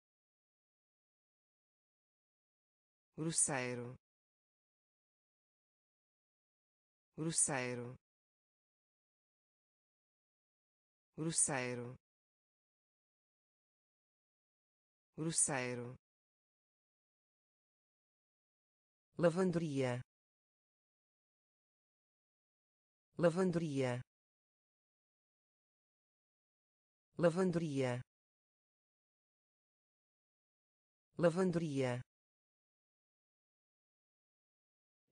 grosseiro. Grosseiro. Grosseiro. Grosseiro. Lavanderia. Lavanderia. Lavanderia. Lavanderia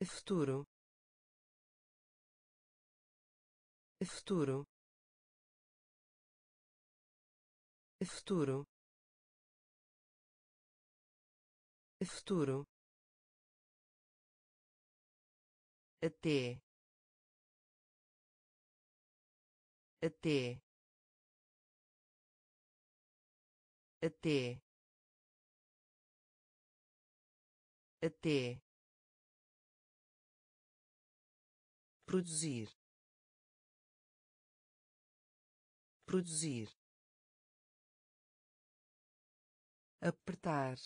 futuro. Futuro. Futuro. Futuro. Até. Até. Até. Até produzir. Produzir. Apertar.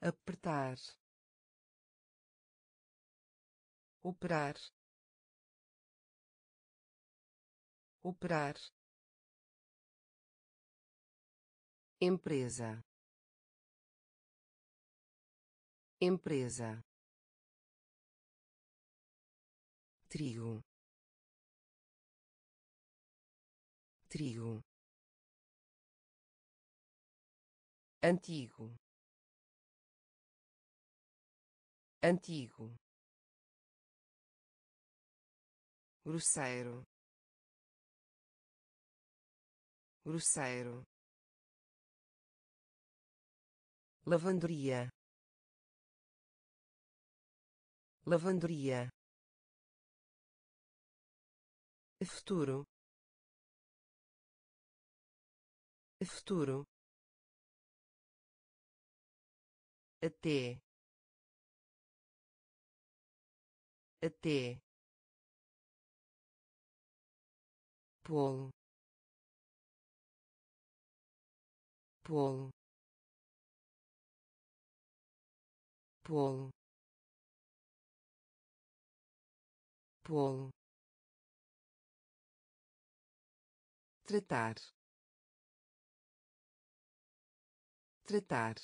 Apertar. Operar. Operar. Empresa. Empresa trigo. Trigo. Antigo. Antigo. Grosseiro. Grosseiro. Lavanderia. Lavanderia futuro. Futuro. Até. Até. Polo. Polo. Polo. Polo tratar tratar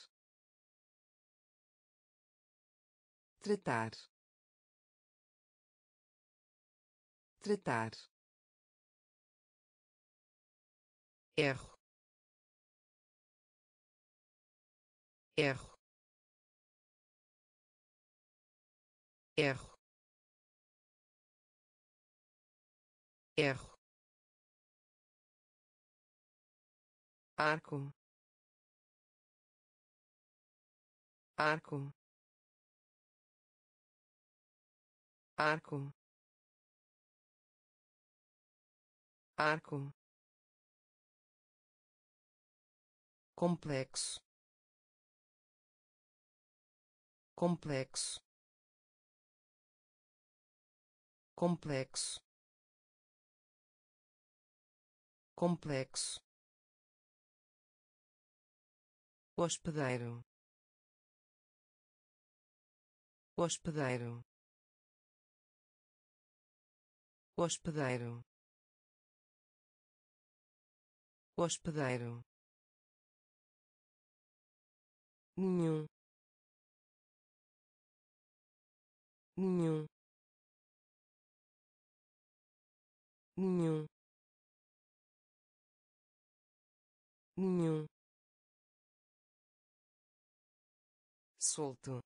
tratar tratar erro. Erro. Erro. Erro arco. Arco. Arco. Arco. Complexo. Complexo. Complexo. Complexo hospedeiro hospedeiro hospedeiro hospedeiro. Nenhum. Nenhum. Nenhum. Nenhum solto.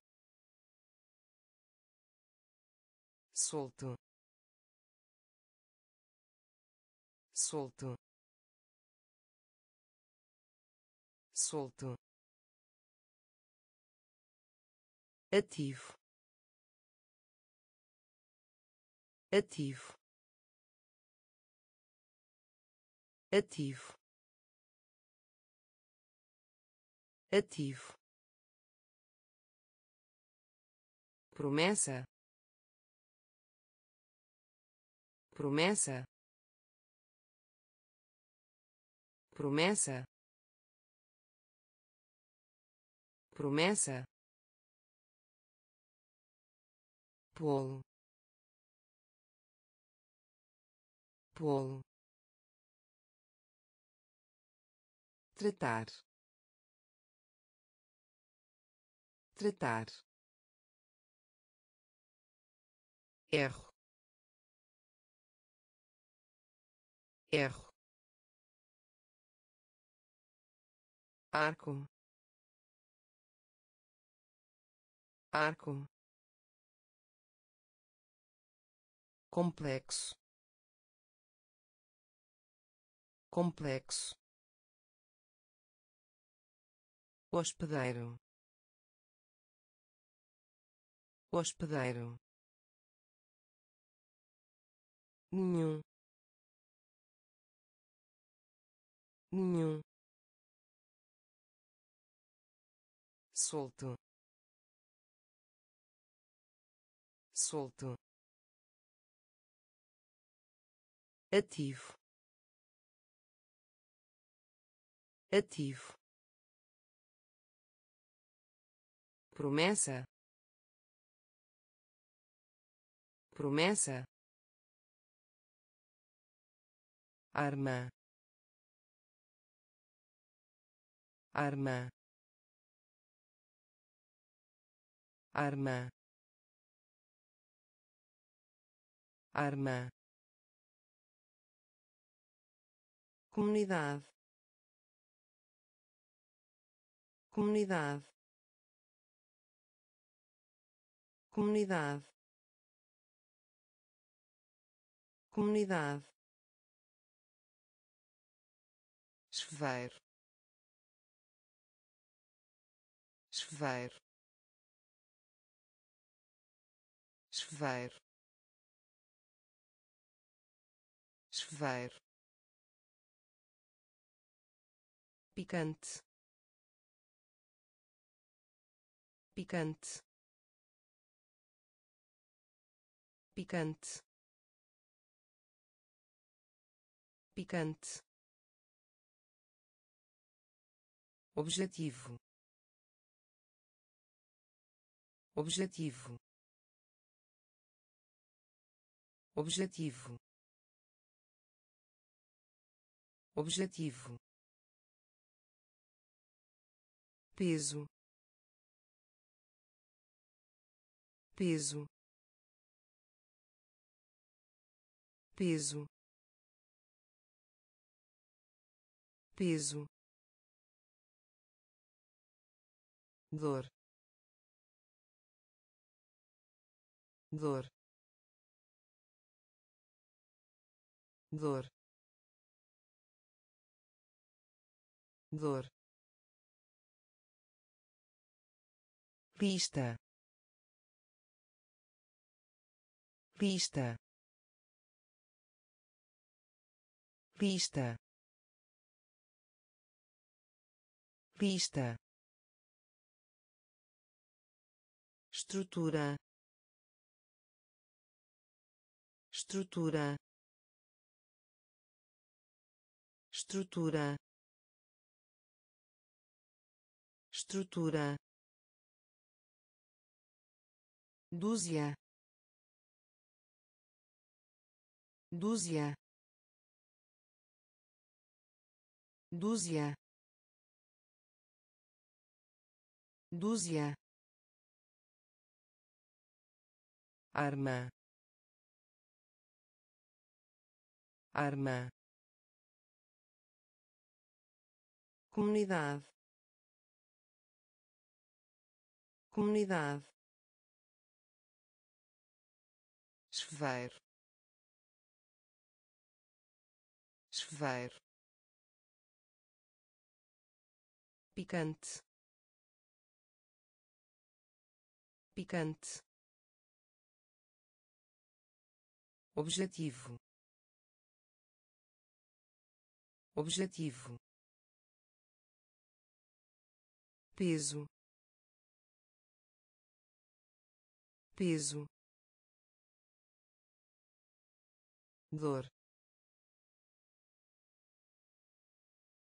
Solto. Solto. Solto. Ativo. Ativo. Ativo. Ativo promessa? Promessa? Promessa? Promessa? Polo. Polo. Tratar. Tratar erro. Erro. Arco. Arco. Complexo. Complexo. Hospedeiro. Hospedeiro nenhum. Nenhum. Solto. Solto. Ativo. Ativo. Promessa. Promessa arma. Arma. Arma. Arma. Comunidade. Comunidade. Comunidade. Comunidade chuveiro. Chuveiro. Chuveiro. Chuveiro. Picante. Picante. Picante. Picante objetivo. Objetivo. Objetivo. Objetivo. Peso. Peso. Peso. Peso dor. Dor. Dor. Dor. Pista pista pista pista estrutura. Estrutura. Estrutura. Estrutura. Dúzia. Dúzia. Dúzia. Dúzia arma. Arma. Comunidade. Comunidade. Chuveiro. Chuveiro. Picante. Picante objetivo. Objetivo. Peso. Peso. Dor.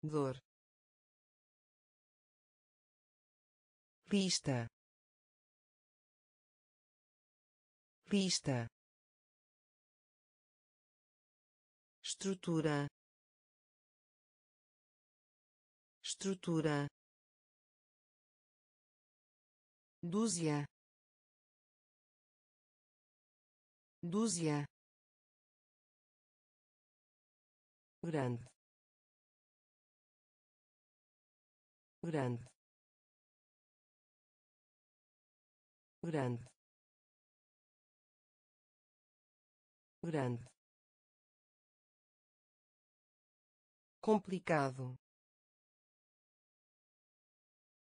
Dor. Pista pista estrutura. Estrutura. Dúzia. Dúzia. Grande. Grande. Grande. Grande complicado.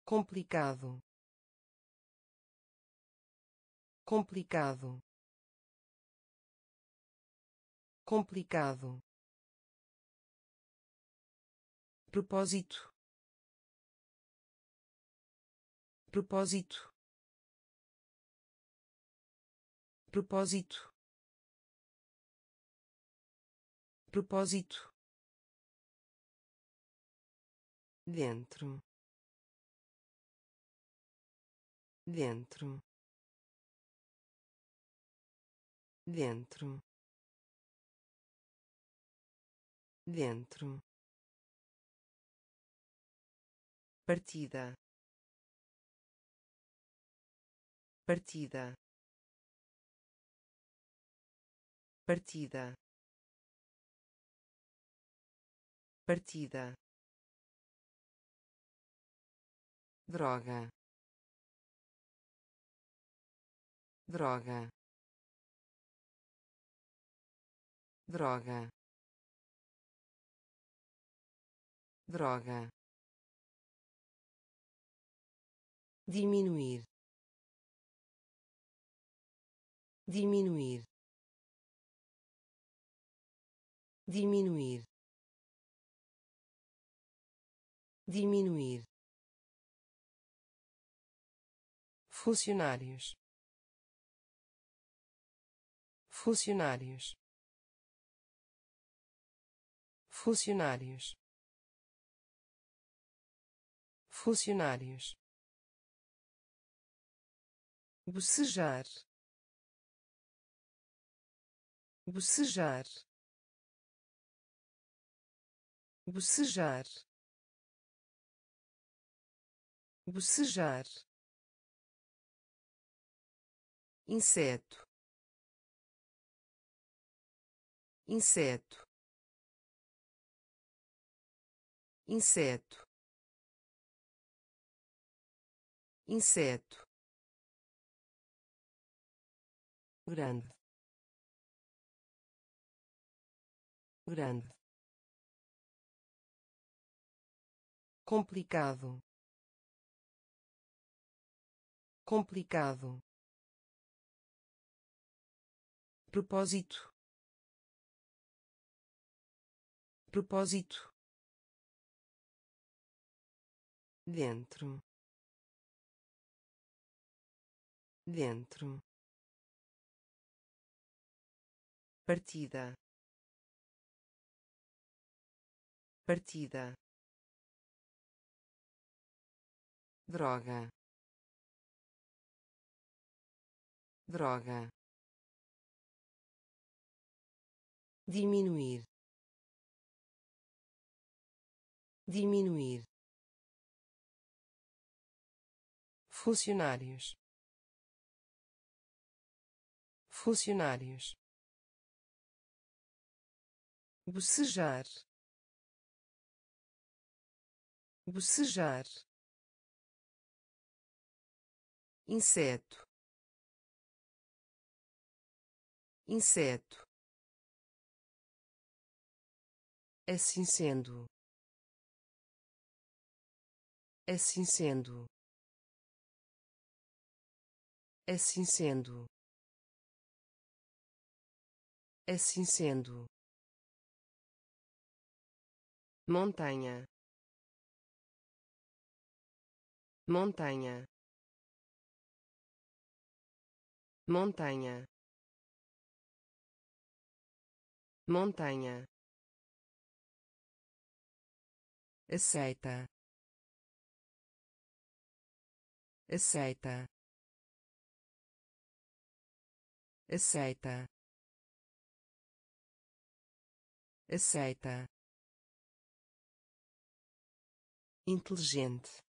Complicado. Complicado. Complicado. Propósito. Propósito. Propósito. Propósito dentro. Dentro. Dentro. Dentro. Partida. Partida. Partida. Partida droga. Droga. Droga. Droga. Diminuir. Diminuir. Diminuir. Diminuir funcionários. Funcionários. Funcionários. Funcionários. Bocejar. Bocejar. Bocejar. Bocejar inseto. Inseto. Inseto. Inseto. Grande. Grande. Complicado. Complicado propósito. Propósito. Dentro. Dentro. Partida. Partida. Droga. Droga diminuir. Diminuir. Funcionários. Funcionários. Bocejar. Bocejar. Inseto. Inseto assim sendo. Assim sendo. Assim sendo. Assim sendo. Montanha. Montanha. Montanha. Montanha aceita. Aceita. Aceita. Aceita. Inteligente.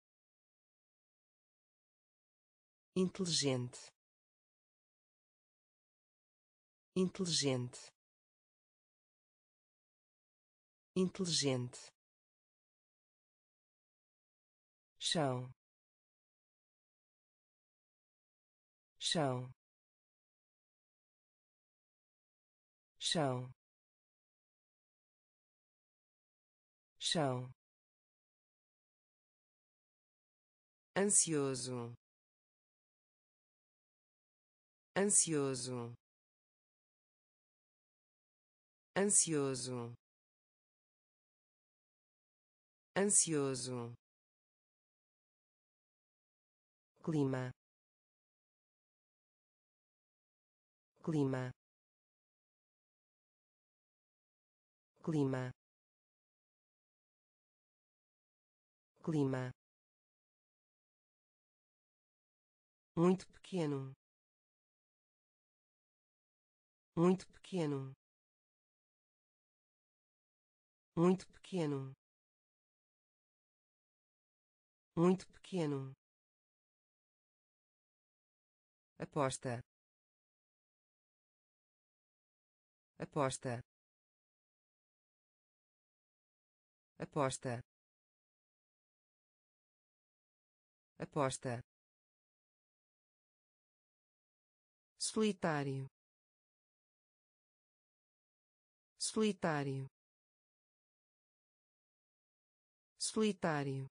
Inteligente. Inteligente. Inteligente chão. Chão. Chão. Chão. Ansioso. Ansioso. Ansioso. Ansioso clima. Clima. Clima. Clima. Muito pequeno. Muito pequeno. Muito pequeno. Muito pequeno aposta. Aposta. Aposta. Aposta. Solitário. Solitário. Solitário.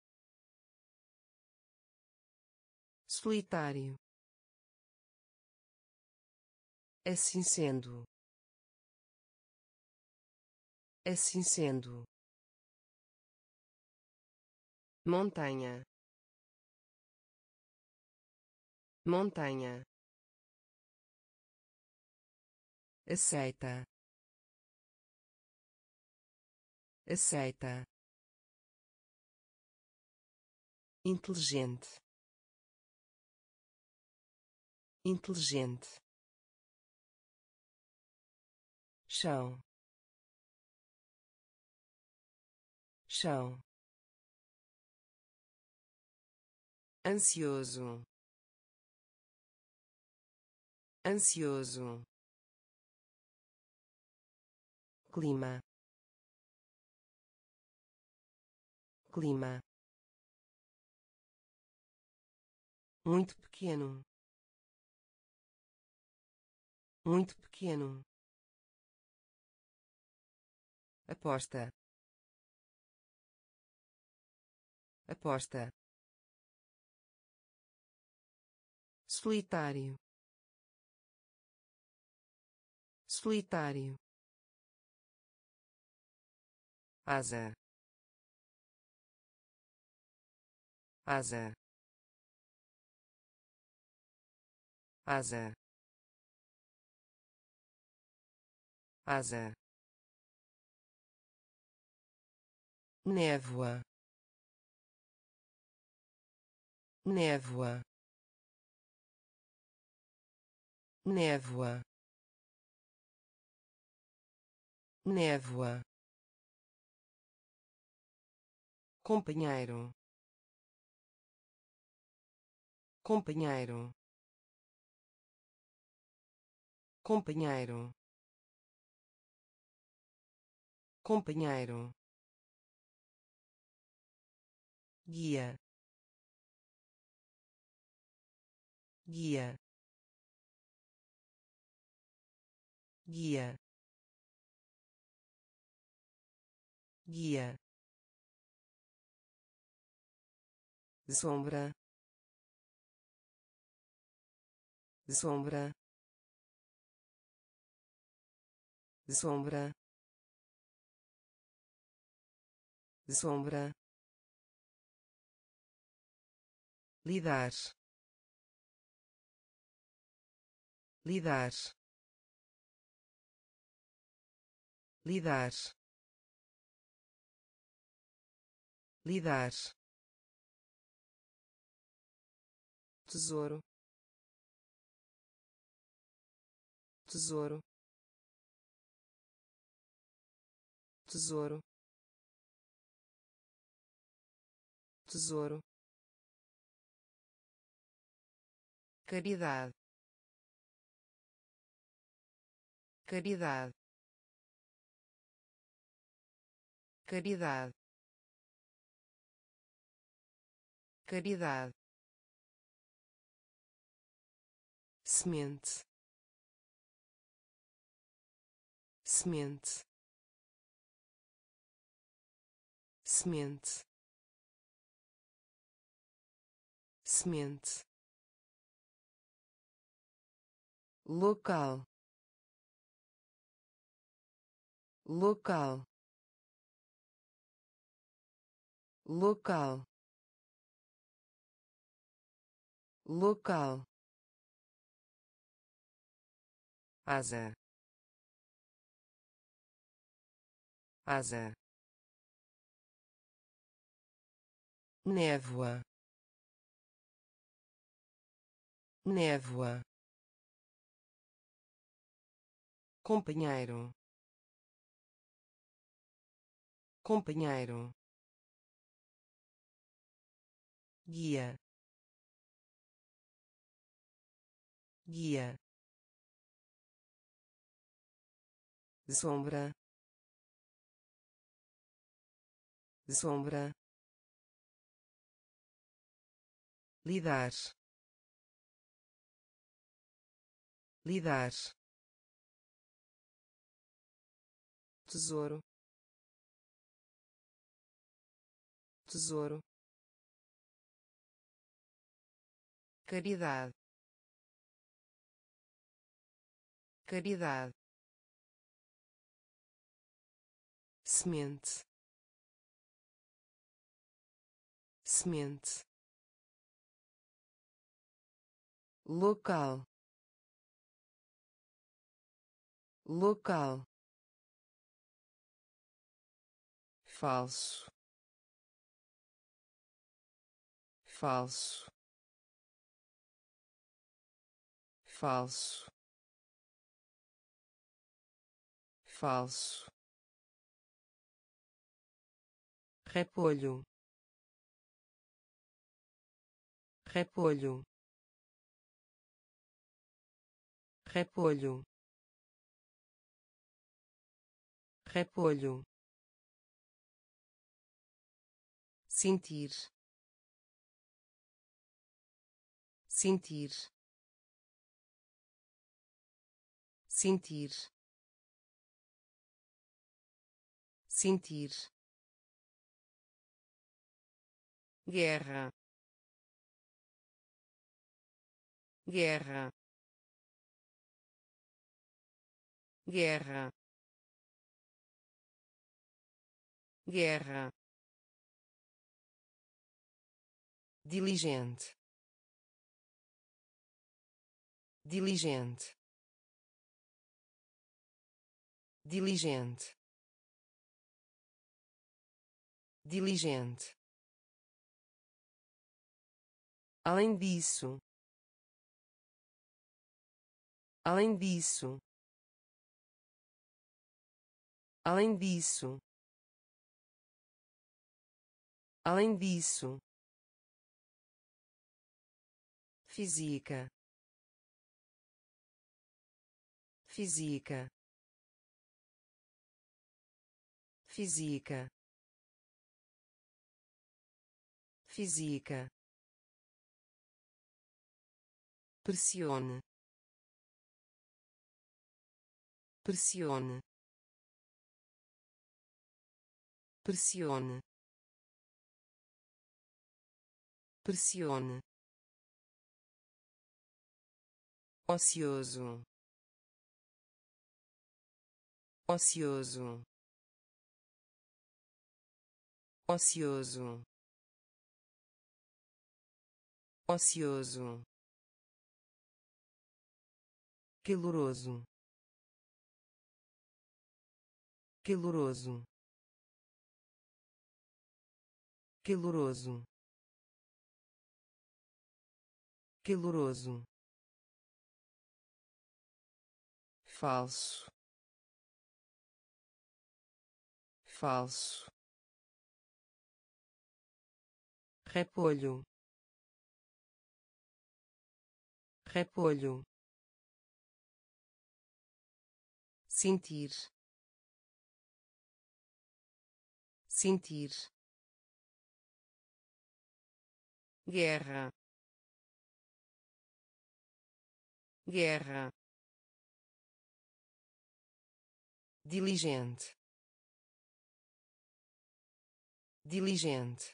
Solitário assim sendo. Assim sendo. Montanha. Montanha. Aceita. Aceita. Inteligente. Inteligente chão. Chão. Ansioso. Ansioso. Clima. Clima. Muito pequeno. Muito pequeno aposta. Aposta. Solitário. Solitário. Asa. Asa. Asa. Asa névoa névoa névoa névoa. Companheiro companheiro companheiro. Companheiro guia. Guia. Guia. Guia. Sombra. Sombra. Sombra. Sombra lidar. Lidar. Lidar. Lidar. Tesouro. Tesouro. Tesouro. Tesouro caridade. Caridade. Caridade. Caridade. Semente. Semente. Semente. Semente local local local local. Asa. Asa. Névoa. Névoa companheiro. Companheiro. Guia. Guia. Sombra. Sombra. Lidar. Lidar tesouro. Tesouro. Caridade. Caridade. Semente. Semente. Local. Local falso. Falso. Falso. Falso. Repolho. Repolho. Repolho. Repolho sentir. Sentir. Sentir. Sentir. Guerra. Guerra. Guerra. Guerra diligente. Diligente. Diligente. Diligente. Além disso. Além disso. Além disso. Além disso física. Física. Física. Física. Pressione. Pressione. Pressione. Pressione ocioso. Ocioso. Ocioso. Ocioso. Caloroso. Caloroso. Caloroso. Caloroso falso. Falso. Repolho. Repolho. Sentir. Sentir. Guerra. Guerra diligente. Diligente.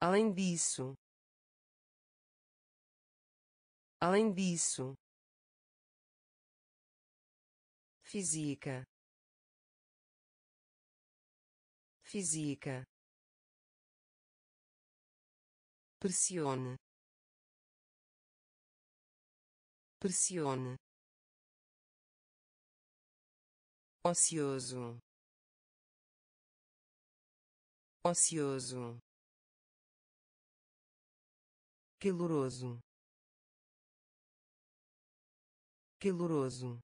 Além disso. Além disso. Física. Física. Pressione. Pressione ocioso ocioso caloroso. Caloroso